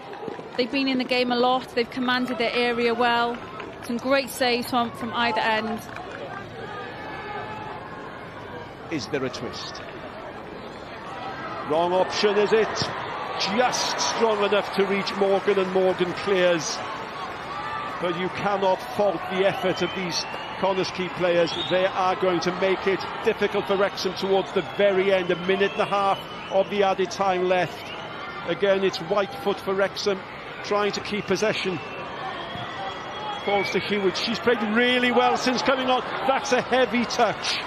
[SPEAKER 9] they've been in the game a lot. They've commanded their area well. Some great saves from, from either end.
[SPEAKER 8] Is there a twist? Wrong option, is it? Just strong enough to reach Morgan, and Morgan clears but you cannot fault the effort of these Connah's Quay players. They are going to make it difficult for Wrexham towards the very end, a minute and a half of the added time left. Again, it's Whitefoot for Wrexham, trying to keep possession. Falls to Hewitt. She's played really well since coming on. That's a heavy touch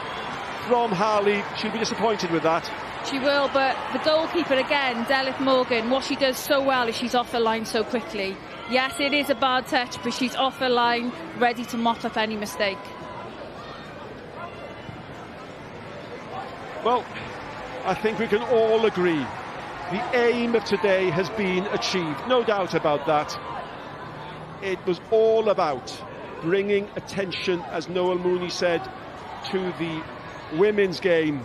[SPEAKER 8] from Harley. She'll be disappointed with that.
[SPEAKER 9] She will, but the goalkeeper again, Delyth Morgan, what she does so well is she's off the line so quickly. Yes, it is a bad touch, but she's off the line, ready to mop up any mistake.
[SPEAKER 8] Well, I think we can all agree the aim of today has been achieved, no doubt about that. It was all about bringing attention, as Noel Mooney said, to the women's game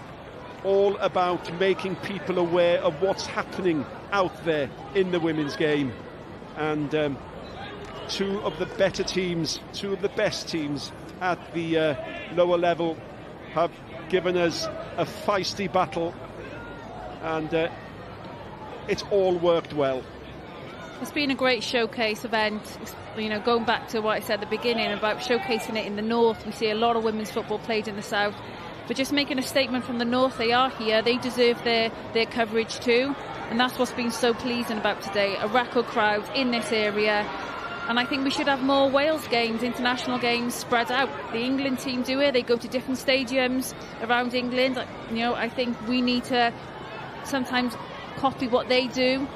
[SPEAKER 8] all about making people aware of what's happening out there in the women's game. And um, two of the better teams, two of the best teams at the uh, lower level have given us a feisty battle. And uh, it's all worked well.
[SPEAKER 9] It's been a great showcase event. You know, going back to what I said at the beginning about showcasing it in the north, we see a lot of women's football played in the south but just making a statement from the north. They are here. They deserve their, their coverage too. And that's what's been so pleasing about today. A record crowd in this area. And I think we should have more Wales games, international games spread out. The England team do it. They go to different stadiums around England. You know, I think we need to sometimes copy what they do.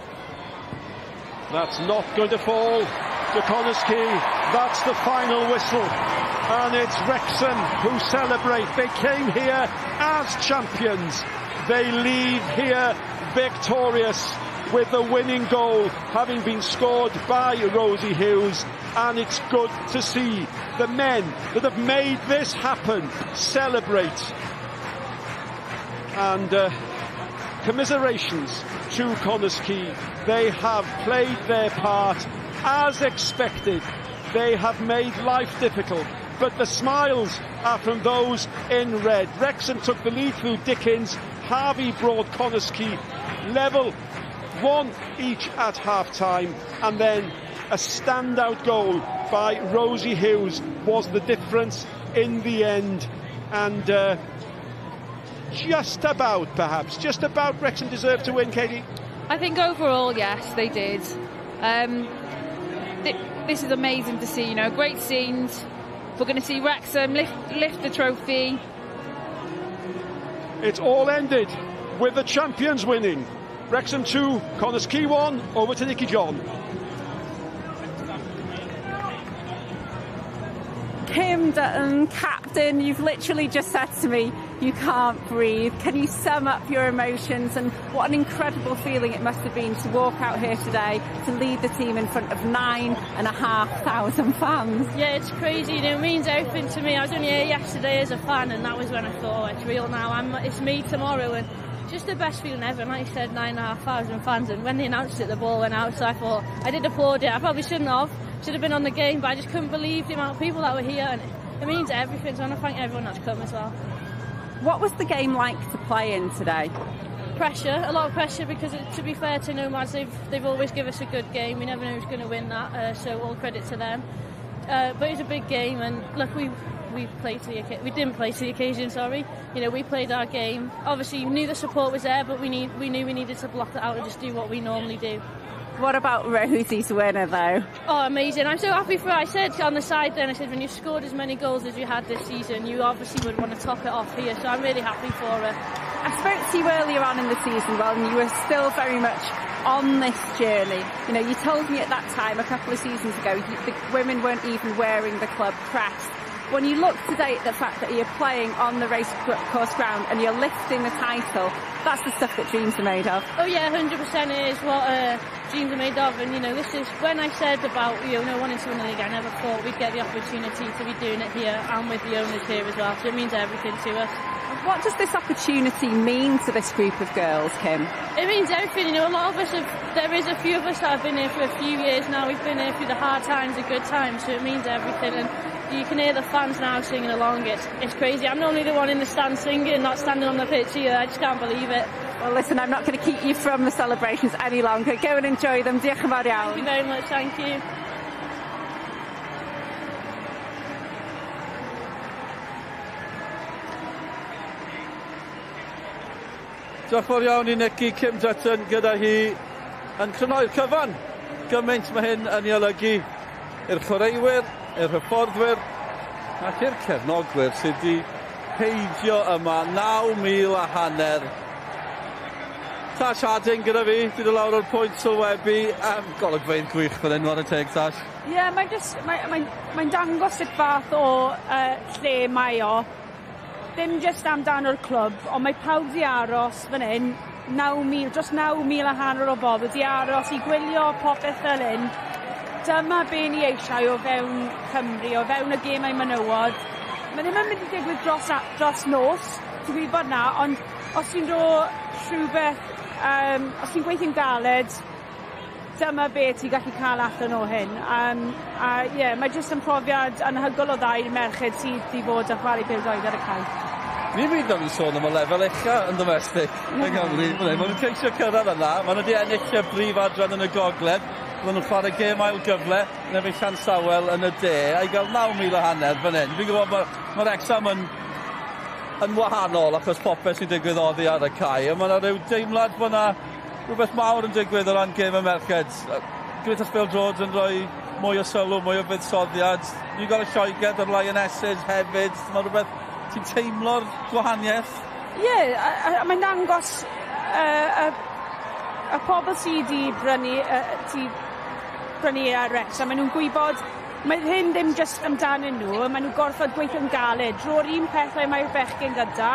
[SPEAKER 8] That's not going to fall to Connah's That's the final whistle and it's Wrexham who celebrate. They came here as champions. They leave here victorious with the winning goal having been scored by Rosie Hughes and it's good to see the men that have made this happen celebrate and uh, commiserations to Quay. They have played their part as expected. They have made life difficult but the smiles are from those in red. Wrexham took the lead through Dickens. Harvey brought Connah's Quay level, one each at half time, and then a standout goal by Rosie Hughes was the difference in the end. And uh, just about, perhaps, just about Wrexham deserved to win, Katie.
[SPEAKER 9] I think overall, yes, they did. Um, th- this is amazing to see. You know, great scenes. We're going to see Wrexham lift, lift the trophy.
[SPEAKER 8] It's all ended with the champions winning. Wrexham 2, Connah's Quay 1, over to Nicky John.
[SPEAKER 6] Kim Dutton, captain, you've literally just said to me, you can't breathe. Can you sum up your emotions and what an incredible feeling it must have been to walk out here today to lead the team in front of nine and a half thousand fans?
[SPEAKER 14] Yeah, it's crazy. It means everything to me. I was only here yesterday as a fan, and that was when I thought, oh, it's real now. I'm, it's me tomorrow, and just the best feeling ever. And like you said, nine and a half thousand fans, and when they announced it, the ball went out. So I thought I did applaud it. I probably shouldn't have. Should have been on the game, but I just couldn't believe the amount of people that were here, and it means everything. So I want to thank everyone that's come as well.
[SPEAKER 6] What was the game like to play in today?
[SPEAKER 14] Pressure, a lot of pressure because it, to be fair to Nomads, they've they've always given us a good game. We never know who's going to win that, uh, so all credit to them. Uh, but it was a big game, and look, we we played to the. We didn't play to the occasion. Sorry, you know we played our game. Obviously, we knew the support was there, but we need we knew we needed to block it out and just do what we normally do.
[SPEAKER 6] What about Rosie's winner though?
[SPEAKER 14] Oh, amazing. I'm so happy for her. I said on the side then, I said, when you've scored as many goals as you had this season, you obviously would want to top it off here. So I'm really happy for her.
[SPEAKER 6] I spoke to you earlier on in the season, well, and you were still very much on this journey. You know, you told me at that time, a couple of seasons ago, you, the women weren't even wearing the club crest. When you look today at the fact that you're playing on the race course ground and you're lifting the title, that's the stuff that dreams are made of.
[SPEAKER 14] Oh yeah, 100% is what uh, dreams are made of. And you know, this is when I said about you know wanting to win the league, I never thought we'd get the opportunity to be doing it here and with the owners here as well. So it means everything to us.
[SPEAKER 6] What does this opportunity mean to this group of girls, Kim?
[SPEAKER 14] It means everything. You know, a lot of us have. There is a few of us that have been here for a few years now. We've been here through the hard times, the good times. So it means everything. And you can hear the fans now singing along. It's, it's crazy. I'm normally the one in the stand singing, not standing on the pitch either. I just can't believe it.
[SPEAKER 6] Well, listen, I'm not going to keep you from the celebrations any longer. Go and enjoy them. Diolch yn fawr iawn.
[SPEAKER 14] Thank you very much. Thank you.
[SPEAKER 4] Diolch fawr iawn i Nicky Kim Dutton gyda hi yn crynoi'r cyfan. Gymaint mae hyn yn ei olygu i'r chwaraewyr i'r hyfforddwyr ac i'r cefnogwyr sydd wedi peidio yma 9,000 a hanner. Tash Adin gyda fi, dwi wedi lawr o'r pwynt sylwebu. Um, golygfeidd gwych fel enw ar y teg, Tash.
[SPEAKER 5] Ie, yeah, mae'n mae, mae, mae dangos sut fath o uh, lle mae o. Ddim jyst amdano'r clwb, ond mae pawb di aros fan hyn 9,000, dros 9,000 a hanner o bobl di aros i gwylio popeth fel hyn dyma be ni eisiau o fewn Cymru, o fewn y gemau menywod. Mae ddim yn mynd i digwydd dros, a, dros nos, ti'n gwybod na, ond os ti'n dod rhywbeth, um, os ti'n gweithio'n galed, dyma be ti'n gallu cael allan o hyn. Um, a ie, yeah, mae jyst yn profiad anhygol o ddau merched sydd wedi bod yn chwarae pildroed ar y caeth.
[SPEAKER 4] Ni byd am sôn am y lefel echa yn domestig yng Nghymru. Mae'n nhw'n ceisio cyrraedd yna. Mae'n nhw wedi ennill y brif adran yn y gogledd. Fydden nhw'n chwarae gêm ail gyfle yn efo Llan Sawel yn y de a i gael 9,000 o hanner fan hyn. Fi'n gwybod mae'r ma, ma Exam yn, yn wahanol achos popeth sy'n digwydd oddi ar y cae. A mae yna rhyw deimlad bod yna rhywbeth mawr yn digwydd o ran gêm y merched. Gwyd Bill George yn rhoi mwy o sylw, mwy o fuddsoddiad. Ni'n gael y sioeged o'r Lionesses hefyd. Mae rhywbeth ti'n teimlo'r gwahaniaeth?
[SPEAKER 5] Ie, yeah, mae'n dangos y uh, uh, uh, pobl sydd wedi brynu, uh, prynu ar Rex, a maen nhw'n gwybod mae hyn ddim jyst amdanyn nhw, maen nhw gorfod gweithio'n galed. Ro'r un pethau mae'r bechgyn gyda,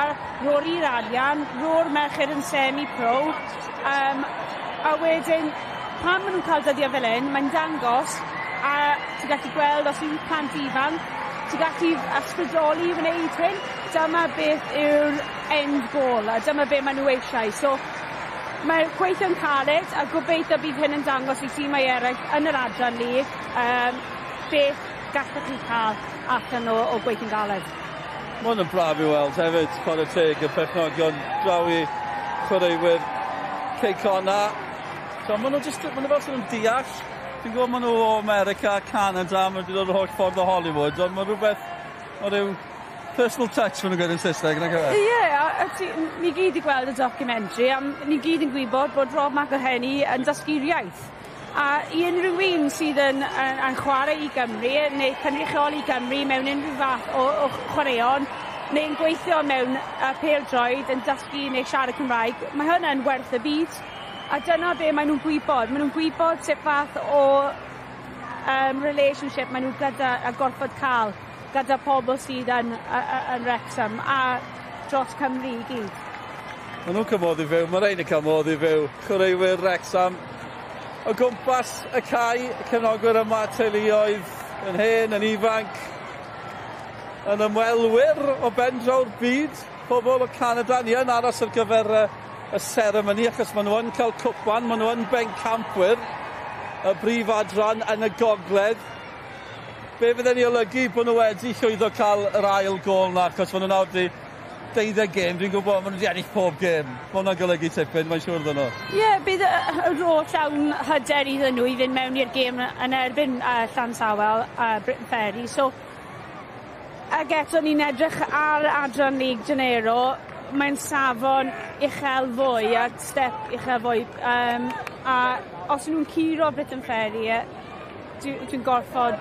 [SPEAKER 5] ro'r i'r arian, ro'r merched yn semi-pro. Um, a wedyn, pan maen nhw'n cael dyddiau fel hyn, mae'n dangos a ti'n gallu gweld os yw'n plant ifanc, ti'n gallu ysbrydoli i wneud hyn, dyma beth yw'r end goal a dyma beth maen nhw eisiau. So, Mae'r gweithio'n caled a gobeithio bydd hyn yn dangos i timau eraill yn yr adran ni um, beth gallwch chi cael allan o, o gweithio'n galed.
[SPEAKER 4] Mae hwn yn braf i weld hefyd, pan y teg y perchnogion draw i chwaraewyr Ceicona. So, maen nhw just, maen nhw fel sy'n deall. Fi'n gwybod maen nhw o America, Canada, maen nhw wedi dod o'r holl ffordd o Hollywood, ond mae rhywbeth o ryw personal touch maen nhw'n gwneud yn Saesneg nag yw?
[SPEAKER 5] Ie, a, a ti, ni gyd i gweld y documentary, a ni gyd yn gwybod bod Rob McElhenny yn dysgu'r iaith. A i unrhyw un sydd yn, yn, yn chwarae i Gymru, neu cynrychioli Gymru mewn unrhyw fath o, o chwaraeon, neu'n gweithio mewn uh, pêl-droed yn dysgu neu siarad Cymraeg, mae hwnna'n werth y byd. A dyna be maen nhw'n gwybod. Maen nhw'n gwybod sut fath o um, relationship maen nhw gyda a gorfod cael gyda pobl sydd yn, yn Wrexham a dros Cymru i gyd.
[SPEAKER 4] Maen nhw'n cymod i fyw, mae rhaid yn modd i fyw. Chwaraewyr Wrexham o gwmpas y cae, y cefnogwyr yma teuluoedd yn hen, yn ifanc, yn ymwelwyr o bendraw'r byd, pobl o Canada ni yn aros ar gyfer y, y seremoni achos maen nhw yn cael cwpan, maen nhw yn bencampwyr, y brif adran yn y gogledd, be fydden ni olygu bod nhw wedi llwyddo cael yr ail gol na, achos maen nhw nawr di 12 gêm, dwi'n gwybod maen nhw wedi ennill pob gêm. Mae hwnna'n golygu tipyn, mae'n siŵr ddyn nhw.
[SPEAKER 5] Ie, yeah, bydd y ro llawn hyder iddyn nhw i fynd mewn i'r gêm yn erbyn uh, Llansawel a uh, Britain Ferry. So, ag eto ni'n edrych ar Adran League Janeiro, mae'n safon uchel fwy a step uchel fwy. Um, a os nhw'n curo Britain Ferry, dwi'n dwi, gorfod,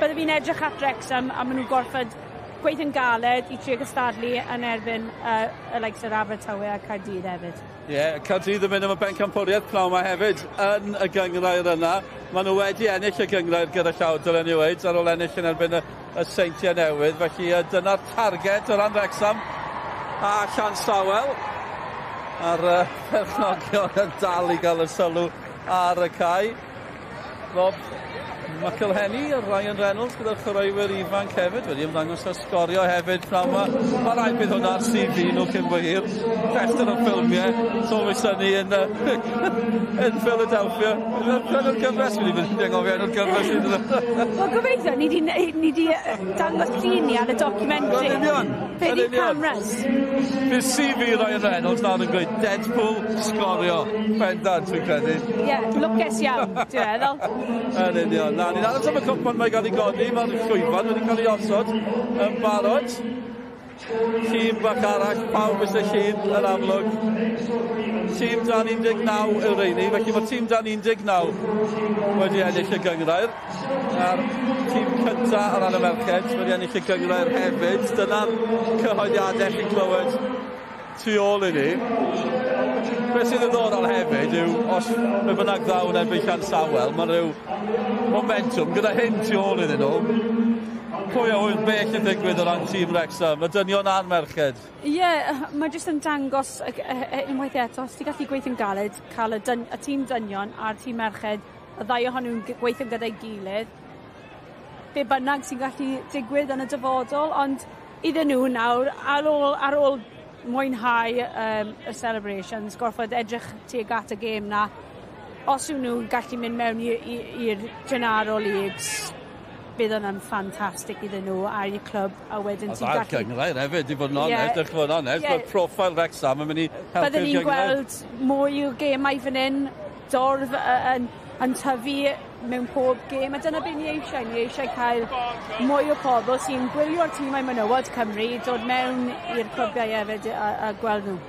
[SPEAKER 5] byddai fi'n edrych at Wrexham a maen nhw'n gorfod gweithio'n galed i trio gystadlu yn erbyn uh, y likes yr Abertawe a Cardydd hefyd.
[SPEAKER 4] Ie, yeah, Cardydd yn mynd am y bencampwriaeth pnawn yma hefyd yn y gyngrair yna. Maen nhw wedi ennill y gyngrair gyda llawdol anyways ar ôl ennill yn erbyn y, y seintiau newydd. Felly uh, dyna'r target o ran Wrexham a Llan Stawel. A'r uh, perchnogion yn dal i gael y sylw ar y cae. Rob, Mae Cilheni a Ryan Reynolds gyda'r chwaraewyr ifanc hefyd wedi ymddangos a sgorio hefyd pnaw yma. Mae rhaid bydd hwnna'r CV nhw cyn bo hir. Fester o ffilmiau, Thomas Sunny yn, uh, <laughs> yn Philadelphia. Yn o'r gyfres, wedi mynd i angofio yn o'r gyfres.
[SPEAKER 5] Wel gobeithio, ni wedi dangos llun ni ar y documentary.
[SPEAKER 4] Yn union.
[SPEAKER 5] Fe di cameras.
[SPEAKER 4] Bydd CV Ryan Reynolds nawr yn gweud Deadpool sgorio. Bendant, fi'n credu.
[SPEAKER 5] Ie, yeah, lwcus iawn, dwi'n meddwl. <laughs>
[SPEAKER 4] Yn union, na Ni'n aros am y cwpan mae gael ei godi, mae'r llwyfan wedi cael ei osod yn barod. Tîm bach arall, pawb ys y llun yn amlwg. Tîm dan 19 yw'r reini, felly mae tîm dan 19 wedi ennill y gyngrair. A'r tîm cynta ar ran y merched wedi ennill y gyngrair hefyd. Dyna'r cyhoeddiadau chi'n clywed tu ôl i ni. Beth sydd yn ddiddorol hefyd yw, os fe bynnag ddaw yn erbyn Llan Sawel, mae rhyw momentum gyda hyn tu ôl iddyn nhw. Pwy o wy'n bell yn ddigwydd o ran tîm Wrexham? Y dynion a'r merched?
[SPEAKER 5] Ie, yeah, mae jyst yn dangos unwaith eto, os ti'n gallu gweithio'n galed, cael y, dyn, y tîm dynion a'r tîm merched, y ddau ohonyn nhw'n gweithio gyda'i gilydd, be bynnag sy'n gallu digwydd yn y dyfodol, ond iddyn nhw nawr ar ôl, ar ôl mwynhau um, y celebrations, gorfod edrych tuag at y gêm na. Os yw nhw'n gallu mynd mewn i'r Gennaro Leagues, bydd yna'n ffantastig iddyn nhw ar eu clwb a wedyn ti'n gallu...
[SPEAKER 4] A gyngrair hefyd, i fod yn onest, yeah. fod yn onest, yeah. profil Rexham yn mynd i helpu'r gyngrair.
[SPEAKER 5] Byddwn ni'n gweld mwy o gemau fan hyn, dorf yn, yn tyfu mewn pob gêm, a dyna beth ni eisiau. Ni eisiau cael mwy o pobl sy'n gwylio'r tîmau menywod Cymru dod mewn i'r clwbiau hefyd a, a gweld nhw.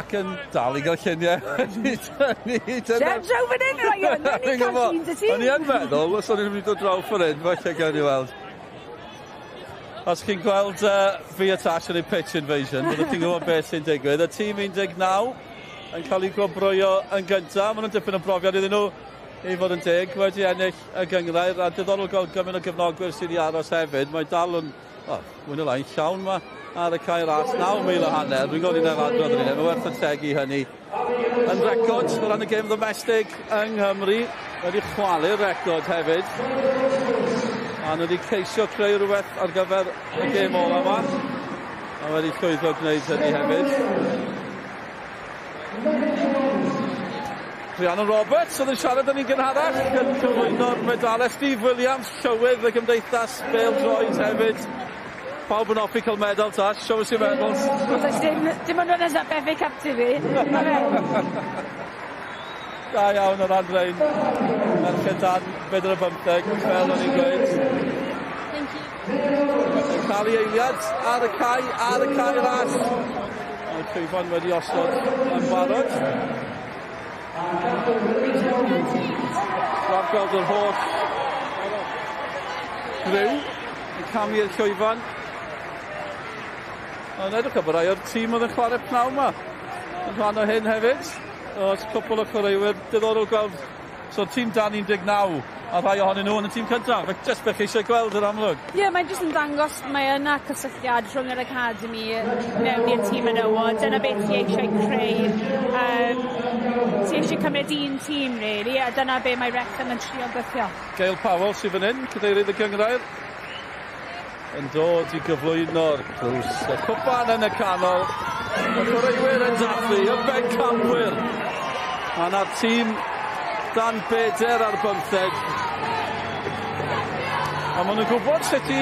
[SPEAKER 4] Ac yn dal i gael lluniau. <laughs>
[SPEAKER 5] Jeb, draw fan hyn, Ryan! Ni cael tîm dy ti!
[SPEAKER 4] O'n i yn meddwl, os o'n i'n mynd o draw fan hyn, falle gael ni weld. Os chi'n gweld uh, fi a Tash yn ei pitch invasion, byddwch chi'n gwybod beth sy'n digwydd. Y tîm 19 yn cael ei gwobrwyo yn gyntaf. Maen nhw'n dipyn o brofiad iddyn nhw i fod yn deg, wedi ennill y gyngrair, a diddorol gweld gymaint o gefnogwyr sydd i aros hefyd. Mae dal yn, oh, mwyn y lain, llawn ma ar y cae ras, 9,000 o hanner, dwi'n gofyn i'n adrodd yn un, mae werth y tegu hynny. Yn record, o ran y gêm domestig yng Nghymru, wedi chwalu'r record hefyd. A nhw wedi ceisio creu rhywbeth ar gyfer y gêm ola yma. A wedi llwyddo gwneud hynny hefyd. Rhiannon Roberts oedd yn siarad yn ei gynharach yn cyflwyno'r medalau. Steve Williams, llywydd y gymdeithas Bale Droids hefyd. Pawb yn offi cael medal ta, show us your medals.
[SPEAKER 5] Does dim, dim ond o'n nesaf beth fe cap ti fi. <laughs>
[SPEAKER 4] Da iawn o'r Andrein. Merched Dan, bedr y bymtheg, fel o'n i'n gweud. Yn cael ei eiliad ar y cae, ar y cae ras. Mae'r llwyfan wedi osod yn barod. Rhaid gweld yr holl rhyw yn camu i'r llwyfan. Ond edrych am rai o'r tîm oedd yn chwarae pnaw yma. Yn rhan o hyn hefyd. Oes cwpl o chwaraewyr diddorol gweld So tîm dan 19 a rhai ohonyn nhw yn y tîm cyntaf. Fe jyst beth eisiau gweld yr amlwg.
[SPEAKER 5] Ie, yeah, mae'n jyst yn dangos mae yna cysylltiad rhwng yr academi mewn i'r tîm yn ywod. Dyna beth ti eisiau creu. Um, ti eisiau cymryd un tîm, really, a dyna be mae Wrexham yn trio gwythio.
[SPEAKER 4] Gael Powell sydd fan hyn, cydeirydd y cyngrair yn dod i gyflwyno'r clws. Y cwpan yn y canol, y chwaraewyr yn dathlu, y Ben Campwyr. A na'r tîm dan beder ar bymtheg. A maen nhw'n gwybod sut i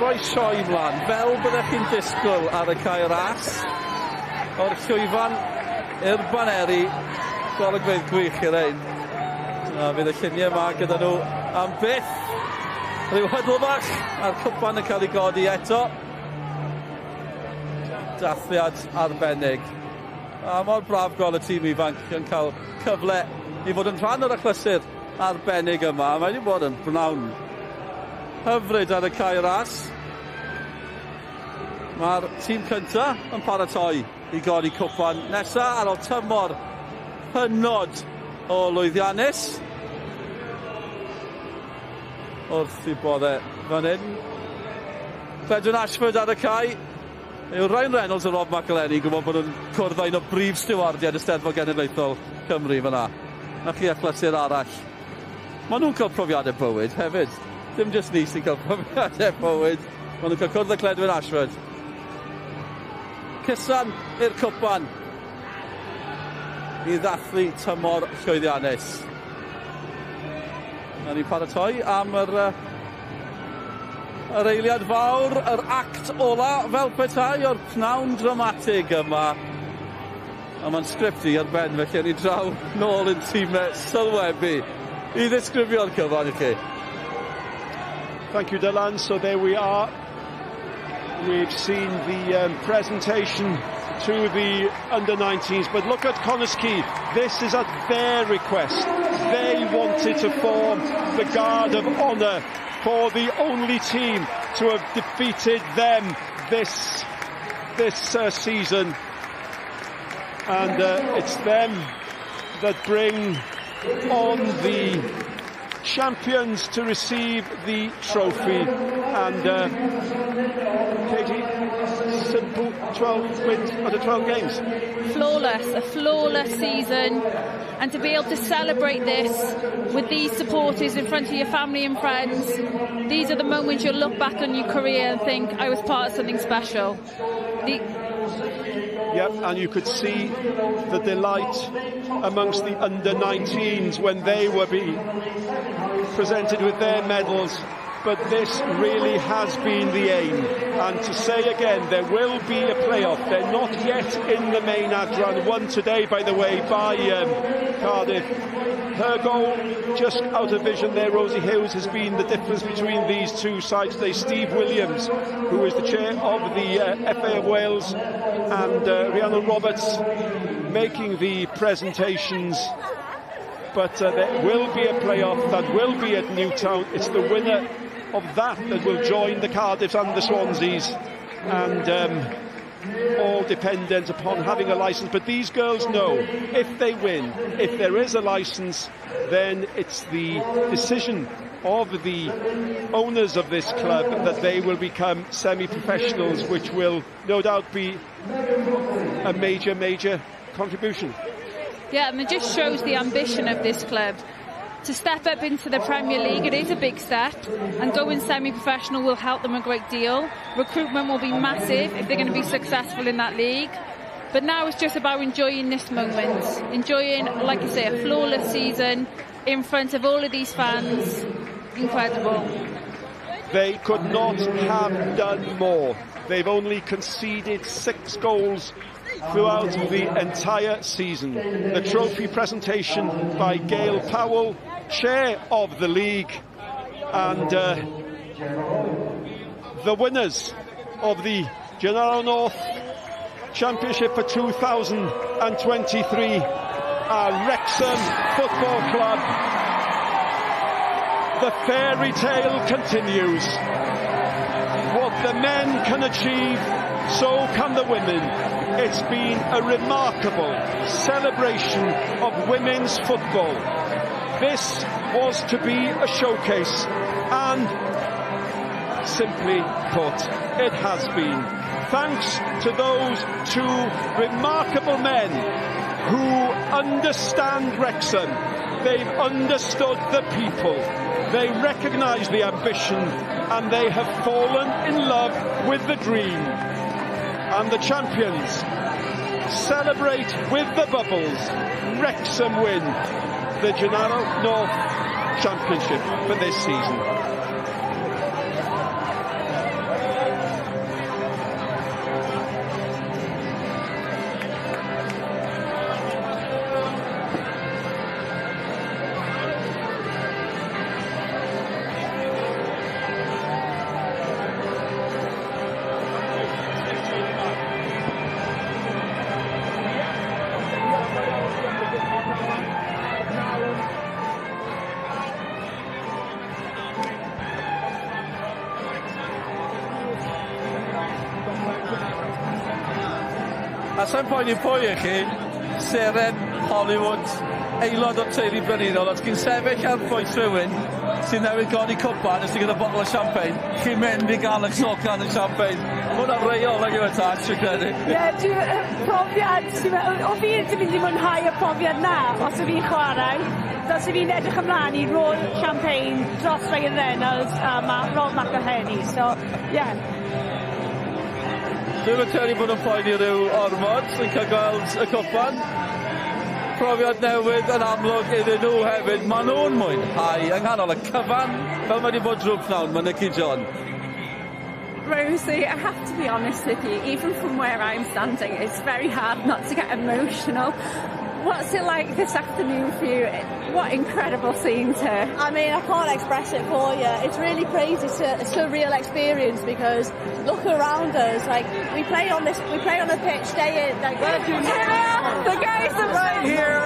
[SPEAKER 4] roi sioe mlaen, fel byddech chi'n disgwyl ar y cae ras. O'r llwyfan i'r baneri, golygfeydd gwych i'r ein. A fydd y lluniau yma gyda nhw am byth. Rhyw hydl bach a'r cwpan yn cael ei godi eto. Dathliad arbennig. A mor braf gol y tîm ifanc yn cael cyfle i fod yn rhan o'r achlysur arbennig yma. Mae wedi bod yn bnawn hyfryd ar y cae ras. Mae'r tîm cyntaf yn paratoi i godi cwpan nesaf ar ôl tymor hynod o lwyddiannus. Wrth i bod e fan hyn. Bedwyn Ashford ar y cae. Yw Ryan Reynolds a Rob McElhenney gwybod bod nhw'n cwrdd ein o brif stiwardiad y Steddfod Genedlaethol Cymru fyna na chi achlysur arall. Maen nhw'n cael profiadau bywyd hefyd. Dim jyst ni sy'n cael <laughs> profiadau bywyd. Maen nhw'n cael cwrdd y cledwyr Ashford. Cysan i'r cwpan i ddathlu tymor llwyddiannus. Na ni'n paratoi am yr, uh, yr eiliad fawr, yr act ola fel petai o'r pnawn dramatig yma. A mae'n sgripti ar ben, felly ni draw nôl yn tîmau sylwebu i ddisgrifio'r cyfan i chi.
[SPEAKER 8] Thank you, Dylan. So there we are. We've seen the um, presentation to the under-19s, but look at Connah's Quay. This is at their request. They wanted to form the guard of honour for the only team to have defeated them this this uh, season, and uh, it's them that bring on the champions to receive the trophy. And uh, Katie, simple 12 wins out of 12 games.
[SPEAKER 9] Flawless, a flawless season. And to be able to celebrate this with these supporters in front of your family and friends, these are the moments you'll look back on your career and think, I was part of something special. The,
[SPEAKER 8] Yep, and you could see the delight amongst the under-19s when they were being presented with their medals. But this really has been the aim. And to say again, there will be a playoff. They're not yet in the main Adran. Won today, by the way, by um, Cardiff. Her goal, just out of vision there, Rosie Hughes, has been the difference between these two sides today. Steve Williams, who is the chair of the uh, FA of Wales, and uh, Rhiannon Roberts making the presentations but uh, there will be a playoff that will be at Newtown. It's the winner of that that will join the Cardiffs and the Swanseas, and um, all dependent upon having a licence. But these girls know if they win, if there is a licence, then it's the decision of the owners of this club that they will become semi-professionals, which will no doubt be a major, major contribution.
[SPEAKER 9] Yeah, and it just shows the ambition of this club. To step up into the Premier League, it is a big step, and going semi-professional will help them a great deal. Recruitment will be massive if they're going to be successful in that league. But now it's just about enjoying this moment, enjoying, like I say, a flawless season in front of all of these fans. Incredible.
[SPEAKER 8] They could not have done more. They've only conceded six goals throughout the entire season. The trophy presentation by Gail Powell, chair of the league, and uh, the winners of the Genero North Championship for 2023 are Wrexham Football Club. The fairy tale continues. What the men can achieve, so can the women. It's been a remarkable celebration of women's football. This was to be a showcase and simply put, it has been. Thanks to those two remarkable men who understand Wrexham. They've understood the people. They recognise the ambition and they have fallen in love with the dream. And the champions celebrate with the bubbles. Wrexham win the Genero North Championship for this season.
[SPEAKER 4] Seren poeni pwy i chi, Seren Hollywood, aelod o teulu brenidol, os gyn sefyll ar bwyd rhywun sy'n newid godi cwpan os ti'n gyda botl o champagne, chi'n mynd i gael eich socan yn champagne. Hwna reol ag yma e, ta, ti'n credu?
[SPEAKER 5] Ie, dwi'n profiad, o fi ddim mynd i mwynhau y profiad na, os y fi'n chwarae. Dos i fi'n edrych ymlaen i rôl champagne dros Ryan Reynolds a ma, rôl Mac so, ie. Yeah.
[SPEAKER 4] Dwi'n yn credu bod yn poeni rhyw ormod sy'n cael gweld y cwpan. Profiad newydd yn amlwg iddyn nhw hefyd. Maen nhw'n mwynhau yng nghanol y cyfan fel mae wedi bod drwy pnawn, Mynegi John.
[SPEAKER 6] Rosie, I have to be honest with you, even from where I'm standing, it's very hard not to get emotional. What's it like this afternoon for you? What incredible scenes here.
[SPEAKER 27] I mean, I can't express it for you. It's really crazy. It's a, it's a real experience because look around us. Like we play on this, we play on a pitch day in. Like <laughs>
[SPEAKER 6] the guys are
[SPEAKER 27] right
[SPEAKER 6] here.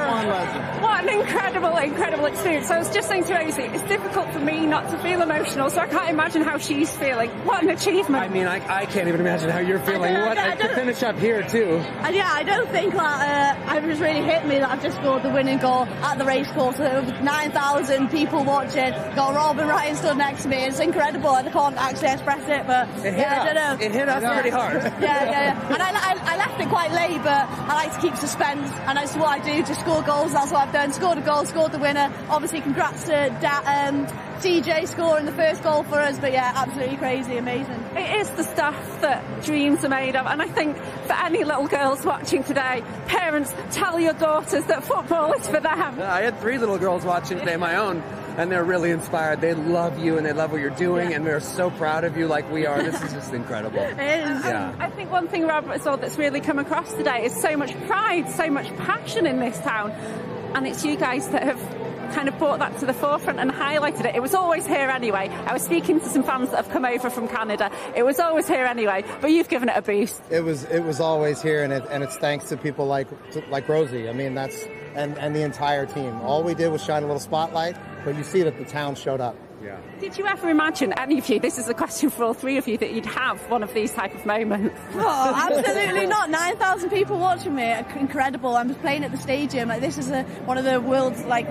[SPEAKER 6] What an incredible, incredible experience. So I was just saying to Rosie, it's difficult for me not to feel emotional, so I can't imagine how she's feeling. What an achievement.
[SPEAKER 28] I mean, I, I can't even imagine how you're feeling.
[SPEAKER 27] I
[SPEAKER 28] What
[SPEAKER 27] don't- I
[SPEAKER 28] to finish up here too.
[SPEAKER 27] And yeah, I don't think that uh, it was really hit me that I've just scored the winning goal at the racecourse. There were 9,000 people watching. Got Robin Ryan stood next to me. It's incredible. I can't actually express it, but
[SPEAKER 28] It hit
[SPEAKER 27] yeah, I don't
[SPEAKER 28] us.
[SPEAKER 27] know.
[SPEAKER 28] It hit us
[SPEAKER 27] Yeah.
[SPEAKER 28] pretty hard. <laughs>
[SPEAKER 27] yeah, yeah, yeah. And I, I, I left it quite late, but I like to keep suspense, and that's what I do. Just score goals. That's what I've done. Scored a goal, scored the winner. Obviously, congrats to da- um, TJ scoring the first goal for us. But yeah, absolutely crazy, amazing.
[SPEAKER 6] It is the stuff that dreams are made of, and I think for any little girls watching today, parents, tell your daughters that football is for them.
[SPEAKER 28] I had three little girls watching today, my own, and they're really inspired. They love you and they love what you're doing, and they're so proud of you like we are. This is just incredible. <laughs>
[SPEAKER 6] It is.
[SPEAKER 28] Yeah.
[SPEAKER 6] I think one thing, Robert, saw that's really come across today is so much pride, so much passion in this town. And it's you guys that have kind of brought that to the forefront and highlighted it. It was always here anyway. I was speaking to some fans that have come over from Canada. It was always here anyway, but you've given it a boost.
[SPEAKER 29] it was it was always here, and it, and it's thanks to people like like Rosie. I mean, that's and and the entire team. All we did was shine a little spotlight, but you see that the town showed up.
[SPEAKER 28] Yeah.
[SPEAKER 6] Did you ever imagine, any of you, this is a question for all three of you, that you'd have one of these type of moments? <laughs>
[SPEAKER 27] Oh, absolutely not. 9,000 people watching me. Incredible. I'm playing at the stadium. Like, this is a, one of the world's like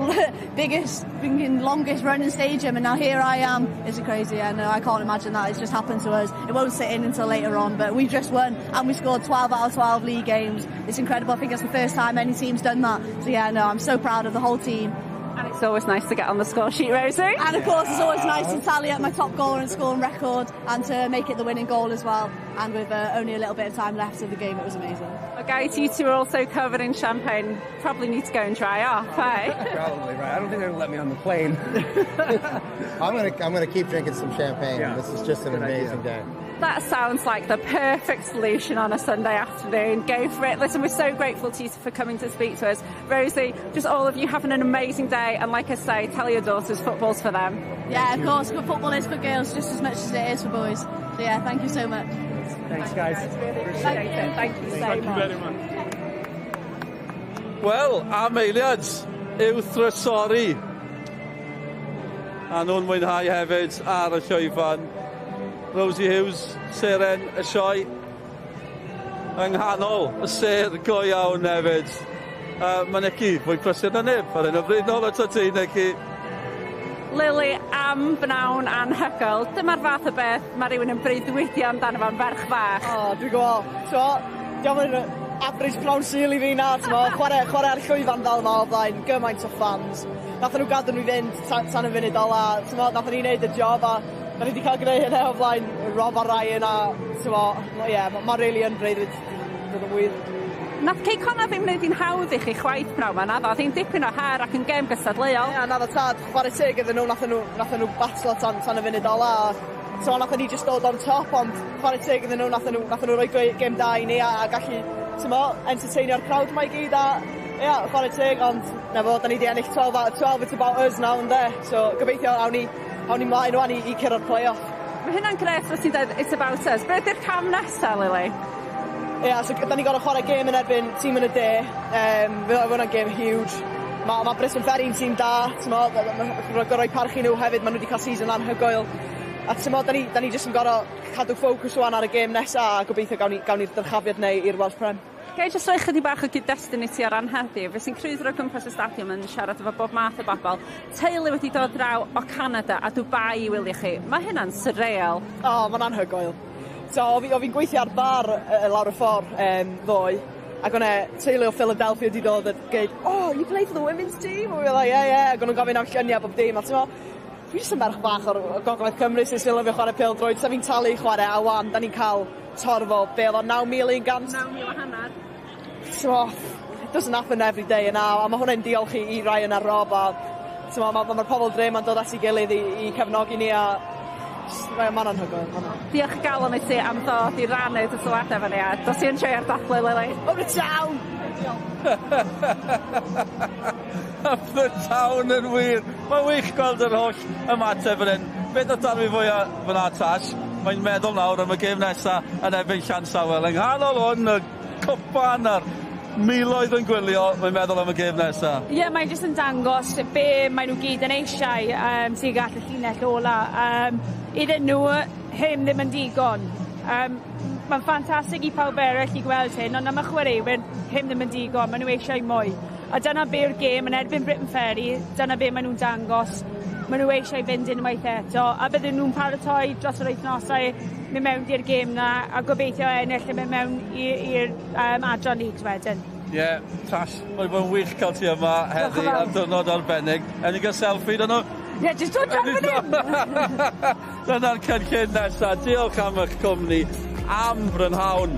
[SPEAKER 27] <laughs> biggest, longest running stadium. And now here I am. It's crazy. I know. I can't imagine that. It's just happened to us. It won't sit in until later on. But we just won and we scored 12 out of 12 league games. It's incredible. I think it's the first time any team's done that. So yeah, no, I'm so proud of the whole team.
[SPEAKER 6] And it's always nice to get on the score sheet, Rosie.
[SPEAKER 27] And of course, it's always nice to tally up my top goal and scoring record and to make it the winning goal as well. And with uh, only a little bit of time left of the game, it was amazing.
[SPEAKER 6] Okay, so you two are also covered in champagne. Probably need to go and dry off, hey? <laughs> Eh?
[SPEAKER 28] Probably right. I don't think they're gonna let me on the plane. <laughs>
[SPEAKER 29] I'm gonna I'm gonna keep drinking some champagne.
[SPEAKER 28] Yeah.
[SPEAKER 29] This is just an
[SPEAKER 28] Good
[SPEAKER 29] amazing
[SPEAKER 28] idea.
[SPEAKER 29] day.
[SPEAKER 6] That sounds like the perfect solution on a Sunday afternoon. Go for it. Listen, we're so grateful to you for coming to speak to us. Rosie, just all of you having an amazing day. And like I say, tell your daughters football's for them.
[SPEAKER 27] Yeah, of course, but football is for girls just as much as it is for boys. So yeah, thank you so much.
[SPEAKER 28] Thanks, guys.
[SPEAKER 6] Appreciate Thank it. You. Thank you so
[SPEAKER 4] Thank
[SPEAKER 6] much.
[SPEAKER 4] You very much. Wel, am eiliad, yw thrysori. A nhw'n mwynhau hefyd ar y llwyfan. Rosie Hughes, seren y sioe. Yng nghanol y ser go iawn hefyd. Uh, mae Nicky fwy prysur na neb ar hyn o bryd. Nôl ato ti, Nicky.
[SPEAKER 6] Lily am bnawn anhygol. Dyma'r fath o beth mae rhywun yn breuddwydio amdano fo'n ferch fach.
[SPEAKER 30] O, dwi'n gwybod. So, diolch yn average brown seal i fi na, t'mo. Chwarae, chwarae ar llwyfan fel yma o flaen, gymaint o fans. Nath nhw gadw nhw i fynd tan, tan y funud ola, t'mo, nath ni wneud y job a nathon ni wedi cael gwneud hynny o flaen Rob a Ryan a, ti'n t'mo, ie, yeah, mae'n ma really yn breuddwyd,
[SPEAKER 6] Nath ceic honno ddim wneud i'n hawdd i chi chwaith pnawn 'ma naddo? O'dd hi'n dipyn o her ac yn gem gystadleuol.
[SPEAKER 30] Ie naddo tad chwarae teg iddyn nhw nath nhw nath nhw batlo tan tan y funud ola a t'mo' nathon ni just dod on top ond chwarae teg iddyn nhw nath nhw nath nhw roi gwe- gêm da i ni a a gallu ti'n mo, entertainio'r crowd mae i gyd a ie, yeah, chwarae teg ond 'na fo da ni 'di ennill twelve out of twelve it's about us now ynde? So gobeithio awn ni awn ni mlaen rŵan i i cyrra'r play-off.
[SPEAKER 6] Ma' hynna'n grêt fel ti'n dweud, it's about us. Beth 'di'r cam nesaf, Lily?
[SPEAKER 30] Ie, yeah, so, da ni gorau chwarae gêm yn erbyn tîm yn y de. Um, Fydd ddod hwnna'n gêm huge. Mae ma Brisbane Ferry'n tîm da, ti'n mo, mae'n gorau parchu nhw hefyd, maen nhw wedi cael season anhygoel. A ti'n mo, da ni, da ni jyst yn gorau cadw ffocws o'n ar y gêm nesaf a gobeithio gawn ni'r gawn ni dyrchafiad neu i'r Welsh Prem.
[SPEAKER 6] Gael jyst roi chydig bach o gyd-destiny ti ar ran heddiw. Fe sy'n crwydro gwmpas y stadiwm yn siarad efo bob math o bobl. Teulu wedi dod draw o Canada a Dubai i wylio chi. Mae hynna'n surreal.
[SPEAKER 30] O, oh, mae'n anhygoel eto, o fi'n fi gweithio ar bar uh, lawr y ffordd um, ddoe, ac o'n e, teulu o Philadelphia wedi dod a gweud, oh, you play for the women's team? A we like, yeah, yeah, ac o'n nhw'n gofyn am lluniau bob dim, a ti'n dwi jyst yn merch bach o'r Gogledd Cymru sy'n sylw fi chwarae pil droed, sa fi'n talu chwarae, a wan, da ni'n cael torfo, be oedd o gant.
[SPEAKER 6] 9,000 a hanner.
[SPEAKER 30] So, it doesn't happen every day yna, a mae hwnna'n diolch i, i Ryan a Rob, a mae'r ma, ma, ma pobl dre ma'n dod at ei gilydd i, i cefnogi ni, a Wel ma'n anhygoel ma'
[SPEAKER 6] Diolch o galon i ti am ddod i rannu dy sylwadau fan ia. a dos i enjoio'r dathlu Lili.
[SPEAKER 30] Up the town!
[SPEAKER 4] Up the town yn wir. Mae'n wych gweld yr holl ymateb yn hyn. Beth oedd darfu fwy o fyna Tash? Mae'n meddwl nawr am y gêm nesa yn erbyn llansawel. Yng nghanol hwn, y cwpan a'r miloedd yn gwylio, mae'n meddwl am y gêm nesa.
[SPEAKER 5] Ie, yeah, mae'n jyst yn dangos be maen nhw gyd yn eisiau um, sy'n gallu llinell ola. Um, iddyn nhw hyn ddim yn digon. Um, Mae'n ffantastig i pawb eraill i gweld hyn, ond am y chwaraewyr, hyn ddim yn digon, maen nhw eisiau mwy. A dyna be yw'r gêm yn erbyn Britain Ferry, dyna be maen nhw'n dangos. Maen nhw eisiau fynd unwaith eto, a bydden nhw'n paratoi dros yr wythnosau mynd mewn i'r gêm na, a gobeithio ennill yn mynd mewn i'r um, Adran League wedyn.
[SPEAKER 4] Ie, yeah, Tash, mae'n bod yn wych cael ti yma heddi am dyrnod arbennig. Enig y selfie dyn nhw?
[SPEAKER 5] Ie yeah, jyst dod draw fan hyn! <laughs>
[SPEAKER 4] Dyna'r cynllun nesaf. diolch am eich cwmni am brynhawn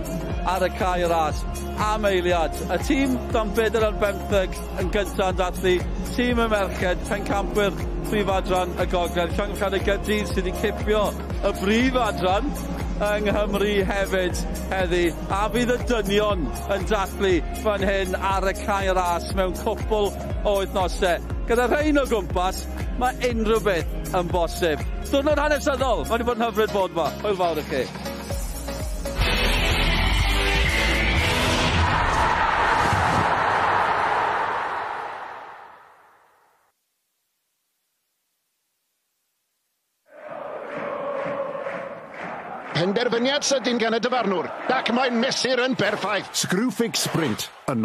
[SPEAKER 4] ar y cae ras am eiliad y tîm dan Bedr ar bemtheg yn gyntaf yn dathlu tîm y merched pencampwyr prif adran y gogledd Llongchan y Gerdydd sydd wedi cipio y brif adran yng Nghymru hefyd heddi. A fydd y dynion yn dathlu fan hyn ar y cae ras mewn cwpl o wythnosau. Gyda rhain o gwmpas, mae unrhyw beth yn bosib. Diwrnod hanesyddol, mae wedi bod yn hyfryd bod yma. Hwyl fawr i chi.
[SPEAKER 31] Penderfyniad sydyn gan y dyfarnwr, ac mae'n mesur yn berffaith. Screwfix Sprint, yn